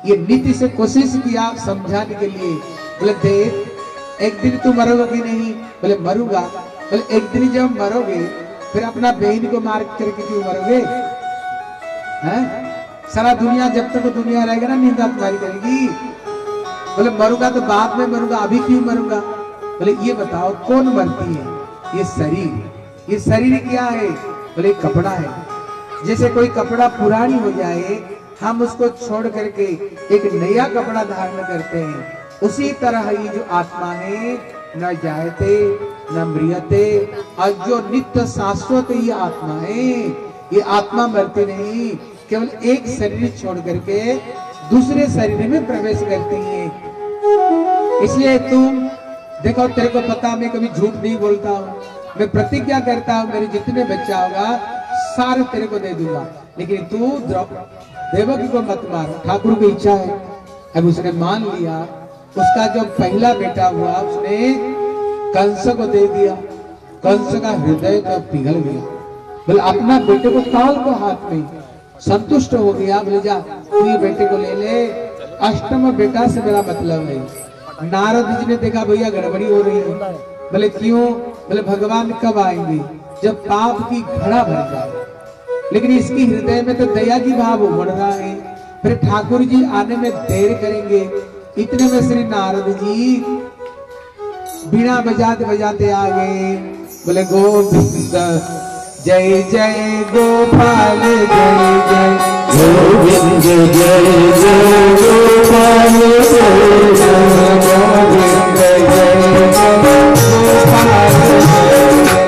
ये नीति से कोशिश किया समझाने के लिए। बोले, देव, एक दिन तू मरोगे नहीं। बोले, मरूँगा। बोले, एक दिन जब मरोगे, फिर अपना बहन को मार करके क्यों मरोगे? हैं? सारा दुनिया, जब तक दुनिया रहेगा ना, निंदा तुम्हारी करेगी। बोले, मरूँगा तो बाद में मरूँगा, अभी क्यों मरूँगा? बोले, ये बताओ, कौन मरती है? ये शरीर। ये शरीर क्या है? बोले, कपड़ा है। जैसे कोई कपड़ा पुरानी हो जाए, हम उसको छोड़ करके एक नया कपड़ा धारण करते हैं। उसी तरह ये जो आत्मा है न जायते, न मृियते और जो नित्य शाश्वत ये आत्मा है ये आत्मा मरती नहीं, केवल एक शरीर छोड़ करके दूसरे शरीर में प्रवेश करती है। इसलिए तुम देखो, तेरे को पता, मैं कभी झूठ नहीं बोलता हूँ। मैं प्रतिज्ञा करता हूँ, मेरे जितने बच्चा होगा सारे तेरे को दे दूँगा। लेकिन तू देवकी को मत मार, ठाकुर की इच्छा है। अब उसने मान लिया, उसका जो पहला बेटा हुआ, उसने कंस को दे दिया। कंस का हृदय का पिघल गया। बोले, अपना बेटे को ताल को हाथ में। संतुष्ट हो गया, बोले, जा, तू ये बेटे को ले ले। अष्टम बेटा से मेरा मतलब है नारद जी ने देखा, भैया, गड़बड़ी हो रही है। बोले, क्यों? बोले, भगवान कब आएँगे? जब पाप की घड़ा भर जाए लेकिन इसकी हृदय में तो दया की भाव उमड़ रहा है फिर ठाकुर जी आने में देर करेंगे इतने में श्री नारद जी बिना बजाते बजाते आ गए बोले गोविंद जय जय गोपाल जय जय गोविंद जय जय गोपाल जय जय गोविंद जय जय गोपाल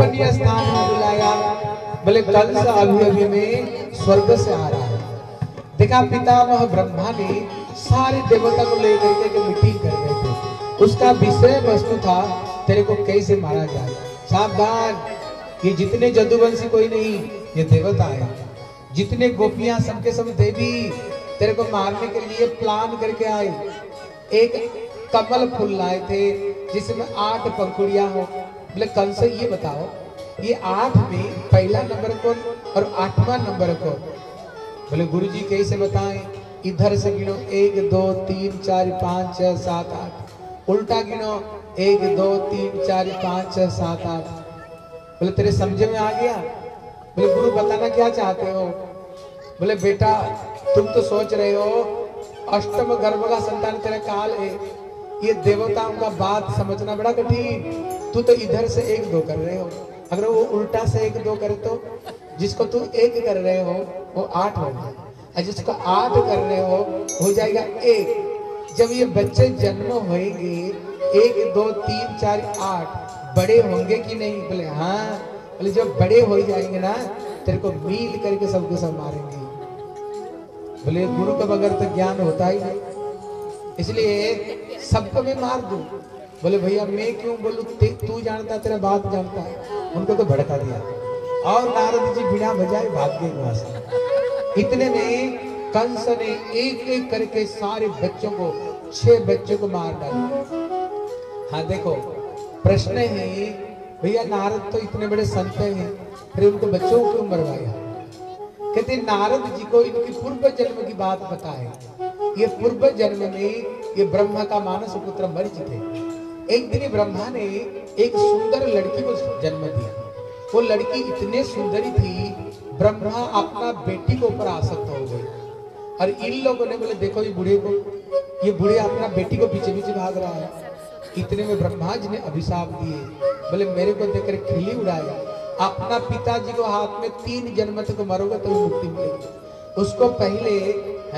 गोपनीय स्थान में बुलाया। बोले कंस अभी अभी में स्वर्ग से आ रहा है। देखा, पितामह ब्रह्मा ने सारे देवता को लेकर के एक मीटिंग कर रहे थे। उसका विषय वस्तु था, तेरे को कैसे मारा जाए? सावधान, ये जितने जदुवंशी कोई नहीं, ये देवता है। जितने गोपियाँ सबके सब देवी, तेरे को मारने के लिए प्लान करके आए। एक कमल फूल लाए थे, जिसमें आठ पंखुड़ियाँ हो। बोले, कल से ये बताओ, ये आठ में पहला नंबर कौन और आठवां नंबर कौन? बोले गुरु जी कैसे बताएँ? इधर से गिनो, एक, दो, तीन, चार, पाँच, छह, सात, आठ। उल्टा गिनो, एक, दो, तीन, चार, पाँच, छह, सात, आठ। बोले, तेरे समझ में आ गया? बोले, गुरु, बताना क्या चाहते हो? बोले, बेटा, तुम तो सोच रहे हो, अष्टम गर्भ का संतान तेरा काल है। ये देवताओं का बात समझना बड़ा कठिन। तू तो इधर से एक दो कर रहे हो। अगर वो उल्टा से एक दो करे तो जिसको तू एक कर रहे हो, वो आठ हो जाए और जिसको आठ कर रहे हो हो जाएगा एक। जब ये बच्चे जन्म होंगे एक, दो, तीन, चार, आठ, बड़े होंगे कि नहीं? बोले हाँ। बोले, जब बड़े हो जाएँगे ना, तेरे को मिल करके सबको सब मारेंगे बोले, गुरु का बगैर तो ज्ञान होता ही नहीं। इसलिए सबको मैं मार दूँ। बोले, भैया, मैं क्यों बोलू? तू जानता, तेरा बाप जानता है। उनको तो भड़का दिया। और नारद जी बिना बजाए भाग गए वहाँ से। इतने में कंस ने एक एक करके सारे बच्चों को, छह बच्चों को मार डाला। हाँ देखो, प्रश्न है ये, भैया, नारद तो इतने बड़े संत हैं, फिर उनको बच्चों को क्यों मरवाया? कहते, नारद जी को इनकी पूर्व जन्म की बात बताए ये पूर्व जन्म में ये ब्रह्मा का मानस पुत्र मर्ज थे एक दिन ब्रह्मा ने एक सुंदर लड़की को जन्म दिया। वो लड़की इतने सुंदरी थी, ब्रह्मा अपना बेटी के ऊपर आसक्त हो गई। और इन लोगों ने बोले, देखो ये बूढ़े को, ये बूढ़े अपना बेटी को पीछे पीछे भाग रहा है। इतने में ब्रह्मा जी ने अभिशाप दिए। बोले, मेरे को देखकर खिली उड़ाया अपना पिताजी को हाथ में तीन जन्म तक मरोगे तो मुक्ति मिलेगी। उसको पहले,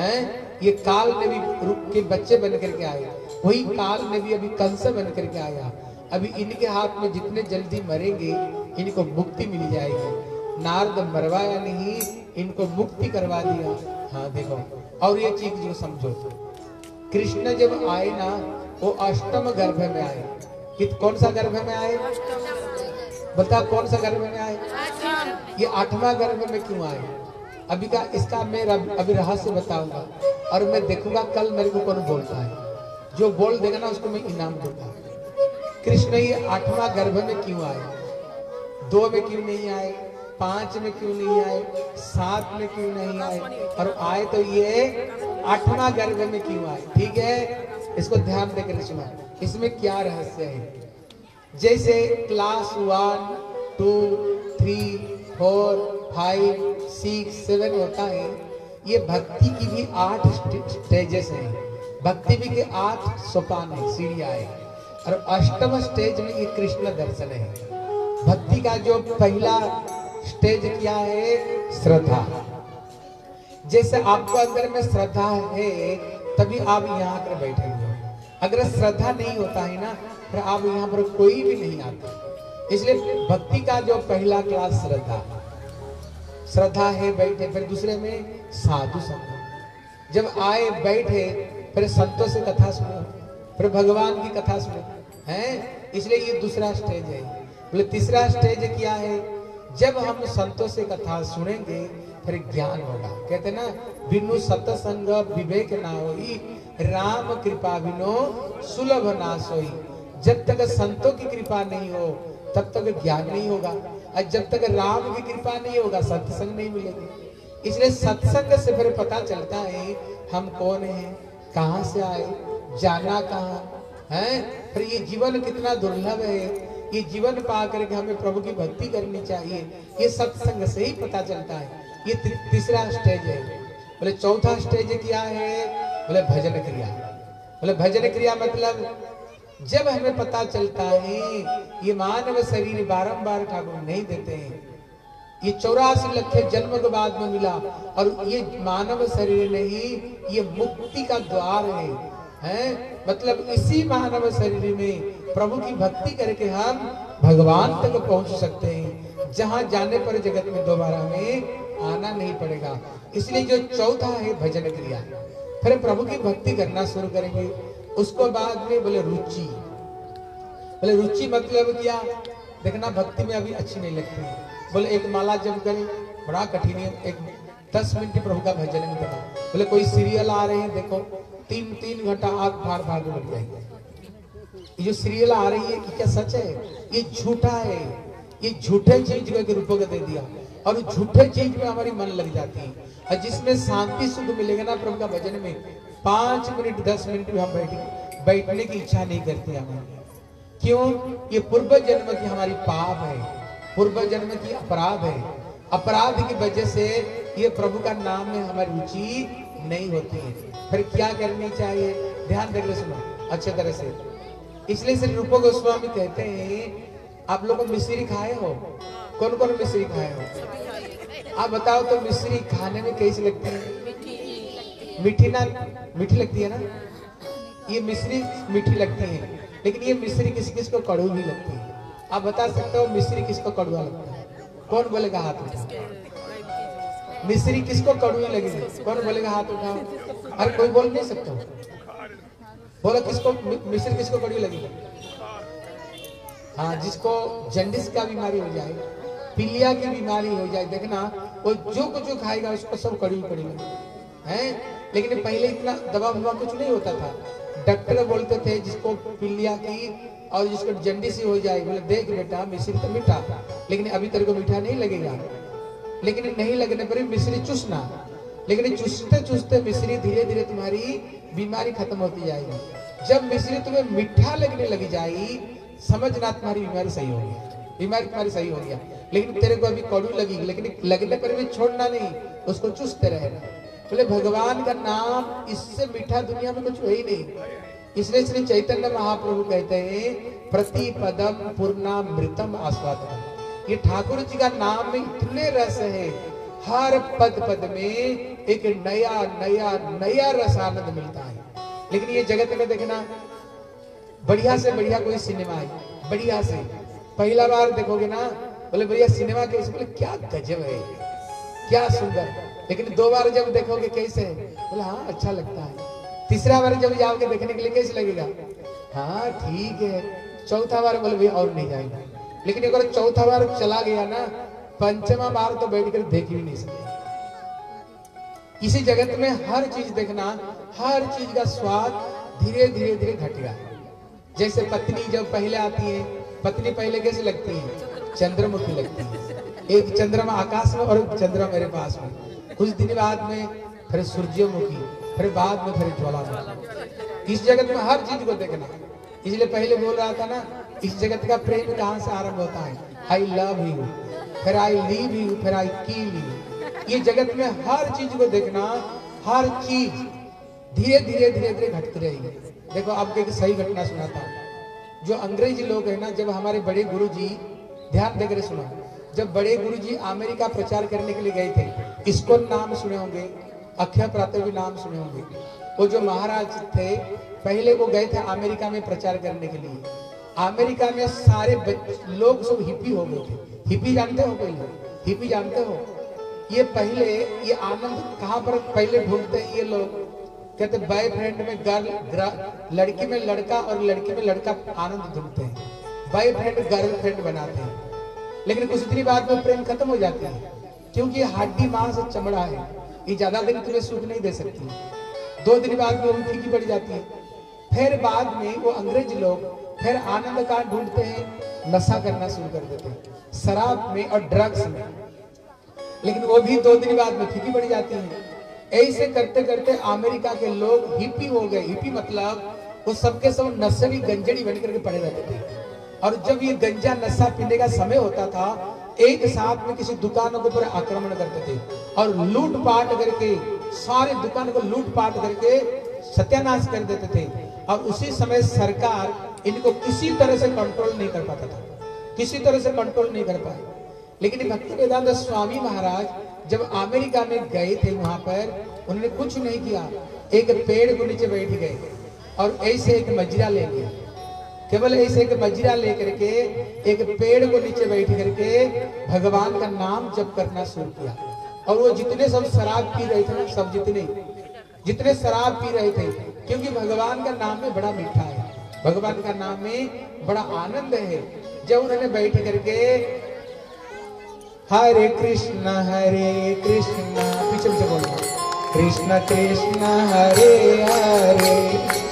हैं, ये काल ने भी रुक के बच्चे बन करके आए। वही काल ने भी अभी कंस बन करके आया। अभी इनके हाथ में जितने जल्दी मरेंगे, इनको मुक्ति मिल जाएगी। नारद मरवाया नहीं, इनको मुक्ति करवा दिया। हाँ देखो, और ये चीज़ जो समझो। कृष्ण जब आए ना, वो अष्टम गर्भ में आए। कि कौन सा गर्भ में आए? बता, कौन सा गर्भ में आए? ये आठवां गर्भ में क्यों आए? अभी का, इसका मैं अभी रहस्य बताऊँगा। और मैं देखूँगा कल मेरे को कौन बोलता है। जो बोल देगा ना, उसको मैं इनाम दूँगा कृष्ण, ये आठवां गर्भ में क्यों आए? दो में क्यों नहीं आए? पाँच में क्यों नहीं आए? सात में क्यों नहीं आए? और आए तो ये आठवां गर्भ में क्यों आए? ठीक है? इसको ध्यान देकर सुना। इसमें क्या रहस्य है? जैसे class one two three four five six seven होता है, ये भक्ति की भी आठ स्टेजेस हैं। भक्ति भी के आठ सोपान है, सीढ़ियाँ है। और अष्टम स्टेज में ये कृष्ण दर्शन है। भक्ति का जो पहला स्टेज क्या है, श्रद्धा। जैसे आपको अंदर में श्रद्धा है, तभी आप यहाँ आकर बैठे हुए अगर श्रद्धा नहीं होता है ना फिर आप यहाँ पर कोई भी नहीं आता। इसलिए भक्ति का जो पहला क्लास श्रद्धा। श्रद्धा है, बैठे, फिर दूसरे में साधु संग जब आए, बैठे फिर संतों से कथा सुनो, फिर भगवान की कथा सुनो, है? इसलिए ये दूसरा स्टेज है। बोले, तीसरा स्टेज क्या है? जब हम संतों से कथा सुनेंगे, फिर ज्ञान होगा। कहते ना, बिनु सतसंग विवेक ना हो राम कृपा बिनो सुलभ ना सोई। जब तक संतों की कृपा नहीं हो, तब तक ज्ञान नहीं होगा। और जब तक राम की कृपा नहीं होगा, सत्संग नहीं मिलेगी। इसलिए सत्संग से फिर पता चलता है, हम कौन हैं? कहाँ से आए? जाना कहाँ? है? फिर ये जीवन कितना दुर्लभ है। ये जीवन पा करके हमें प्रभु की भक्ति करनी चाहिए। ये सत्संग से ही पता चलता है। ये तीसरा स्टेज है। बोले, चौथा स्टेज क्या है? बोले, भजन क्रिया। बोले, भजन क्रिया मतलब जब हमें पता चलता है, ये मानव शरीर बारंबार ठाकुर नहीं देते हैं। ये चौरासी लख जन्म के बाद में मिला। और ये मानव शरीर नहीं, ये मुक्ति का द्वार है, हैं? मतलब इसी मानव शरीर में प्रभु की भक्ति करके हम भगवान तक पहुँच सकते हैं। जहाँ जाने पर जगत में दोबारा हमें आना नहीं पड़ेगा। इसलिए जो चौथा है भजन क्रिया। फिर प्रभु की भक्ति करना शुरू करेंगे। उसको बाद में बोले रुचि। बोले रुचि मतलब क्या? देखना, भक्ति में अभी अच्छी नहीं लगती। है बोले, एक माला जब करें। बड़ा कठिन है। एक दस मिनट प्रभु का भजन में करना बोले, कोई सीरियल आ रहे हैं? देखो, तीन तीन घंटा आग फाड़ फाड़ के लग जाएँगे। ये जो सीरियल आ रही है क्या सच है? ये झूठा है। ये झूठे चीज़ के रूपों को दे दिया। और झूठे चीज़ में हमारी मन लग जाती है। और जिसमें शांति सुख मिलेगा ना प्रभु का भजन में, पाँच मिनट, दस मिनट भी हम बैठे, बैठने की इच्छा नहीं करते हमें। क्यों? ये पूर्व जन्म की हमारी पाप है। पूर्व जन्म की अपराध है। अपराध की वजह से ये प्रभु का नाम में हमारी रुचि नहीं होती है। फिर क्या करनी चाहिए? ध्यान देकर सुनो, अच्छे तरह से। इसलिए श्री रूप गोस्वामी कहते हैं, आप लोग मिश्री खाए हो? कौन कौन मिश्री खाए हो? आप बताओ तो मिश्री खाने में कैसी लगती है? मीठी ना, मीठी लगती है ना? ये मिश्री, मीठी लगती है। लेकिन ये मिश्री किसी किस को कड़ू भी लगती है? आप बता सकते हो मिश्री किसको कड़ुआ लगता है? कौन बोलेगा हाथ उठाओ? मिश्री किसको कड़ुई लगेगी कौन बोलेगा हाथ उठाओ? अरे कोई बोल नहीं सकता। बोलो किसको मिश्री किसको कड़ुई लगेगी हाँ जिसको जंडिस का बीमारी हो जाए पीलिया की बीमारी हो जाए देखना वो जो कुछ जो खाएगा उसको सब कड़ी कड़ी लगे हैं? लेकिन पहले इतना दवा ववा कुछ नहीं होता था। डॉक्टर बोलते थे जिसको पीलिया की और जिसको जंडिस हो जाए, बोले, देख बेटा, मिश्री तो मीठा। लेकिन अभी तेरे को मीठा नहीं लगेगा। लेकिन नहीं लगने पर मिश्री चूसना लेकिन चूसते चूसते मिश्री धीरे धीरे तुम्हारी बीमारी खत्म होती जाएगी। जब मिश्री तुम्हें मीठा लगने लगी जाएगी समझना तुम्हारी बीमारी सही हो गई बीमारी तुम्हारी सही हो गया। लेकिन तेरे को अभी कड़ू लगी, लेकिन लगने पर भी छोड़ना नहीं, उसको चूसते रहना। बोले, भगवान का नाम इससे मीठा दुनिया में कुछ हो ही नहीं। इसलिए श्री चैतन्य महाप्रभु कहते हैं प्रति पदम पूर्णामृतम आस्वादन। ये ठाकुर जी का नाम में इतने रस है, हर पद पद में एक नया नया नया रस आनंद मिलता है। लेकिन ये जगत में देखना, बढ़िया से बढ़िया कोई सिनेमा है, बढ़िया से। पहला बार देखोगे ना, बोले भैया सिनेमा कैसे बोले क्या गजब है, क्या सुंदर। लेकिन दो बार जब देखोगे कैसे बोले हाँ अच्छा लगता है। तीसरा बार जब जाओगे देखने के लिए कैसे लगेगा? हाँ ठीक है। चौथा बार बोले, भैया, और नहीं जाएगा। लेकिन अगर चौथा बार चला गया ना, पंचमा बार तो बैठ कर देख भी नहीं सकते। इसी जगत में हर चीज़ देखना, हर चीज़ का स्वाद धीरे धीरे धीरे घटेगा जैसे पत्नी जब पहले आती है, पत्नी पहले कैसे लगती है? चंद्रमुखी लगती है। एक चंद्रमा आकाश में और एक चंद्रमा मेरे पास में। कुछ दिन बाद में फिर सूर्यमुखी। फिर बाद में फिर ज्वालामुखी इस जगत में हर चीज़ को देखना। इसलिए पहले बोल रहा था ना, इस जगत का प्रेम कहाँ से आरंभ होता है? आई लव यू फिर आई लीव यू फिर आई किल यू ये जगत में हर चीज़ को देखना, हर चीज़ धीरे धीरे धीरे धीरे घटती रहेगी। देखो, आपको एक सही घटना सुनाता हूँ। जो अंग्रेज़ी लोग है ना, जब हमारे बड़े गुरु जी ध्यान देकर सुना, जब बड़े गुरु जी अमेरिका प्रचार करने के लिए गए थे, इसको नाम सुने होंगे? अक्षय भी नाम सुने होंगे। वो जो महाराज थे, पहले वो गए थे अमेरिका में प्रचार करने के लिए। अमेरिका में सारे लोग सब हिप्पी हो गए थे। हिप्पी जानते हो पहले? हिप्पी जानते हो? ये पहले, ये आनंद कहाँ पर पहले ढूंढते हैं ये लोग? कहते बॉयफ्रेंड में गर्ल लड़की में लड़का और लड़की में लड़का आनंद ढूंढते हैं। बॉयफ्रेंड गर्लफ्रेंड बनाते हैं। लेकिन कुछ दिन बाद में प्रेम खत्म हो जाती है, क्योंकि हड्डी मांस चमड़ा है। ये ज़्यादा दिन तुम्हें सुख नहीं दे सकती। दो दिन बाद में वो भी फीकी पड़ जाती है। फिर बाद में वो अंग्रेज़ लोग फिर आनंद का ढूंढते हैं, नशा करना शुरू कर देते हैं, शराब में और ड्रग्स में। लेकिन वो भी दो दिन बाद में फीकी पड़ जाती है। ऐसे करते करते अमेरिका के लोग हिप्पी हो गए। हिप्पी मतलब वो सबके सब नशेड़ी गंजड़ी बन करके पड़े रहते थे। और जब ये गंजा नशा पीने का समय होता था एक साथ में किसी दुकानों के ऊपर आक्रमण करते थे और लूट पाट करके, सारे दुकान को लूटपाट करके सत्यानाश कर देते थे। और उसी समय सरकार इनको किसी तरह से कंट्रोल नहीं कर पाता था। किसी तरह से कंट्रोल नहीं कर पाए लेकिन भक्ति वेदांत स्वामी महाराज जब अमेरिका में गए थे वहाँ पर, उन्होंने कुछ नहीं किया। एक पेड़ को नीचे बैठ गए और ऐसे एक मजरा ले लिया। केवल ऐसे एक मजरा लेकर के, एक पेड़ को नीचे बैठ करके भगवान का नाम जप करना शुरू किया। और वो जितने सब शराब पी रहे थे ना, सब जितने जितने शराब पी रहे थे, क्योंकि भगवान का नाम में बड़ा मीठा है। भगवान का नाम में बड़ा आनंद है। जब उन्होंने बैठ करके, हरे कृष्ण हरे कृष्ण पीछे पीछे बोलना कृष्ण कृष्ण, हरे हरे।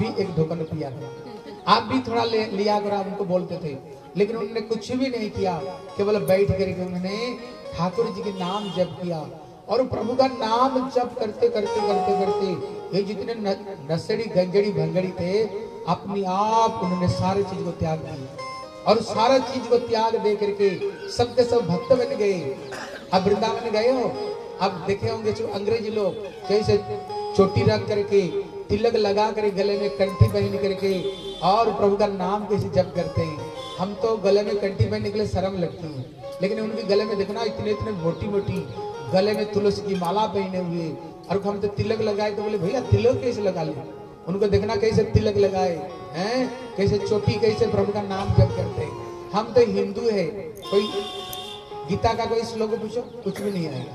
भी एक ढोकन पिया करो। आप भी थोड़ा ले, लिया करो, आप उनको बोलते थे। लेकिन उन्होंने कुछ भी नहीं किया। केवल बैठ करके उन्होंने ठाकुर जी के नाम जप किया। और प्रभु का नाम जप करते करते करते करते ये जितने न- नशेड़ी गंगड़ी भंगड़ी थे, अपने आप उन्होंने सारे चीज़ को त्याग दिया और सारा चीज़ को त्याग दे करके सब के सब भक्त बन गए। अब वृंदावन गए हो? अब देखे होंगे जो अंग्रेज़ लोग कैसे चोटी रख करके तिलक लगा कर गले में कंठी पहन करके और प्रभु का नाम कैसे जप करते हैं। हम तो गले में कंठी पहनने के लिए शर्म लगती है। लेकिन उनके गले में देखना इतने इतने मोटी मोटी गले में तुलसी की माला पहने हुए। और हम तो तिलक लगाए तो बोले, भैया, तिलक कैसे लगा ले? उनको देखना कैसे तिलक लगाए, हैं? कैसे चोटी कैसे प्रभु का नाम जप करते हैं। हम तो हिंदू है। कोई गीता का कोई श्लोक पूछो? कुछ भी नहीं आएगा।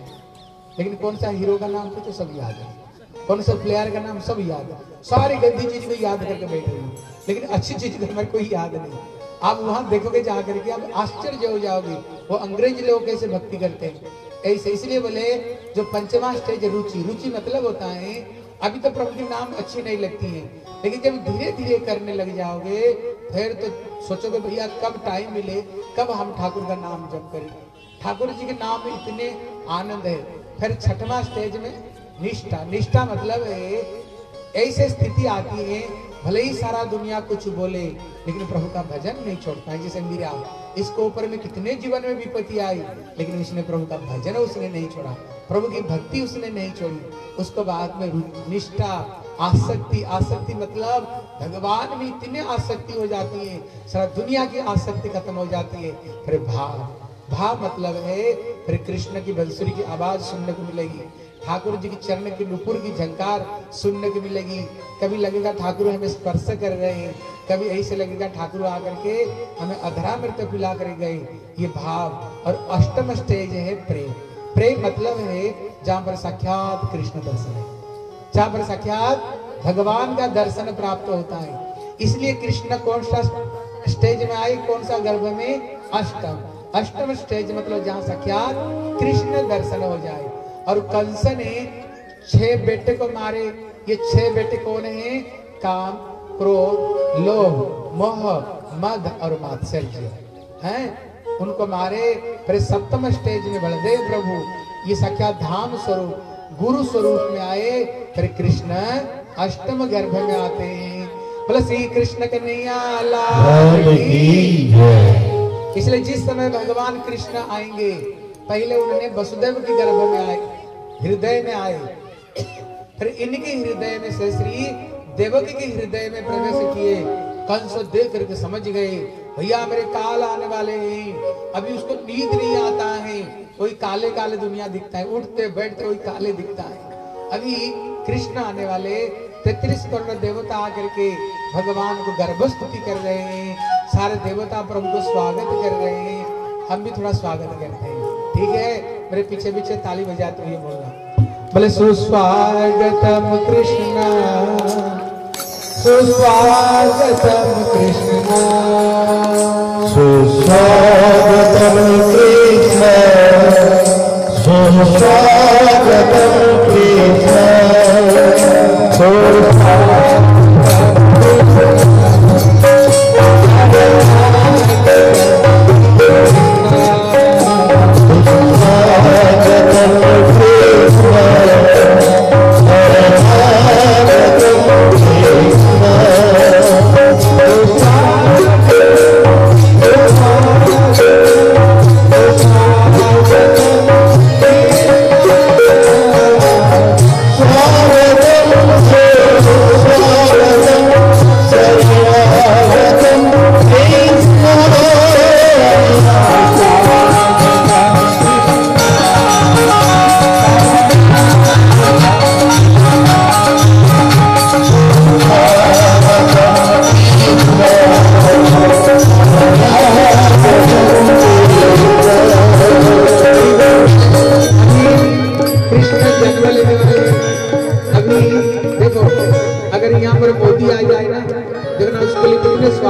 लेकिन कौन सा हीरो का नाम पूछो? सब याद है। कौन सा प्लेयर का नाम सब याद है। सारी गंदी चीज़ को याद करके बैठे हुए लेकिन अच्छी चीज़ का हमें कोई याद नहीं। आप वहाँ देखोगे जा करके आप आश्चर्य हो जाओगे, वो अंग्रेज़ लोग कैसे भक्ति करते हैं। ऐसे इसलिए बोले, जो पंचमा स्टेज रुचि। रुचि मतलब होता है, अभी तो प्रभु के नाम अच्छी नहीं लगती है। लेकिन जब धीरे धीरे करने लग जाओगे, फिर तो सोचोगे, भैया, कब टाइम मिले? कब हम ठाकुर का नाम जप करें? ठाकुर जी के नाम में इतने आनंद है। फिर छठवा स्टेज में निष्ठा निष्ठा मतलब ऐसे स्थिति आती है, भले ही सारा दुनिया कुछ बोले, लेकिन प्रभु का भजन नहीं छोड़ता है। जैसे मीरा, इसको ऊपर में कितने जीवन में विपत्ति आई, लेकिन उसने प्रभु का भजन उसने नहीं छोड़ा। प्रभु की भक्ति उसने नहीं छोड़ी। उसको बाद में निष्ठा, आसक्ति आसक्ति मतलब भगवान में इतने आसक्ति हो जाती है, सारा दुनिया की आसक्ति खत्म हो जाती है। फिर भाव भाव मतलब है, फिर कृष्ण की बंसुरी की आवाज़ सुनने को मिलेगी। ठाकुर जी की चरण की नुपुर की झंकार सुनने को मिलेगी। कभी लगेगा ठाकुर हमें स्पर्श कर रहे हैं। कभी ऐसे लगेगा ठाकुर आकर के हमें अधरा मृत पिला कर गए। ये भाव और अष्टम स्टेज है प्रेम। प्रेम मतलब है जहाँ पर साक्षात कृष्ण दर्शन है। जहाँ पर साक्षात भगवान का दर्शन प्राप्त होता है। इसलिए कृष्ण कौन सा स्टेज में आए, कौन सा गर्भ में? अष्टम। अष्टम स्टेज मतलब जहाँ साक्षात कृष्ण दर्शन हो जाए। और कंस ने छह बेटे को मारे। ये छह बेटे कौन है? काम क्रोध लोभ मोह मद और मात्सर्य हैं? उनको मारे। फिर सप्तम स्टेज में बलदेव प्रभु ये साक्षात धाम स्वरूप गुरु स्वरूप में आए। फिर कृष्ण अष्टम गर्भ में आते हैं। बोले श्री कृष्ण कन्हैया इसलिए जिस समय भगवान कृष्ण आएँगे पहले उन्होंने वसुदेव के गर्भ में आए। हृदय में आए। फिर इनके हृदय में से श्री देवकी के हृदय में प्रवेश किए। कंस देख करके समझ गए, भैया, मेरे काल आने वाले हैं। अभी उसको नींद नहीं आता है। वही काले काले दुनिया दिखता है। उठते, बैठते वही काले दिखता है। अभी कृष्ण आने वाले, तैतीस करोड़ देवता आकर के भगवान को गर्भस्तुति कर रहे हैं। सारे देवता प्रभु को स्वागत कर रहे हैं। हम भी थोड़ा स्वागत करते हैं। ठीक है? मेरे पीछे पीछे ताली बजाते हुए बोलना बोले सुस्वागतम कृष्ण सुस्वागतम कृष्ण सुस्वागतम कृष्ण सुस्वागतम कृष्ण स्वागतम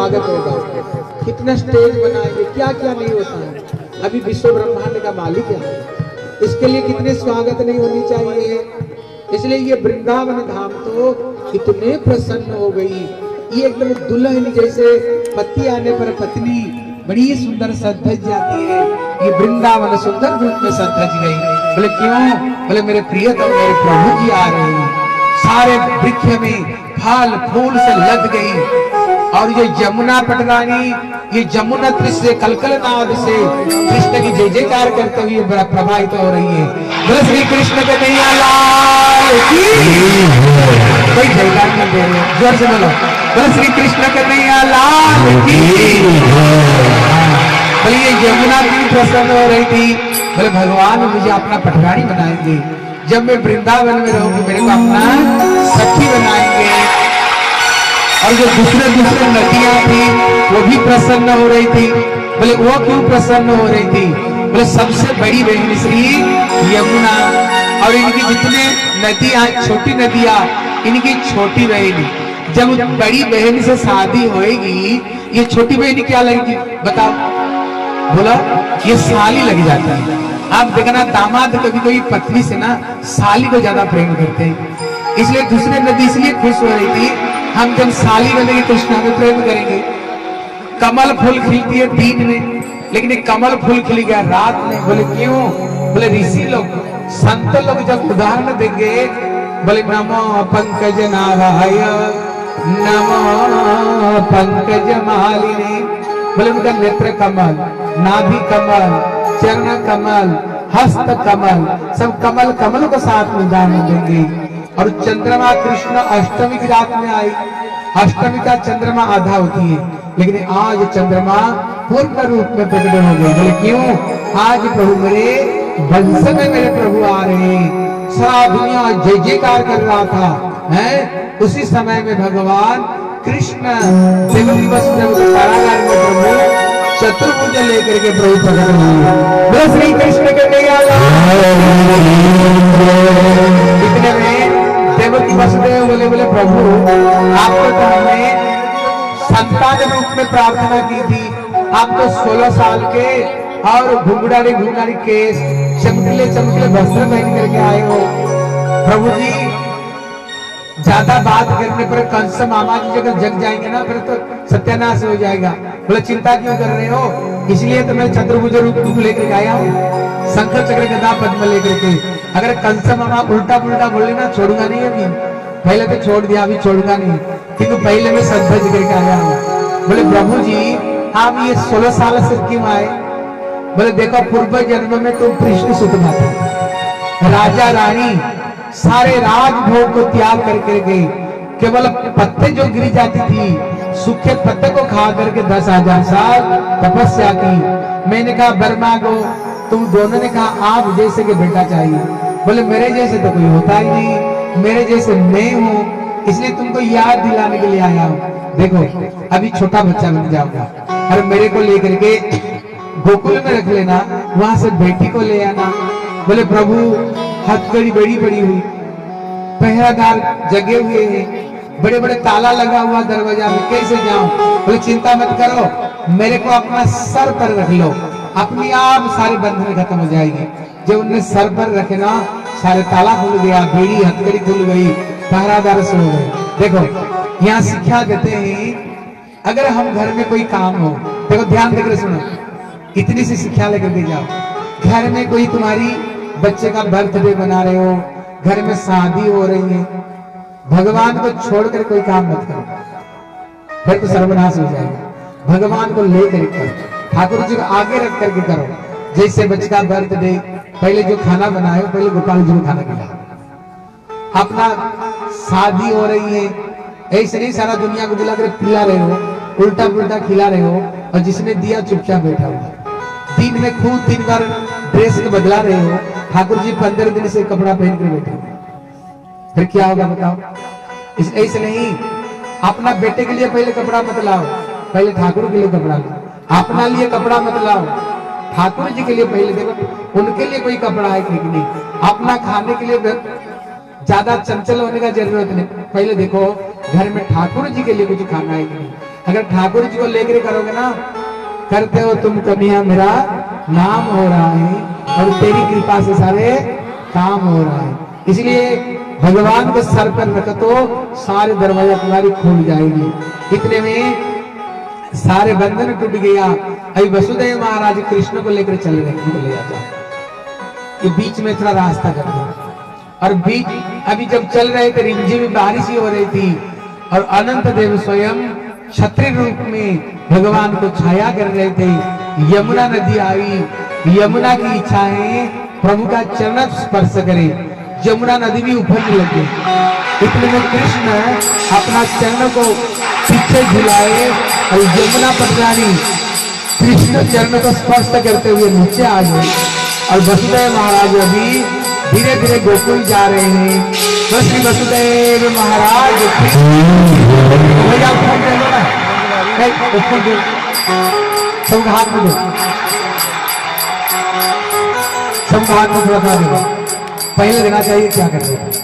स्वागत होगा। कितना स्टेज बनाएँगे क्या क्या नहीं होता है। अभी विश्व ब्रह्मांड का मालिक है। इसके लिए कितने स्वागत नहीं होनी चाहिए। इसलिए ये वृंदावन धाम तो इतने प्रसन्न हो गई। ये एकदम दुल्हन जैसे पति आने पर पत्नी, बड़ी सुंदर सज जाती है। ये वृंदावन सुंदर रूप में सज गई। बोले, क्यों? बोले, मेरे प्रियतम, मेरे प्रभु जी आ रहे हैं। सारे वृक्ष में फल, फूल से लग गई। और ये यमुना पटरानी ये जमुना से कलकल नाद से कृष्ण की जय जयकार करते हुए बड़ा प्रभावित हो रही है। बोले श्री कृष्ण के कन्हैया कोई जयकार कर दे रहे। ज़ोर से बोलो। बोले श्री कृष्ण के की बोले ये यमुना भी प्रसन्न हो रही थी? बोले, भगवान मुझे अपना पटरानी बनाएँगे। जब मैं वृंदावन में रहूँगी, मेरे को अपना सखी बनाएँगे। और जो दूसरे दूसरे नदियाँ थी, वो भी प्रसन्न हो रही थी। बोले, वो क्यों प्रसन्न हो रही थी? बोले, सबसे बड़ी बहन श्री यमुना। और इनकी जितने नदियाँ, छोटी नदियाँ, इनकी छोटी बहन। जब बड़ी बहन से शादी होएगी, ये छोटी बहन क्या लगेगी? बताओ। बोला, ये साली लग जाता है। आप देखना, दामाद कभी कभी पत्नी से ना साली को ज़्यादा प्रेम करते हैं। इसलिए दूसरे नदी इसलिए खुश हो रही थी हम जब साली बनेंगे कृष्णा में प्रेम करेंगे। कमल फूल खिलती है दिन में लेकिन ये कमल फूल खिल गया रात में। बोले, क्यों? बोले, ऋषि लोग, संत लोग जब उदाहरण देंगे, बोले, नमो पंकज नाराय नमो पंकज मालिनी। बोले, उनका नेत्र कमल, नाभि कमल, चरण कमल, हस्त कमल, सब कमल कमल को साथ में उदाहरण देंगे। और चंद्रमा कृष्ण अष्टमी की रात में आई। अष्टमी का चंद्रमा आधा होती है, लेकिन आज चंद्रमा पूर्ण रूप में प्रकट हो गई बोले, क्यों? आज प्रभु मेरे वंश में मेरे प्रभु आ रहे हैं। सारा दुनिया जय जयकार कर रहा था, है? उसी समय में भगवान कृष्ण में चतुर्भुज लेकर के प्रभु प्रकट हुए श्री कृष्ण के इतने में देवकी वसुदेव बोले बोले प्रभु, आपको तो हमने संतान रूप में प्रार्थना की थी। आप तो 16 साल के और घुंगड़ारी घुंगड़ारी केस चमकले चमकले वस्त्र पहन करके आए हो। प्रभु जी ज़्यादा बात करने पर कंस मामा जी अगर जग जाएँगे ना, फिर तो सत्यानाश हो जाएगा। बोले, चिंता क्यों कर रहे हो? इसलिए तो मैं चंद्रभुज रूप रूप लेकर आया हूँ। शंकर चक्र गदा पद्म लेकर के। अगर कंस मामा उल्टा पुल्टा बोले ना, छोड़ूँगा नहीं अभी। पहले तो छोड़ दिया, अभी छोड़ूँगा नहीं। किंतु पहले मैं सदभज करके आया हूँ। बोले, प्रभु जी, आप ये सोलह साल से क्यों आए? बोले, देखो, पूर्व जन्म में तुम कृष्ण सुतमा थे राजा रानी सारे राजभोग को त्याग करके गए केवल पत्ते जो गिरी जाती थी, सूखे पत्ते को खा करके दस हज़ार साल तपस्या की। मैंने कहा, बर्मा को, तुम दोनों ने कहा, आप जैसे के बेटा चाहिए। बोले, मेरे जैसे तो कोई होता ही नहीं। मेरे जैसे मैं हूँ, इसलिए तुमको याद दिलाने के लिए आया हूँ। देखो, अभी छोटा बच्चा बन जाऊँगा। और मेरे को लेकर के गोकुल में रख लेना, वहाँ से बेटी को ले आना। बोले, प्रभु हथकड़ी बड़ी बड़ी हुई। पहरादार जगे हुए हैं। बड़े बड़े ताला लगा हुआ दरवाज़ा में। कैसे जाऊँ? बोले, चिंता मत करो। मेरे को अपना सर पर रख लो। अपनी आप सारे बंधन खत्म हो जाएगी। जब उनने सर पर रखे ना, सारे ताला खुल गया बेड़ी हथकड़ी खुल गई। पहरादार से गए। देखो, यहाँ शिक्षा देते हैं, अगर हम घर में कोई काम हो, देखो, ध्यान देकर सुनो। इतनी सी शिक्षा लेकर के जाओ। घर में कोई तुम्हारी बच्चे का बर्थडे बना रहे हो, घर में शादी हो रही है, भगवान को छोड़कर कोई काम मत करो। फिर तो सर्वनाश हो जाएगा। भगवान को लेकर करो। ठाकुर जी को आगे रख करके करो। जैसे बच्चे का बर्थडे पहले जो खाना बनाए पहले गोपाल जी को खाना खिलाओ। अपना शादी हो रही है, ऐसे नहीं सारा दुनिया को दिला कर खिला रहे हो उल्टा पुल्टा खिला रहे हो, और जिसने दिया चुपचाप बैठा हुआ। दिन में खूब तीन बार ड्रेस बदला रहे हो ठाकुर जी पंद्रह दिन से कपड़ा पहन कर बैठे फिर क्या होगा बताओ? इस ऐसे नहीं। अपना बेटे के लिए पहले कपड़ा मत लाओ पहले ठाकुर के लिए कपड़ा लाओ अपना लिए कपड़ा मत लाओ ठाकुर जी के लिए पहले देखो, उनके लिए कोई कपड़ा है कि नहीं? अपना खाने के लिए ज़्यादा चंचल होने का ज़रूरत नहीं। पहले देखो, घर में ठाकुर जी के लिए कुछ खाना है कि नहीं? अगर ठाकुर जी को लेकर करोगे ना, करते हो तुम कमिया, मेरा नाम हो रहा है। और तेरी कृपा से सारे काम हो रहा है। इसलिए भगवान को सर पर रख तो सारे दरवाज़ा तुम्हारी खुल जाएँगे। इतने में सारे बंधन टूट गया। अभी वसुदेव महाराज कृष्ण को लेकर चल रहे निकले जाता ये बीच में थोड़ा रास्ता कर दिया और बीच, अभी जब चल रहे थे, रिमझिम बारिश ही हो रही थी, और अनंत देव स्वयं छत्री रूप में भगवान को छाया कर रहे थे। यमुना नदी आई यमुना की इच्छा है प्रभु का चरण स्पर्श करे। यमुना नदी भी उफरने लगे। इतने में कृष्ण अपना चरण को पीछे झुलाए और यमुना पटरानी कृष्ण चरण को स्पर्श करते हुए नीचे आ गए। और वसुदेव महाराज अभी धीरे धीरे गोकुल जा रहे हैं। श्री वसुदेव महाराज भैया सबका हाथ में दो सबका हाथ में थोड़ा थोड़ा दो पहले देना चाहिए क्या कर रहे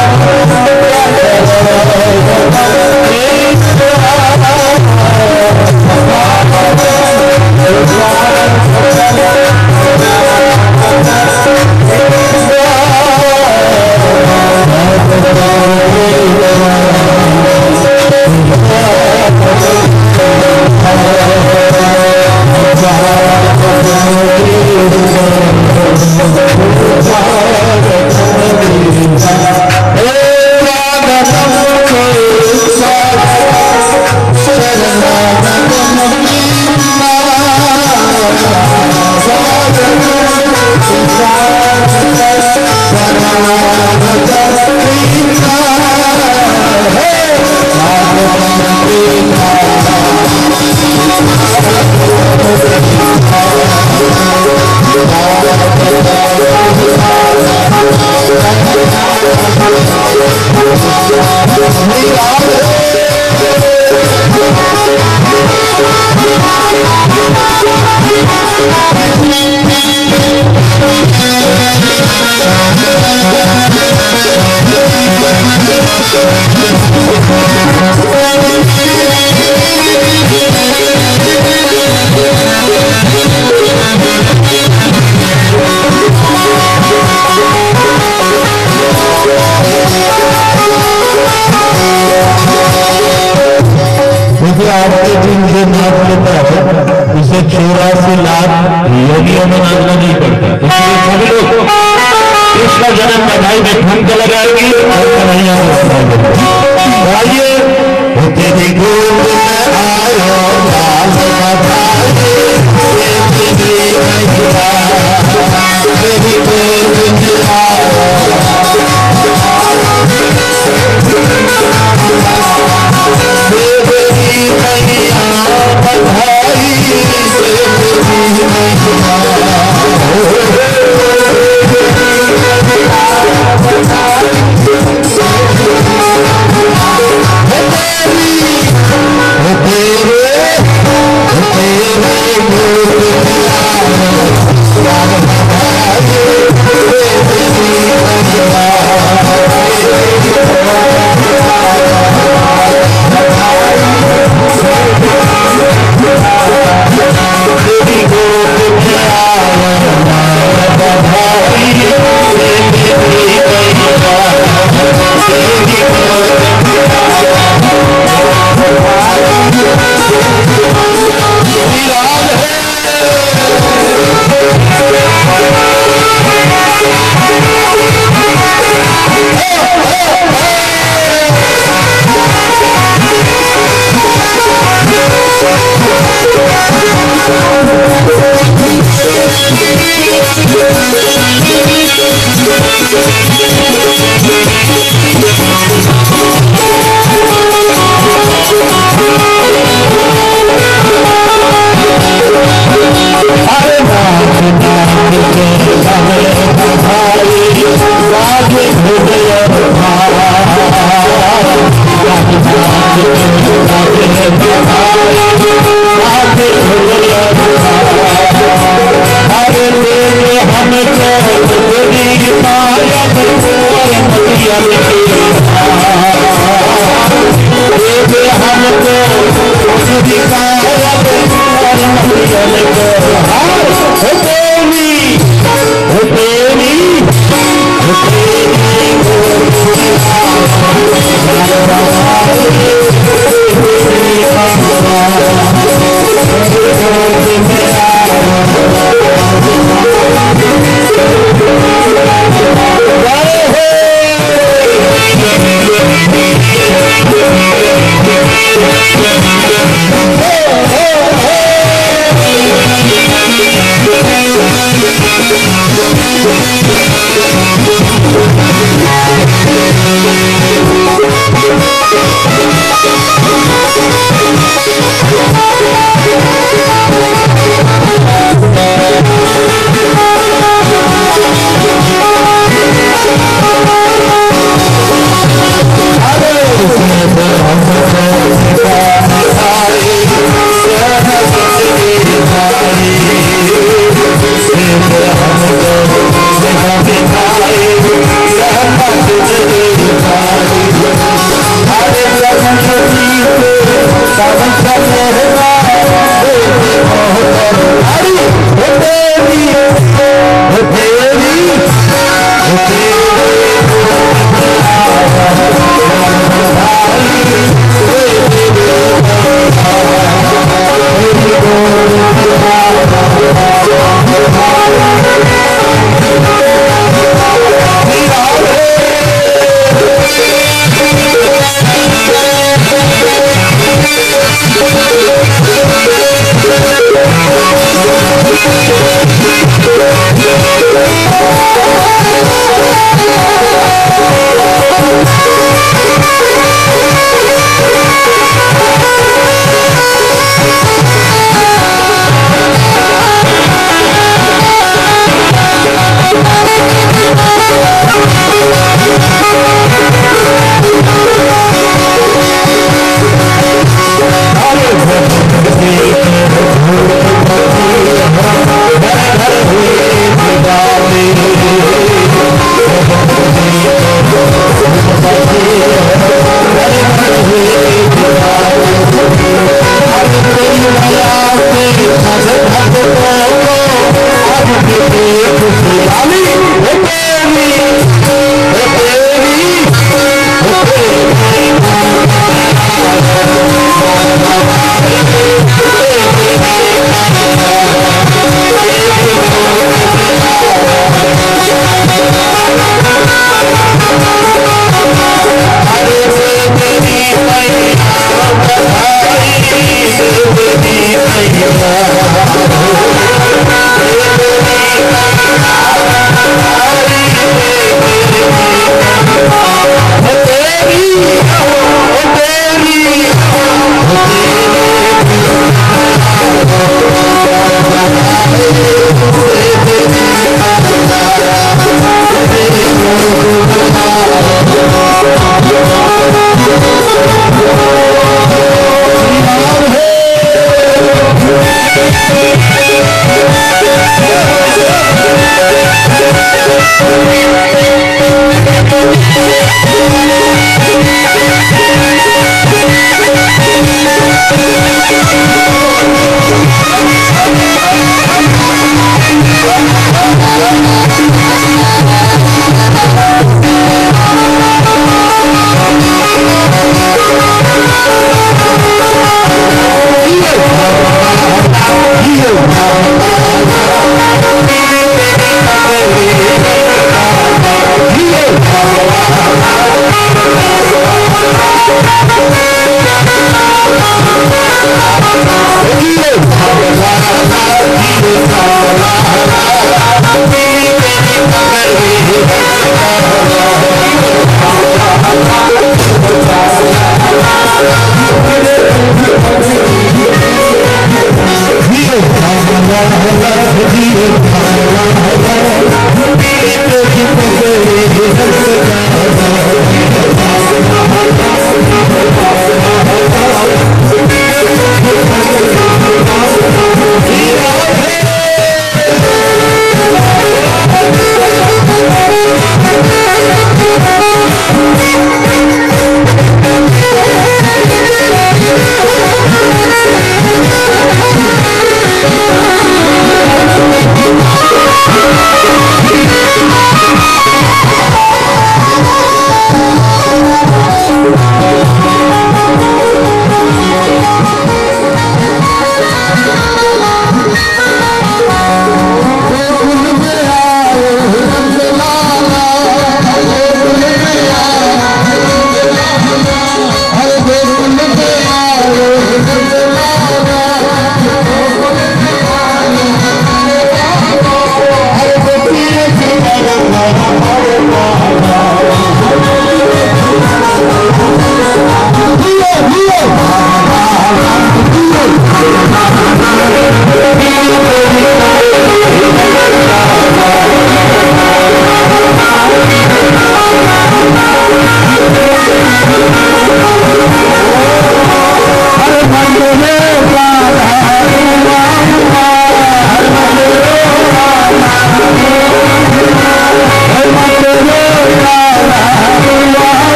हो? देखिए